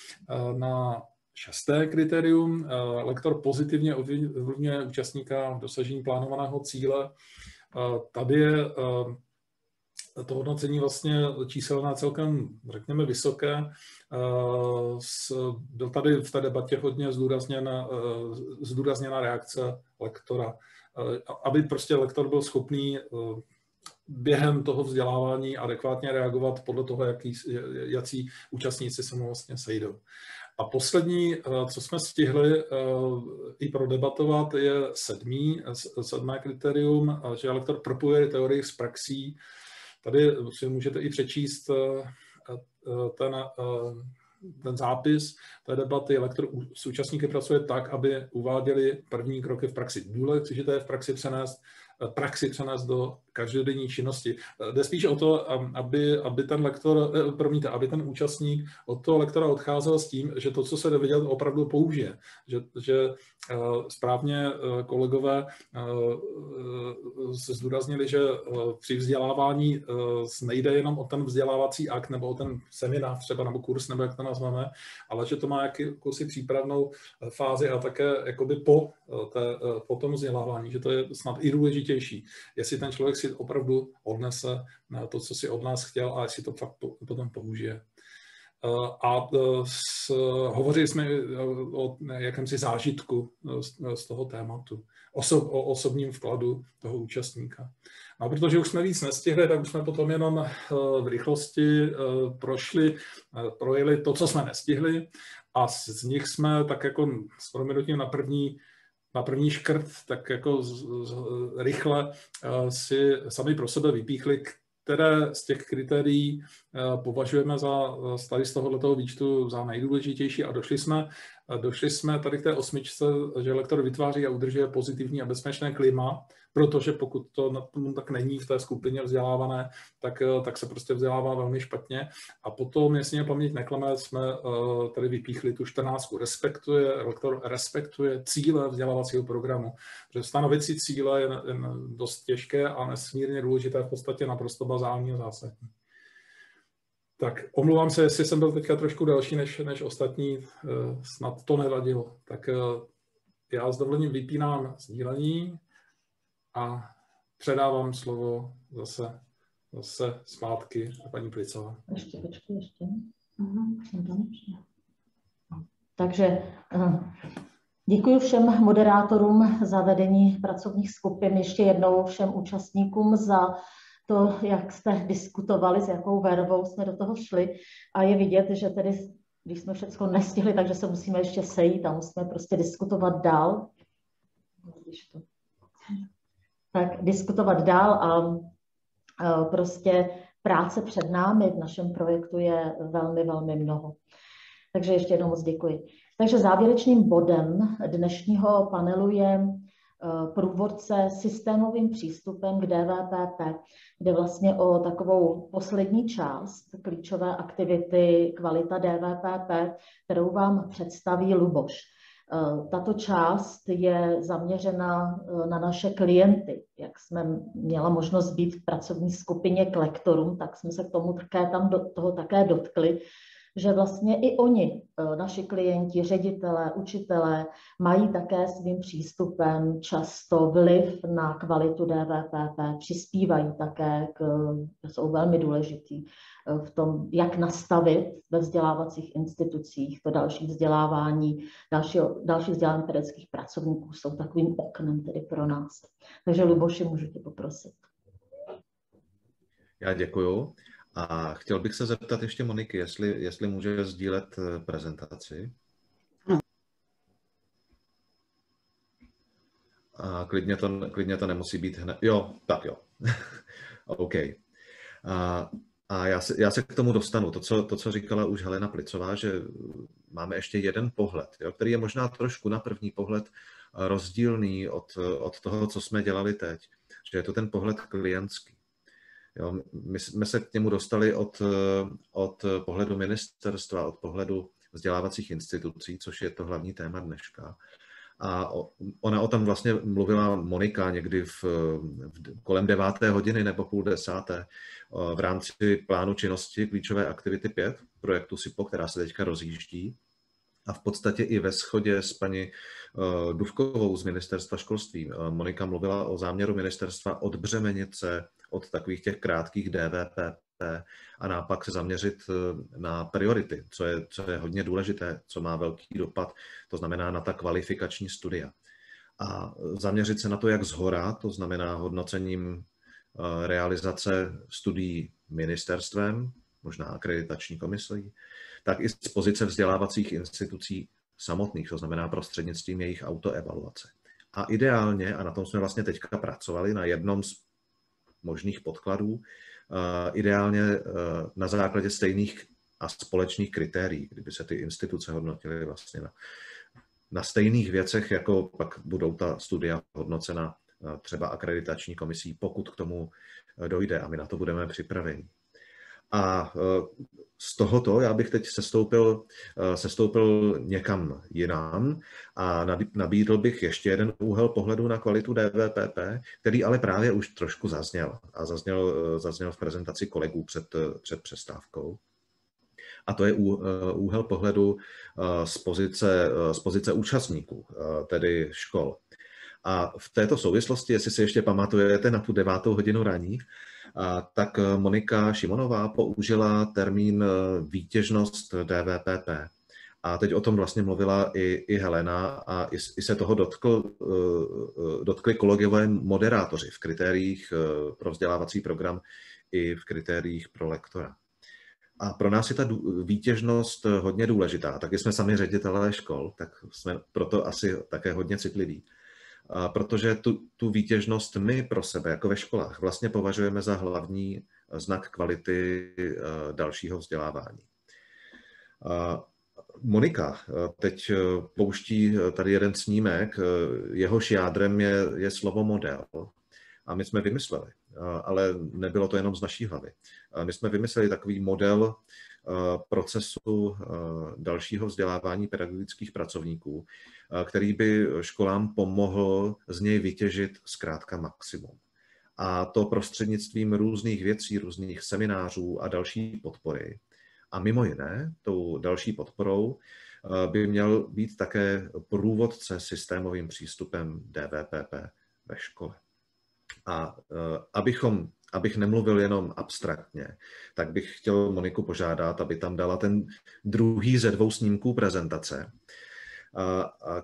na šesté kritérium. Lektor pozitivně ovlivňuje účastníka v dosažení plánovaného cíle. Tady je to hodnocení vlastně číselné celkem, řekněme, vysoké. Byl tady v té debatě hodně zdůrazněna, zdůrazněna reakce lektora, aby prostě lektor byl schopný během toho vzdělávání adekvátně reagovat podle toho, jaký, jaký účastníci se mu vlastně sejdou. A poslední, eh, co jsme stihli eh, i prodebatovat, je sedmý, sedmé kritérium, eh, že lektor propojuje teorii s praxí. Tady si můžete i přečíst ten, ten zápis té debaty. Lektor s účastníky pracuje tak, aby uváděli první kroky v praxi. Důležité je v praxi přenést praxi přenést do každodenní činnosti. Jde spíš o to, aby, aby ten lektor, eh, promiňte, aby ten účastník od toho lektora odcházel s tím, že to, co se dověděl, opravdu použije. Že, že eh, správně eh, kolegové se zdůraznili, že při vzdělávání nejde jenom o ten vzdělávací akt nebo o ten seminář třeba nebo kurz, nebo jak to nazveme, ale že to má jakousi přípravnou fázi a také jakoby po, té, po tom vzdělávání, že to je snad i důležitější. Jestli ten člověk si opravdu odnese na to, co si od nás chtěl a jestli to fakt potom použije. Eh, a eh, s, hovořili jsme o jakémsi zážitku eh, z, z toho tématu, osob, o osobním vkladu toho účastníka. No a protože už jsme víc nestihli, tak už jsme potom jenom v rychlosti prošli, projeli to, co jsme nestihli a z nich jsme tak jako s proměnutím na první na první škrt, tak jako z, z, rychle uh, si sami pro sebe vypíchli, které z těch kritérií uh, považujeme za tady z tohoto výčtu za nejdůležitější a došli jsme, došli jsme tady k té osmičce, že lektor vytváří a udržuje pozitivní a bezpečné klima, protože pokud to tak není v té skupině vzdělávané, tak, eh, tak se prostě vzdělává velmi špatně. A potom, jestli mě paměť neklame, jsme eh, tady vypíchli tu 14. Respektuje, rektor respektuje cíle vzdělávacího programu. Protože stanovit si cíle je, je dost těžké a nesmírně důležité, v podstatě naprosto bazální a zásadní. Tak omlouvám se, jestli jsem byl teďka trošku delší než, než ostatní, eh, snad to nevadilo. Tak já s dovolením vypínám sdílení a předávám slovo zase, zase zpátky a paní Plicová. Ještě, počkej, ještě. Takže uh, Děkuji všem moderátorům za vedení pracovních skupin, ještě jednou všem účastníkům za to, jak jste diskutovali, s jakou vervou jsme do toho šli. A je vidět, že tedy, když jsme všechno nestihli, takže se musíme ještě sejít a musíme prostě diskutovat dál. Tak diskutovat dál a prostě práce před námi v našem projektu je velmi, velmi mnoho. Takže ještě jednou moc děkuji. Takže závěrečným bodem dnešního panelu je průvodce systémovým přístupem k DVPP, kde vlastně o takovou poslední část klíčové aktivity kvalita DVPP, kterou vám představí Luboš. Eh, tato část je zaměřena eh, na naše klienty. Jak jsme měla možnost být v pracovní skupině k lektorům, tak jsme se k tomu také tam do toho také dotkli, že vlastně i oni, e, naši klienti, ředitelé, učitelé, mají také svým přístupem často vliv na kvalitu DVPP, přispívají také, k, jsou velmi důležitý e, v tom, jak nastavit ve vzdělávacích institucích to další vzdělávání, další, další vzdělávání pedagogických pracovníků jsou takovým oknem tedy pro nás. Takže Luboši, můžu tě poprosit. Já děkuju. A chtěl bych se zeptat ještě Moniky, jestli, jestli může sdílet eh, prezentaci. A klidně to, klidně to nemusí být hned. Jo, tak jo. (laughs) OK. A, a já, se, já se k tomu dostanu. To co, to, co říkala už Helena Plicová, že máme ještě jeden pohled, jo, který je možná trošku na první pohled rozdílný od, od toho, co jsme dělali teď. Že je to ten pohled klientský. Jo, my jsme se k němu dostali od, od pohledu ministerstva, od pohledu vzdělávacích institucí, což je to hlavní téma dneška. A ona o tom vlastně mluvila Monika někdy v, v kolem deváté hodiny nebo půl desáté v rámci plánu činnosti klíčové aktivity 5 projektu SIPO, která se teďka rozjíždí. A v podstatě i ve shodě s paní Duvkovou z ministerstva školství. Monika mluvila o záměru ministerstva odbřemenit se od takových těch krátkých DVPP a naopak se zaměřit eh, na priority, co je, co je hodně důležité, co má velký dopad, to znamená na ta kvalifikační studia. A zaměřit se na to, jak zhora, to znamená hodnocením eh, realizace studií ministerstvem, možná akreditační komisí, tak i z pozice vzdělávacích institucí samotných, to znamená prostřednictvím jejich autoevaluace. A ideálně, a na tom jsme vlastně teďka pracovali, na jednom z možných podkladů, ideálně e, na základě stejných a společných kritérií, kdyby se ty instituce hodnotily vlastně na, na stejných věcech, jako pak budou ta studia hodnocena e, třeba akreditační komisí, pokud k tomu dojde a my na to budeme připraveni. A z tohoto já bych teď sestoupil, eh, sestoupil někam jinam a nabídl bych ještě jeden úhel pohledu na kvalitu DVPP, který ale právě už trošku zazněl a zazněl, eh, zazněl v prezentaci kolegů před, před přestávkou. A to je úhel pohledu z pozice, z pozice účastníků, tedy škol. A v této souvislosti, jestli si ještě pamatujete na tu devátou hodinu raní, tak eh, Monika Šimonová použila termín eh, výtěžnost DVPP. A teď o tom vlastně mluvila i, i Helena a i, i se toho dotkl, eh, dotkli kolegové moderátoři v kritériích pro vzdělávací program i v kritériích pro lektora. A pro nás je ta výtěžnost hodně důležitá. Taky jsme sami ředitelé škol, tak jsme proto asi také hodně citliví protože tu, tu výtěžnost my pro sebe, jako ve školách, vlastně považujeme za hlavní znak kvality eh, dalšího vzdělávání. Monika eh, teď eh, pouští tady jeden snímek, jehož jádrem je, je slovo model. A my jsme vymysleli, ale nebylo to jenom z naší hlavy. My jsme vymysleli takový model procesu dalšího vzdělávání pedagogických pracovníků, který by školám pomohl z něj vytěžit zkrátka maximum. A to prostřednictvím různých věcí, různých seminářů a další podpory. A mimo jiné, tou další podporou by měl být také průvodce systémovým přístupem DVPP ve škole. A abychom, abych nemluvil jenom abstraktně, tak bych chtěl Moniku požádat, aby tam dala ten druhý ze dvou snímků prezentace, a, a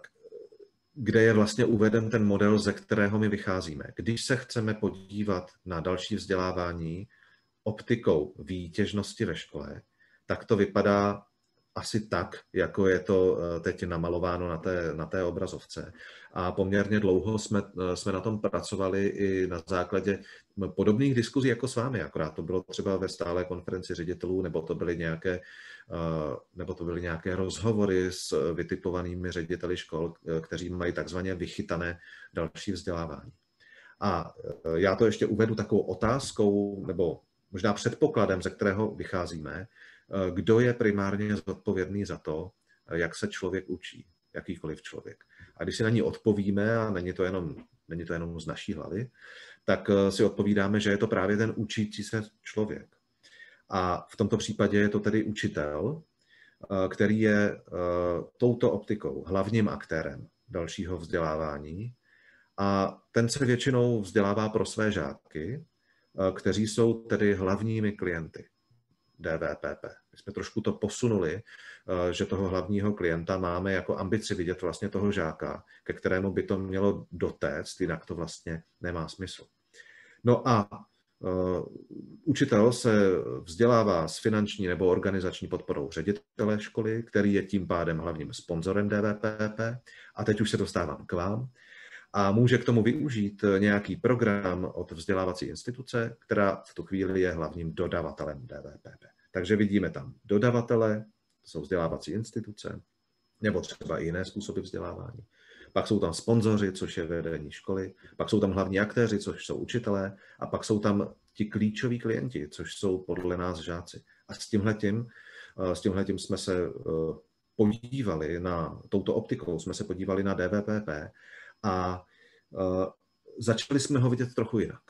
kde je vlastně uveden ten model, ze kterého my vycházíme. Když se chceme podívat na další vzdělávání optikou výtěžnosti ve škole, tak to vypadá asi tak, jako je to eh, teď namalováno na té, na té obrazovce. A poměrně dlouho jsme, eh, jsme na tom pracovali i na základě podobných diskuzí jako s vámi, akorát to bylo třeba ve stále konferenci ředitelů, nebo to byly nějaké, eh, nebo to byly nějaké rozhovory s vytipovanými řediteli škol, kteří mají takzvaně vychytané další vzdělávání. A já to ještě uvedu takovou otázkou, nebo možná předpokladem, ze kterého vycházíme, kdo je primárně zodpovědný za to, eh, jak se člověk učí, jakýkoliv člověk. A když si na ní odpovíme, a není to jenom, není to jenom z naší hlavy, tak eh, si odpovídáme, že je to právě ten učící se člověk. A v tomto případě je to tedy učitel, který je touto optikou hlavním aktérem dalšího vzdělávání. A ten se většinou vzdělává pro své žáky, kteří jsou tedy hlavními klienty. DVPP. My jsme trošku to posunuli, eh, že toho hlavního klienta máme jako ambici vidět vlastně toho žáka, ke kterému by to mělo dotéct, jinak to vlastně nemá smysl. No a uh, učitel se vzdělává s finanční nebo organizační podporou ředitele školy, který je tím pádem hlavním sponzorem DVPP. A teď už se dostávám k vám a může k tomu využít nějaký program od vzdělávací instituce, která v tu chvíli je hlavním dodavatelem DVPP. Takže vidíme tam dodavatele, to jsou vzdělávací instituce, nebo třeba i jiné způsoby vzdělávání. Pak jsou tam sponzoři, což je vedení školy, pak jsou tam hlavní aktéři, což jsou učitelé, a pak jsou tam ti klíčoví klienti, což jsou podle nás žáci. A s tímhletím, s tímhletím jsme se eh, podívali na touto optikou, jsme se podívali na DVPP a eh, začali jsme ho vidět trochu jinak.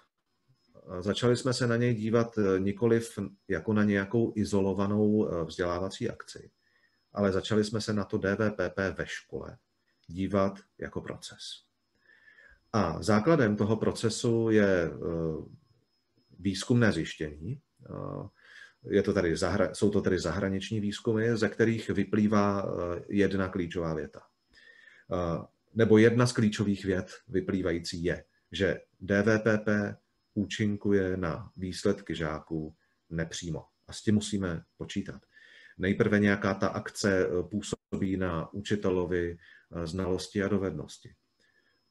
Začali jsme se na něj dívat eh, nikoliv jako na nějakou izolovanou vzdělávací akci, ale začali jsme se na to DVPP ve škole dívat jako proces. A základem toho procesu je výzkumné zjištění. Je to tady, jsou to tedy zahraniční výzkumy, ze kterých vyplývá jedna klíčová věta. Nebo jedna z klíčových vět vyplývající je, že DVPP účinkuje na výsledky žáků nepřímo. A s tím musíme počítat. Nejprve nějaká ta akce eh, působí na učitelovi eh, znalosti a dovednosti.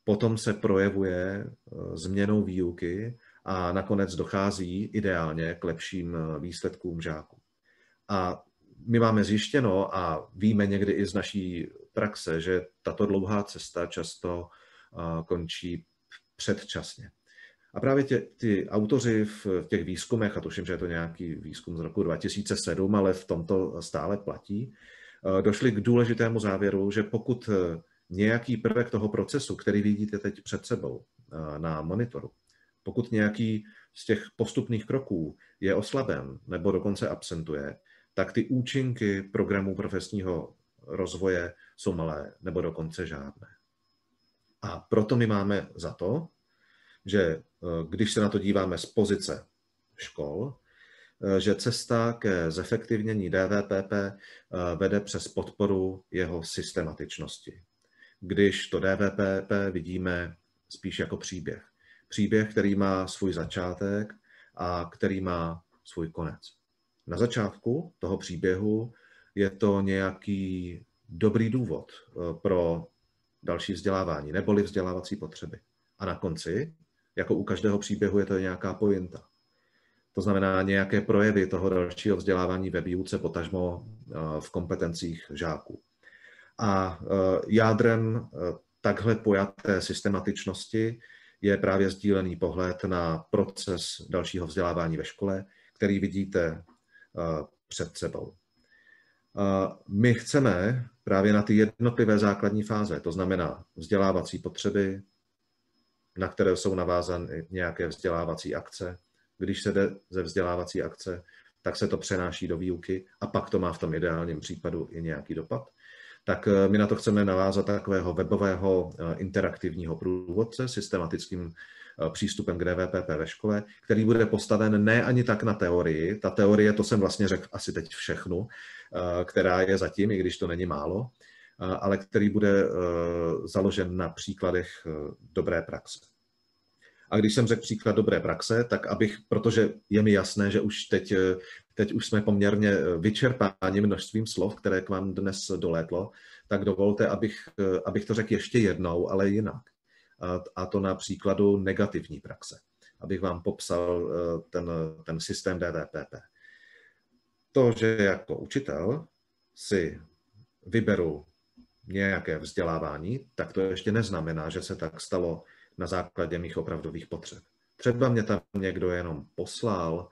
Potom se projevuje eh, změnou výuky a nakonec dochází ideálně k lepším výsledkům žáků. A my máme zjištěno a víme někdy i z naší praxe, že tato dlouhá cesta často končí předčasně. A právě tě, ty autoři v těch výzkumech, a tuším, že je to nějaký výzkum z roku 2007, ale v tomto stále platí, došli k důležitému závěru, že pokud eh, nějaký prvek toho procesu, který vidíte teď před sebou eh, na monitoru, pokud nějaký z těch postupných kroků je oslaben nebo dokonce absentuje, tak ty účinky programu profesního rozvoje jsou malé nebo dokonce žádné. A proto my máme za to, že eh, když se na to díváme z pozice škol, eh, že cesta ke zefektivnění DVPP eh, vede přes podporu jeho systematičnosti. Když to DVPP vidíme spíš jako příběh. Příběh, který má svůj začátek a který má svůj konec. Na začátku toho příběhu je to nějaký dobrý důvod pro další vzdělávání, neboli vzdělávací potřeby. A na konci jako u každého příběhu je to nějaká pointa. To znamená nějaké projevy toho dalšího vzdělávání ve výuce, potažmo eh, v kompetencích žáků. A eh, jádrem eh, takhle pojaté systematičnosti je právě sdílený pohled na proces dalšího vzdělávání ve škole, který vidíte před sebou. My chceme právě na ty jednotlivé základní fáze, to znamená vzdělávací potřeby, na které jsou navázány nějaké vzdělávací akce. Když se jde ze vzdělávací akce, tak se to přenáší do výuky a pak to má v tom ideálním případu i nějaký dopad. Tak eh, my na to chceme navázat takového webového eh, interaktivního průvodce systematickým eh, přístupem k DVPP ve škole, který bude postaven ne ani tak na teorii. Ta teorie, to jsem vlastně řekl asi teď všechnu, která je zatím, i když to není málo, ale který bude založen na příkladech dobré praxe. A když jsem řekl příklad dobré praxe, tak abych, protože je mi jasné, že už teď, teď už jsme poměrně vyčerpáni množstvím slov, které k vám dnes dolétlo, tak dovolte, abych, abych to řekl ještě jednou, ale jinak. A to na příkladu negativní praxe, abych vám popsal ten, ten systém DVPP. To, že jako učitel si vyberu nějaké vzdělávání, tak to ještě neznamená, že se tak stalo na základě mých opravdových potřeb. Třeba mě tam někdo jenom poslal,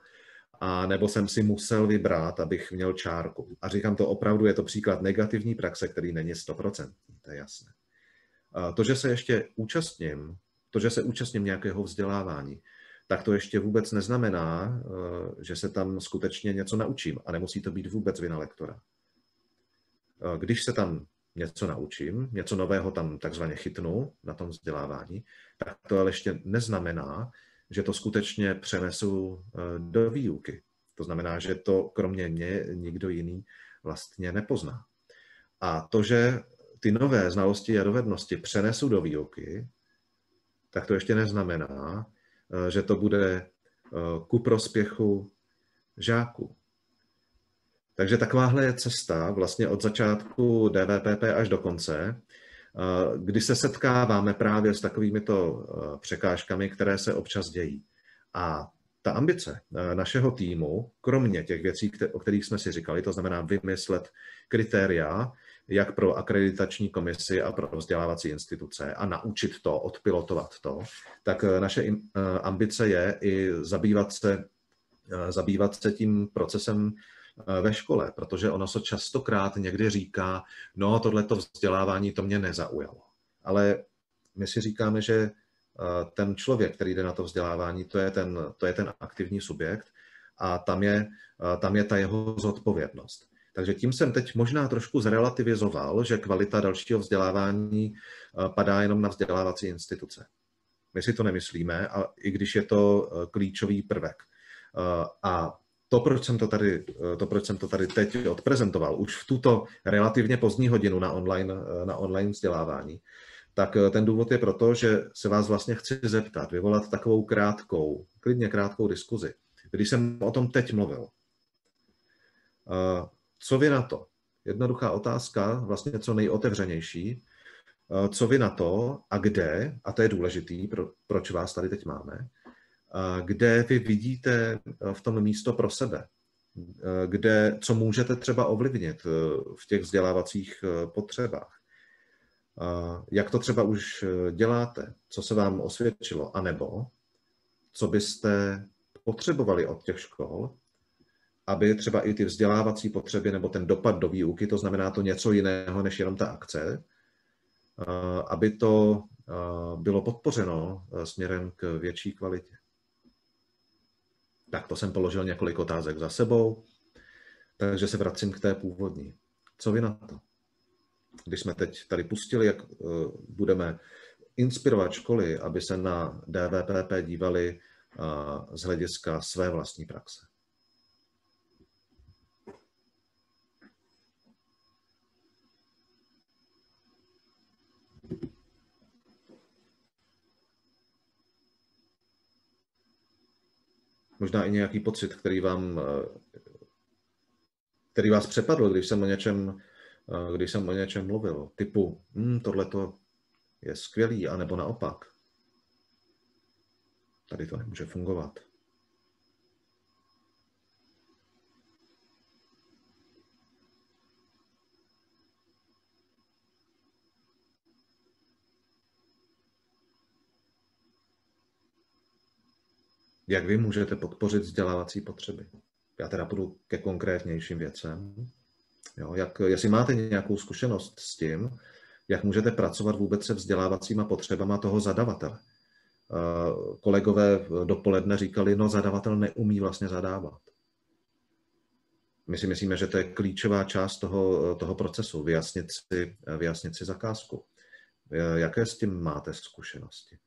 a nebo jsem si musel vybrat, abych měl čárku. A říkám to opravdu, je to příklad negativní praxe, který není 100%, to je jasné. A to, že se ještě účastním, to, že se účastním nějakého vzdělávání, tak to ještě vůbec neznamená, eh, že se tam skutečně něco naučím a nemusí to být vůbec vina lektora. Eh, když se tam něco naučím, něco nového tam takzvaně chytnu na tom vzdělávání, tak to ale ještě neznamená, že to skutečně přenesu eh, do výuky. To znamená, že to kromě mě nikdo jiný vlastně nepozná. A to, že ty nové znalosti a dovednosti přenesu do výuky, tak to ještě neznamená, že to bude eh, ku prospěchu žáků. Takže takováhle je cesta vlastně od začátku DVPP až do konce, kdy se setkáváme právě s takovými to překážkami, které se občas dějí. A ta ambice našeho týmu, kromě těch věcí, o kterých jsme si říkali, to znamená vymyslet kritéria, jak pro akreditační komisi a pro vzdělávací instituce a naučit to, odpilotovat to, tak naše ambice je i zabývat se, zabývat se tím procesem Eh, ve škole, protože ono se častokrát někdy říká, no tohleto vzdělávání to mě nezaujalo. Ale my si říkáme, že eh, ten člověk, který jde na to vzdělávání, to je ten, to je ten aktivní subjekt a tam je, eh, tam je ta jeho zodpovědnost. Takže tím jsem teď možná trošku zrelativizoval, že kvalita dalšího vzdělávání padá jenom na vzdělávací instituce. My si to nemyslíme, a i když je to klíčový prvek. A to, proč jsem to tady, eh, to, proč jsem to tady teď odprezentoval, už v tuto relativně pozdní hodinu na online, eh, na online vzdělávání, tak eh, ten důvod je proto, že se vás vlastně chci zeptat, vyvolat takovou krátkou, klidně krátkou diskuzi. Když jsem o tom teď mluvil, co vy na to? Jednoduchá otázka, vlastně co nejotevřenější. Co vy na to a kde, a to je důležitý, pro, proč vás tady teď máme, kde vy vidíte eh, v tom místo pro sebe, eh, kde, co můžete třeba ovlivnit eh, v těch vzdělávacích potřebách. Jak to třeba už děláte, co se vám osvědčilo, anebo co byste potřebovali od těch škol, aby třeba i ty vzdělávací potřeby nebo ten dopad do výuky, to znamená to něco jiného než jenom ta akce, aby to bylo podpořeno směrem k větší kvalitě. Tak to jsem položil několik otázek za sebou, takže se vracím k té původní. Co vy na to? Když jsme teď tady pustili, jak eh, budeme inspirovat školy, aby se na DVPP dívali eh, z hlediska své vlastní praxe. Možná i nějaký pocit, který vám, eh, který vás přepadl, když jsem o něčem, eh, když jsem o něčem mluvil. Typu, hm, tohle je skvělý, anebo naopak. Tady to nemůže fungovat. Jak vy můžete podpořit vzdělávací potřeby. Já teda půjdu ke konkrétnějším věcem. Jo, jak, jestli máte nějakou zkušenost s tím, jak můžete pracovat vůbec se vzdělávacíma potřebama toho zadavatele. Eh, kolegové dopoledne říkali, no zadavatel neumí vlastně zadávat. My si myslíme, že to je klíčová část toho, toho procesu, vyjasnit si, vyjasnit si zakázku. Eh, jaké s tím máte zkušenosti?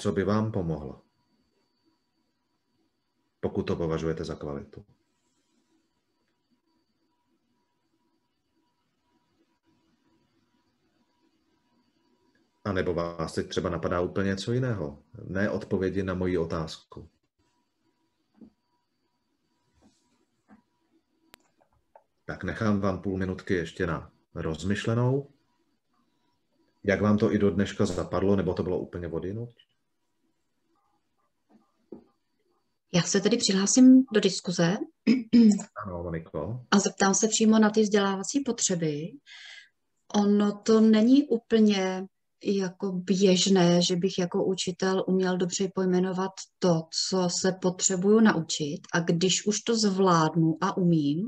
Co by vám pomohlo, pokud to považujete za kvalitu. A nebo vás teď třeba napadá úplně něco jiného, ne odpovědi na moji otázku. Tak nechám vám půl minutky ještě na rozmyšlenou. Jak vám to i do dneška zapadlo, nebo to bylo úplně vodinut? Já se tedy přihlásím do diskuze. Ano, Moniko. A zeptám se přímo na ty vzdělávací potřeby. Ono to není úplně jako běžné, že bych jako učitel uměl dobře pojmenovat to, co se potřebuju naučit a když už to zvládnu a umím,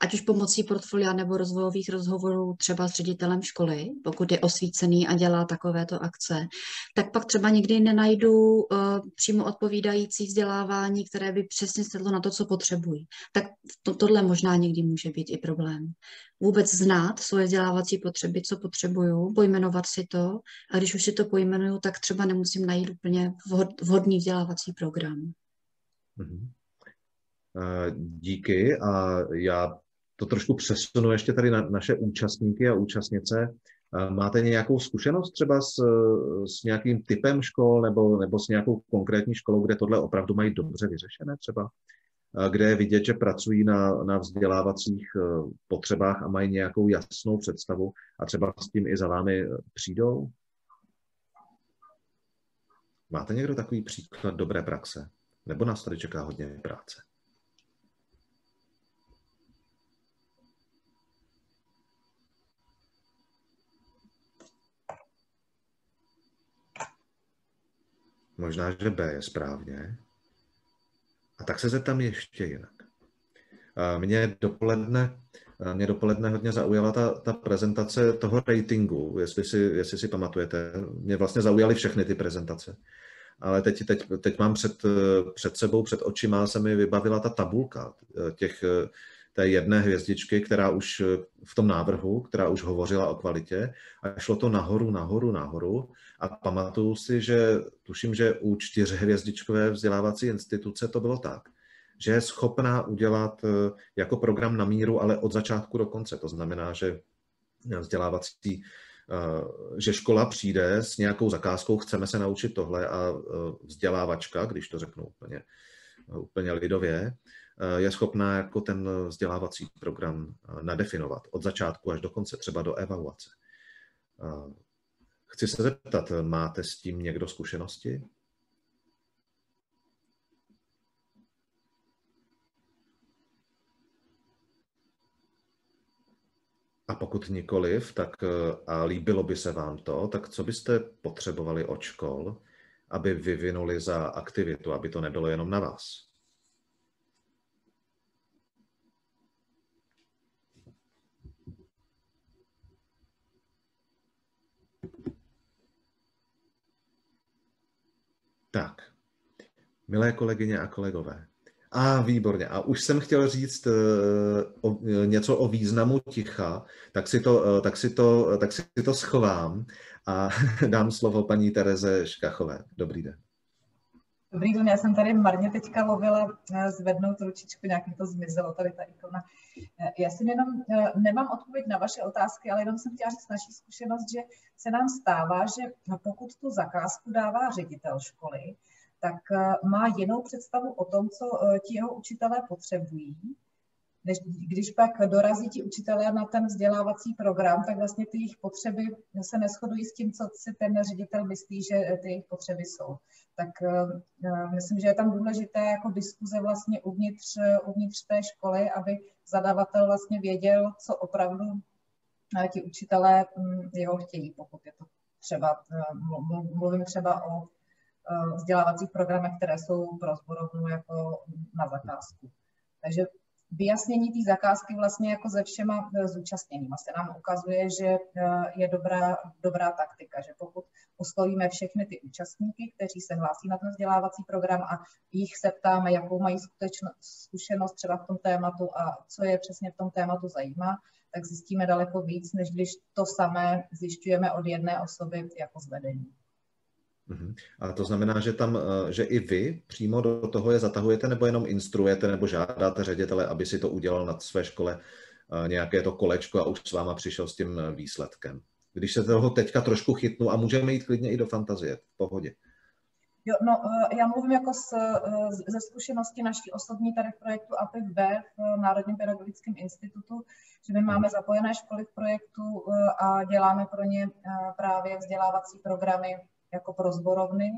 ať už pomocí portfolia nebo rozvojových rozhovorů třeba s ředitelem školy, pokud je osvícený a dělá takovéto akce, tak pak třeba nikdy nenajdu uh, přímo odpovídající vzdělávání, které by přesně sedlo na to, co potřebují. Tak to, tohle možná někdy může být i problém. Vůbec znát svoje vzdělávací potřeby, co potřebuju, pojmenovat si to a když už si to pojmenuju, tak třeba nemusím najít úplně vhodný vzdělávací program. Mm-hmm. Díky a já to trošku přesunu ještě tady na naše účastníky a účastnice. Máte nějakou zkušenost třeba s, s nějakým typem škol nebo, nebo s nějakou konkrétní školou, kde tohle opravdu mají dobře vyřešené třeba? Kde je vidět, že pracují na, na vzdělávacích potřebách a mají nějakou jasnou představu a třeba s tím i za vámi přijdou? Máte někdo takový příklad dobré praxe? Nebo nás tady čeká hodně práce? Možná, že B je správně. A tak se zeptám ještě jinak. Mě dopoledne, mě dopoledne hodně zaujala ta, ta prezentace toho ratingu, jestli si, jestli si pamatujete. Mě vlastně zaujaly všechny ty prezentace. Ale teď, teď, teď mám před, před sebou, před očima se mi vybavila ta tabulka těch, té jedné hvězdičky, která už v tom návrhu, která už hovořila o kvalitě a šlo to nahoru, nahoru, nahoru a pamatuju si, že tuším, že u čtyřhvězdičkové vzdělávací instituce to bylo tak, že je schopná udělat eh, jako program na míru, ale od začátku do konce. To znamená, že vzdělávací eh, že škola přijde s nějakou zakázkou, chceme se naučit tohle a eh, vzdělávačka, když to řeknu úplně, úplně lidově, je schopná jako ten vzdělávací program nadefinovat od začátku až do konce, třeba do evaluace. Chci se zeptat, máte s tím někdo zkušenosti? A pokud nikoliv, tak a líbilo by se vám to, tak co byste potřebovali od škol, aby vyvinuli za aktivitu, aby to nebylo jenom na vás? Tak, milé kolegyně a kolegové. A výborně. A už jsem chtěl říct uh, o, něco o významu ticha, tak si, to, uh, tak, si to, tak si to schovám a (laughs) dám slovo paní Tereze Škachové. Dobrý den. Dobrý den, já jsem tady marně teďka lovila eh, zvednout ručičku, nějak mi to zmizelo, tady ta ikona. Eh, já si jenom nemám odpověď na vaše otázky, ale jenom jsem chtěla říct naší zkušenost, že se nám stává, že pokud tu zakázku dává ředitel školy, tak eh, má jinou představu o tom, co ti jeho učitelé potřebují, než když pak dorazí ti učitelé na ten vzdělávací program, tak vlastně ty jejich potřeby se neschodují s tím, co si ten ředitel myslí, že ty jejich potřeby jsou. Tak uh, myslím, že je tam důležité jako diskuze vlastně uvnitř, uvnitř té školy, aby zadavatel vlastně věděl, co opravdu ti učitelé um, jeho chtějí, pokud je to třeba, mluvím třeba o vzdělávacích programech, které jsou pro zborovnu jako na zakázku. Takže vyjasnění té zakázky vlastně jako se všema eh, zúčastněnými se nám ukazuje, že eh, je dobrá, dobrá taktika, že pokud oslovíme všechny ty účastníky, kteří se hlásí na ten vzdělávací program a jich se ptáme, jakou mají zkušenost třeba v tom tématu a co je přesně v tom tématu zajímá, tak zjistíme daleko víc, než když to samé zjišťujeme od jedné osoby jako zvedení. A to znamená, že tam, eh, že i vy přímo do toho je zatahujete, nebo jenom instruujete, nebo žádáte ředitele, aby si to udělal na své škole eh, nějaké to kolečko a už s váma přišel s tím eh, výsledkem. Když se toho teďka trošku chytnu a můžeme jít klidně i do fantazie, v pohodě. Jo, no, já mluvím jako z, ze zkušenosti naší osobní tady v projektu APIV v Národním pedagogickém institutu, že my máme zapojené školy v projektu a děláme pro ně právě vzdělávací programy jako pro zborovny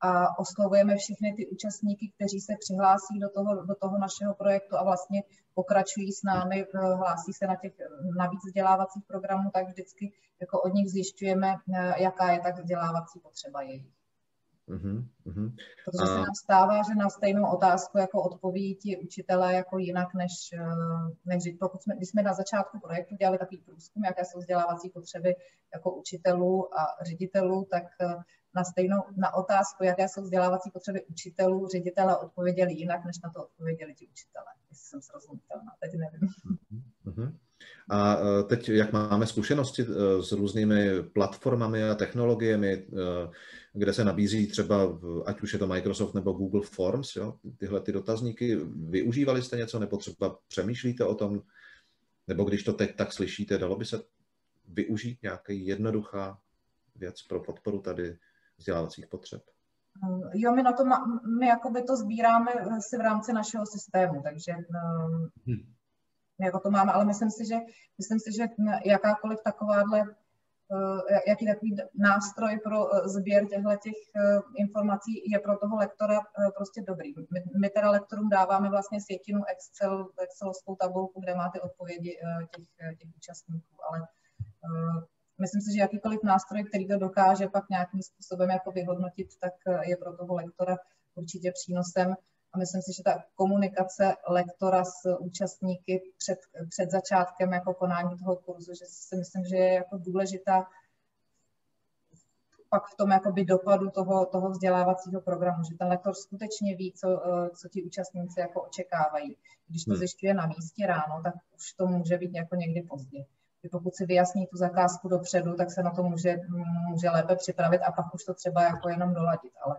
a oslovujeme všechny ty účastníky, kteří se přihlásí do toho, do toho našeho projektu a vlastně pokračují s námi, eh, hlásí se na těch navíc vzdělávacích programů, tak vždycky jako od nich zjišťujeme, eh, jaká je tak vzdělávací potřeba jejich. Uh-huh, uh-huh. Protože se nám stává, že na stejnou otázku jako odpoví ti učitelé jako jinak, než, eh, než pokud jsme, když jsme na začátku projektu dělali takový průzkum, jaké jsou vzdělávací potřeby jako učitelů a ředitelů, tak eh, na stejnou, na otázku, jaké jsou vzdělávací potřeby učitelů, ředitele odpověděli jinak, než na to odpověděli ti učitelé. Jestli jsem srozumitelná, teď nevím. Uh-huh. A teď, jak máme zkušenosti s různými platformami a technologiemi, kde se nabízí třeba, ať už je to Microsoft nebo Google Forms, jo, tyhle ty dotazníky, využívali jste něco, nebo třeba přemýšlíte o tom, nebo když to teď tak slyšíte, dalo by se využít nějaký jednoduchá věc pro podporu tady vzdělávacích potřeb? Jo, my na to, my jakoby to sbíráme si v rámci našeho systému, takže hmm. My jako to máme, ale myslím si, že, myslím si, že jakákoliv takováhle Eh, jaký takový nástroj pro eh, sběr těchto těch eh, informací je pro toho lektora prostě dobrý. My, my teda lektorům dáváme vlastně sjetinu Excel, Excelovskou tabulku, kde máte odpovědi těch, těch účastníků, ale myslím si, že jakýkoliv nástroj, který to dokáže pak nějakým způsobem jako vyhodnotit, tak je pro toho lektora určitě přínosem. A myslím si, že ta komunikace lektora s účastníky před, před začátkem jako konání toho kurzu, že si myslím, že je jako důležitá pak v tom jakoby dopadu toho, toho vzdělávacího programu, že ten lektor skutečně ví, co, co ti účastníci jako očekávají. Když to hmm. zjišťuje na místě ráno, tak už to může být jako někdy pozdě. Pokud si vyjasní tu zakázku dopředu, tak se na to může, může lépe připravit a pak už to třeba jako jenom doladit. Ale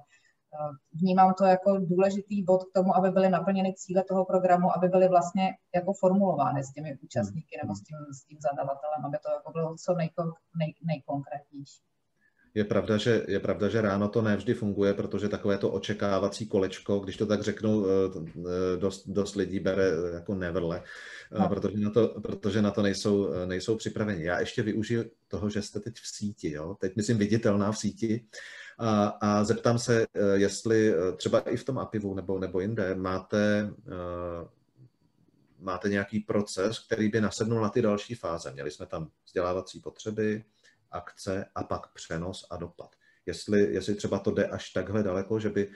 Vnímám to jako důležitý bod k tomu, aby byly naplněny cíle toho programu, aby byly vlastně jako formulovány s těmi účastníky nebo s tím, s tím zadavatelem, aby to jako bylo co nejkon, nej, nejkonkrétnější. Je pravda, že, je pravda, že ráno to nevždy funguje, protože takové to očekávací kolečko, když to tak řeknu, eh, eh, dost, dost lidí bere jako nevrle, eh, no. protože, na to, protože na to nejsou, nejsou připraveni. Já ještě využiju toho, že jste teď v síti, jo? teď myslím viditelná v síti, a, a zeptám se, eh, jestli eh, třeba i v tom APIVu nebo, nebo jinde máte, eh, máte nějaký proces, který by nasednul na ty další fáze. Měli jsme tam vzdělávací potřeby, akce a pak přenos a dopad. Jestli, jestli třeba to jde až takhle daleko, že by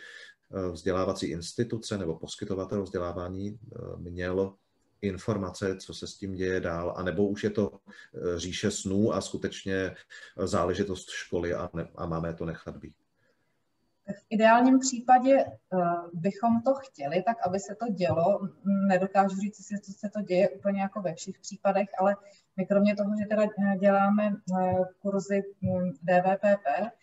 vzdělávací instituce nebo poskytovatel vzdělávání měl informace, co se s tím děje dál, anebo už je to eh, říše snů a skutečně záležitost školy a, ne, a máme to nechat být. V ideálním případě uh, bychom to chtěli, tak aby se to dělo. Nedokážu říct, jestli se to děje úplně jako ve všech případech, ale my kromě toho, že teda eh, děláme kurzy hm, DVPP,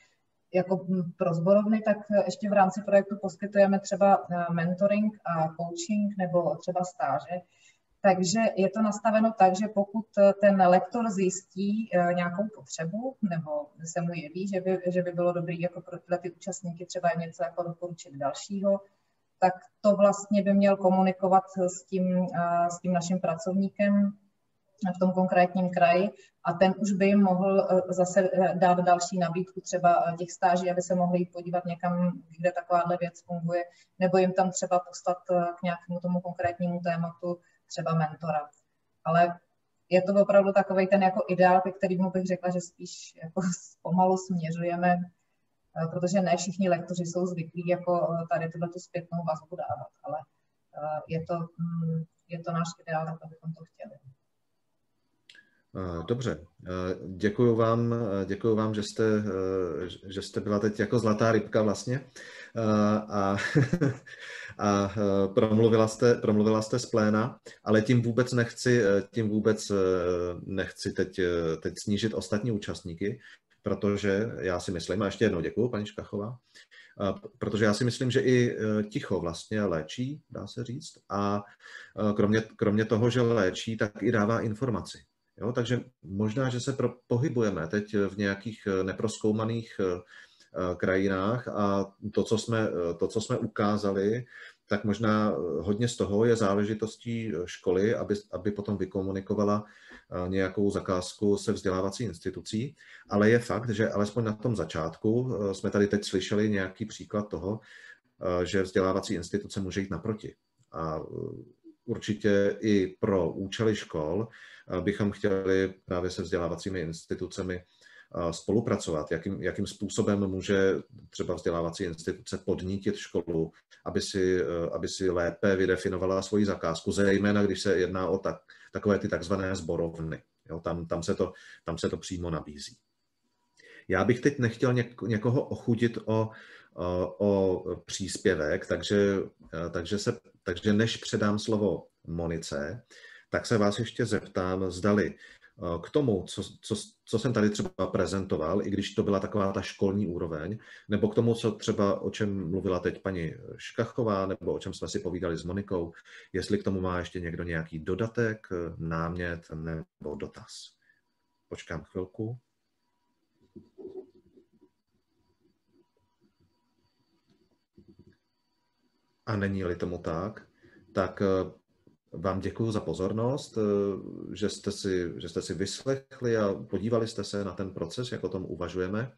jako hm, pro zborovny, tak ještě v rámci projektu poskytujeme třeba mentoring a coaching nebo třeba stáže, takže je to nastaveno tak, že pokud ten lektor zjistí eh, nějakou potřebu nebo se mu jeví, že by, že by bylo dobré jako pro tyhle ty účastníky třeba něco jako doporučit dalšího, tak to vlastně by měl komunikovat s tím, eh, s tím naším pracovníkem v tom konkrétním kraji. A ten už by jim mohl eh, zase dát další nabídku třeba těch stáží, aby se mohli jít podívat někam, kde takováhle věc funguje, nebo jim tam třeba poslat k nějakému tomu konkrétnímu tématu třeba mentora. Ale je to opravdu takový ten jako ideál, ke kterému bych řekla, že spíš jako pomalu směřujeme, eh, protože ne všichni lektoři jsou zvyklí jako eh, tady tuhle tu zpětnou vazbu dávat, ale eh, je to, mm, je to náš ideál, tak abychom to chtěli. Dobře, děkuji vám, děkuji vám, že jste, že jste byla teď jako zlatá rybka vlastně a, (laughs) a promluvila jste, promluvila jste z pléna, ale tím vůbec nechci, tím vůbec nechci teď, teď snížit ostatní účastníky, protože já si myslím, a ještě jednou děkuji, paní Škachová, protože já si myslím, že i ticho vlastně léčí, dá se říct, a kromě, kromě toho, že léčí, tak i dává informaci. Jo, takže možná, že se pro, pohybujeme teď v nějakých neproskoumaných krajinách a to, co jsme, to, co jsme ukázali, tak možná hodně z toho je záležitostí školy, aby, aby potom vykomunikovala nějakou zakázku se vzdělávací institucí, ale je fakt, že alespoň na tom začátku jsme tady teď slyšeli nějaký příklad toho, že vzdělávací instituce může jít naproti. A určitě i pro účely škol bychom chtěli právě se vzdělávacími institucemi spolupracovat, jakým, jakým způsobem může třeba vzdělávací instituce podnítit školu, aby si, aby si lépe vydefinovala svoji zakázku, zejména když se jedná o tak, takové ty takzvané zborovny. Jo, tam, tam, se to, tam se to přímo nabízí. Já bych teď nechtěl někoho ochudit o, o, o příspěvek, takže, takže, se, takže než předám slovo Monice, tak se vás ještě zeptám, zdali Eh, k tomu, co, co, co jsem tady třeba prezentoval, i když to byla taková ta školní úroveň, nebo k tomu, co třeba, o čem mluvila teď paní Škachová, nebo o čem jsme si povídali s Monikou, jestli k tomu má ještě někdo nějaký dodatek, námět nebo dotaz. Počkám chvilku. A není-li tomu tak, tak eh, vám děkuji za pozornost, eh, že jste, si, že jste si vyslechli a podívali jste se na ten proces, jak o tom uvažujeme.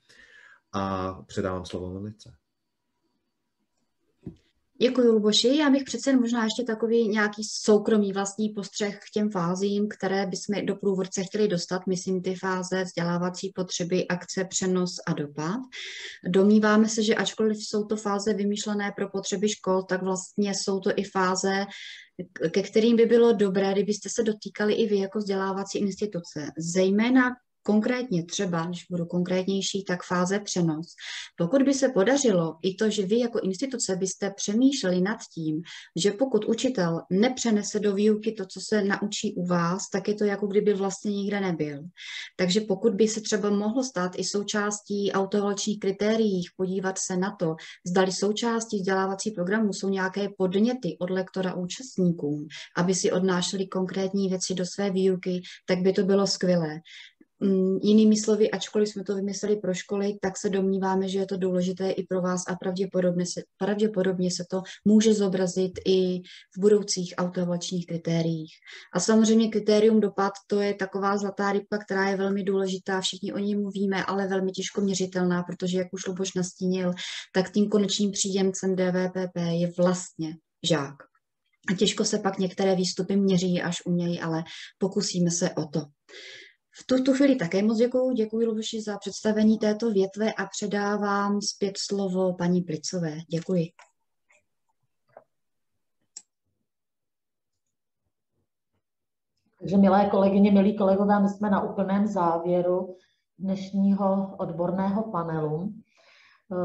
A předávám slovo Monice. Děkuji, Luboši. Já bych přece možná ještě takový nějaký soukromý vlastní postřeh k těm fázím, které bychom do průvodce chtěli dostat, myslím ty fáze vzdělávací potřeby, akce, přenos a dopad. Domníváme se, že ačkoliv jsou to fáze vymýšlené pro potřeby škol, tak vlastně jsou to i fáze, ke kterým by bylo dobré, kdybyste se dotýkali i vy jako vzdělávací instituce, zejména konkrétně třeba, když budu konkrétnější, tak fáze přenos. Pokud by se podařilo i to, že vy jako instituce byste přemýšleli nad tím, že pokud učitel nepřenese do výuky to, co se naučí u vás, tak je to jako kdyby vlastně nikde nebyl. Takže pokud by se třeba mohlo stát i součástí autovalčních kritérií, podívat se na to, zdali součástí vzdělávací programu jsou nějaké podněty od lektora účastníkům, aby si odnášeli konkrétní věci do své výuky, tak by to bylo skvělé. Mm, jinými slovy, ačkoliv jsme to vymysleli pro školy, tak se domníváme, že je to důležité i pro vás a pravděpodobně se, pravděpodobně se to může zobrazit i v budoucích autovačních kritériích. A samozřejmě kritérium dopad, to je taková zlatá rybka, která je velmi důležitá, všichni o ní mluvíme, ale velmi těžko měřitelná, protože jak už Luboš nastínil, tak tím konečným příjemcem DVPP je vlastně žák. A těžko se pak některé výstupy měří až umějí, ale pokusíme se o to. V tuto chvíli také moc děkuji. Děkuji Luboši za představení této větve a předávám zpět slovo paní Plicové. Děkuji. Takže milé kolegyně, milí kolegové, my jsme na úplném závěru dnešního odborného panelu.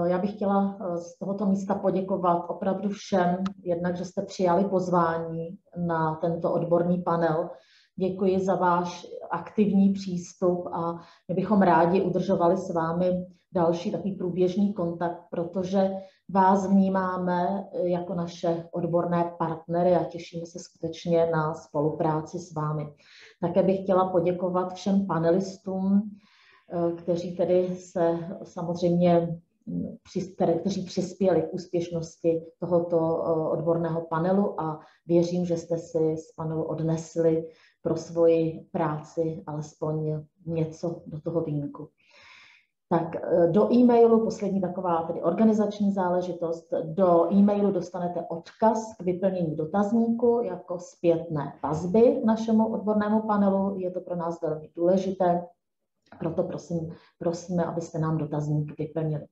Já bych chtěla z tohoto místa poděkovat opravdu všem, jednak, že jste přijali pozvání na tento odborný panel, Děkuji za váš aktivní přístup a my bychom rádi udržovali s vámi další takový průběžný kontakt, protože vás vnímáme jako naše odborné partnery a těšíme se skutečně na spolupráci s vámi. Také bych chtěla poděkovat všem panelistům, kteří tedy se samozřejmě kteří přispěli k úspěšnosti tohoto odborného panelu a věřím, že jste si z panelu odnesli pro svoji práci alespoň něco do toho výjimku. Tak e, do e-mailu, poslední taková tedy organizační záležitost, do e-mailu dostanete odkaz k vyplnění dotazníku jako zpětné vazby našemu odbornému panelu. Je to pro nás velmi důležité, proto prosím, prosíme, abyste nám dotazník vyplnili.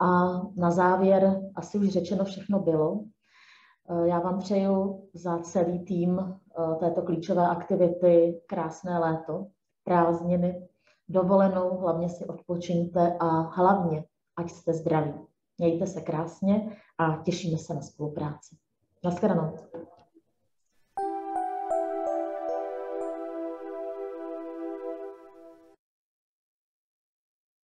A na závěr, asi už řečeno všechno bylo, e, já vám přeju za celý tým této klíčové aktivity krásné léto, prázdniny, dovolenou, hlavně si odpočiňte a hlavně, ať jste zdraví. Mějte se krásně a těšíme se na spolupráci. Naschledanou.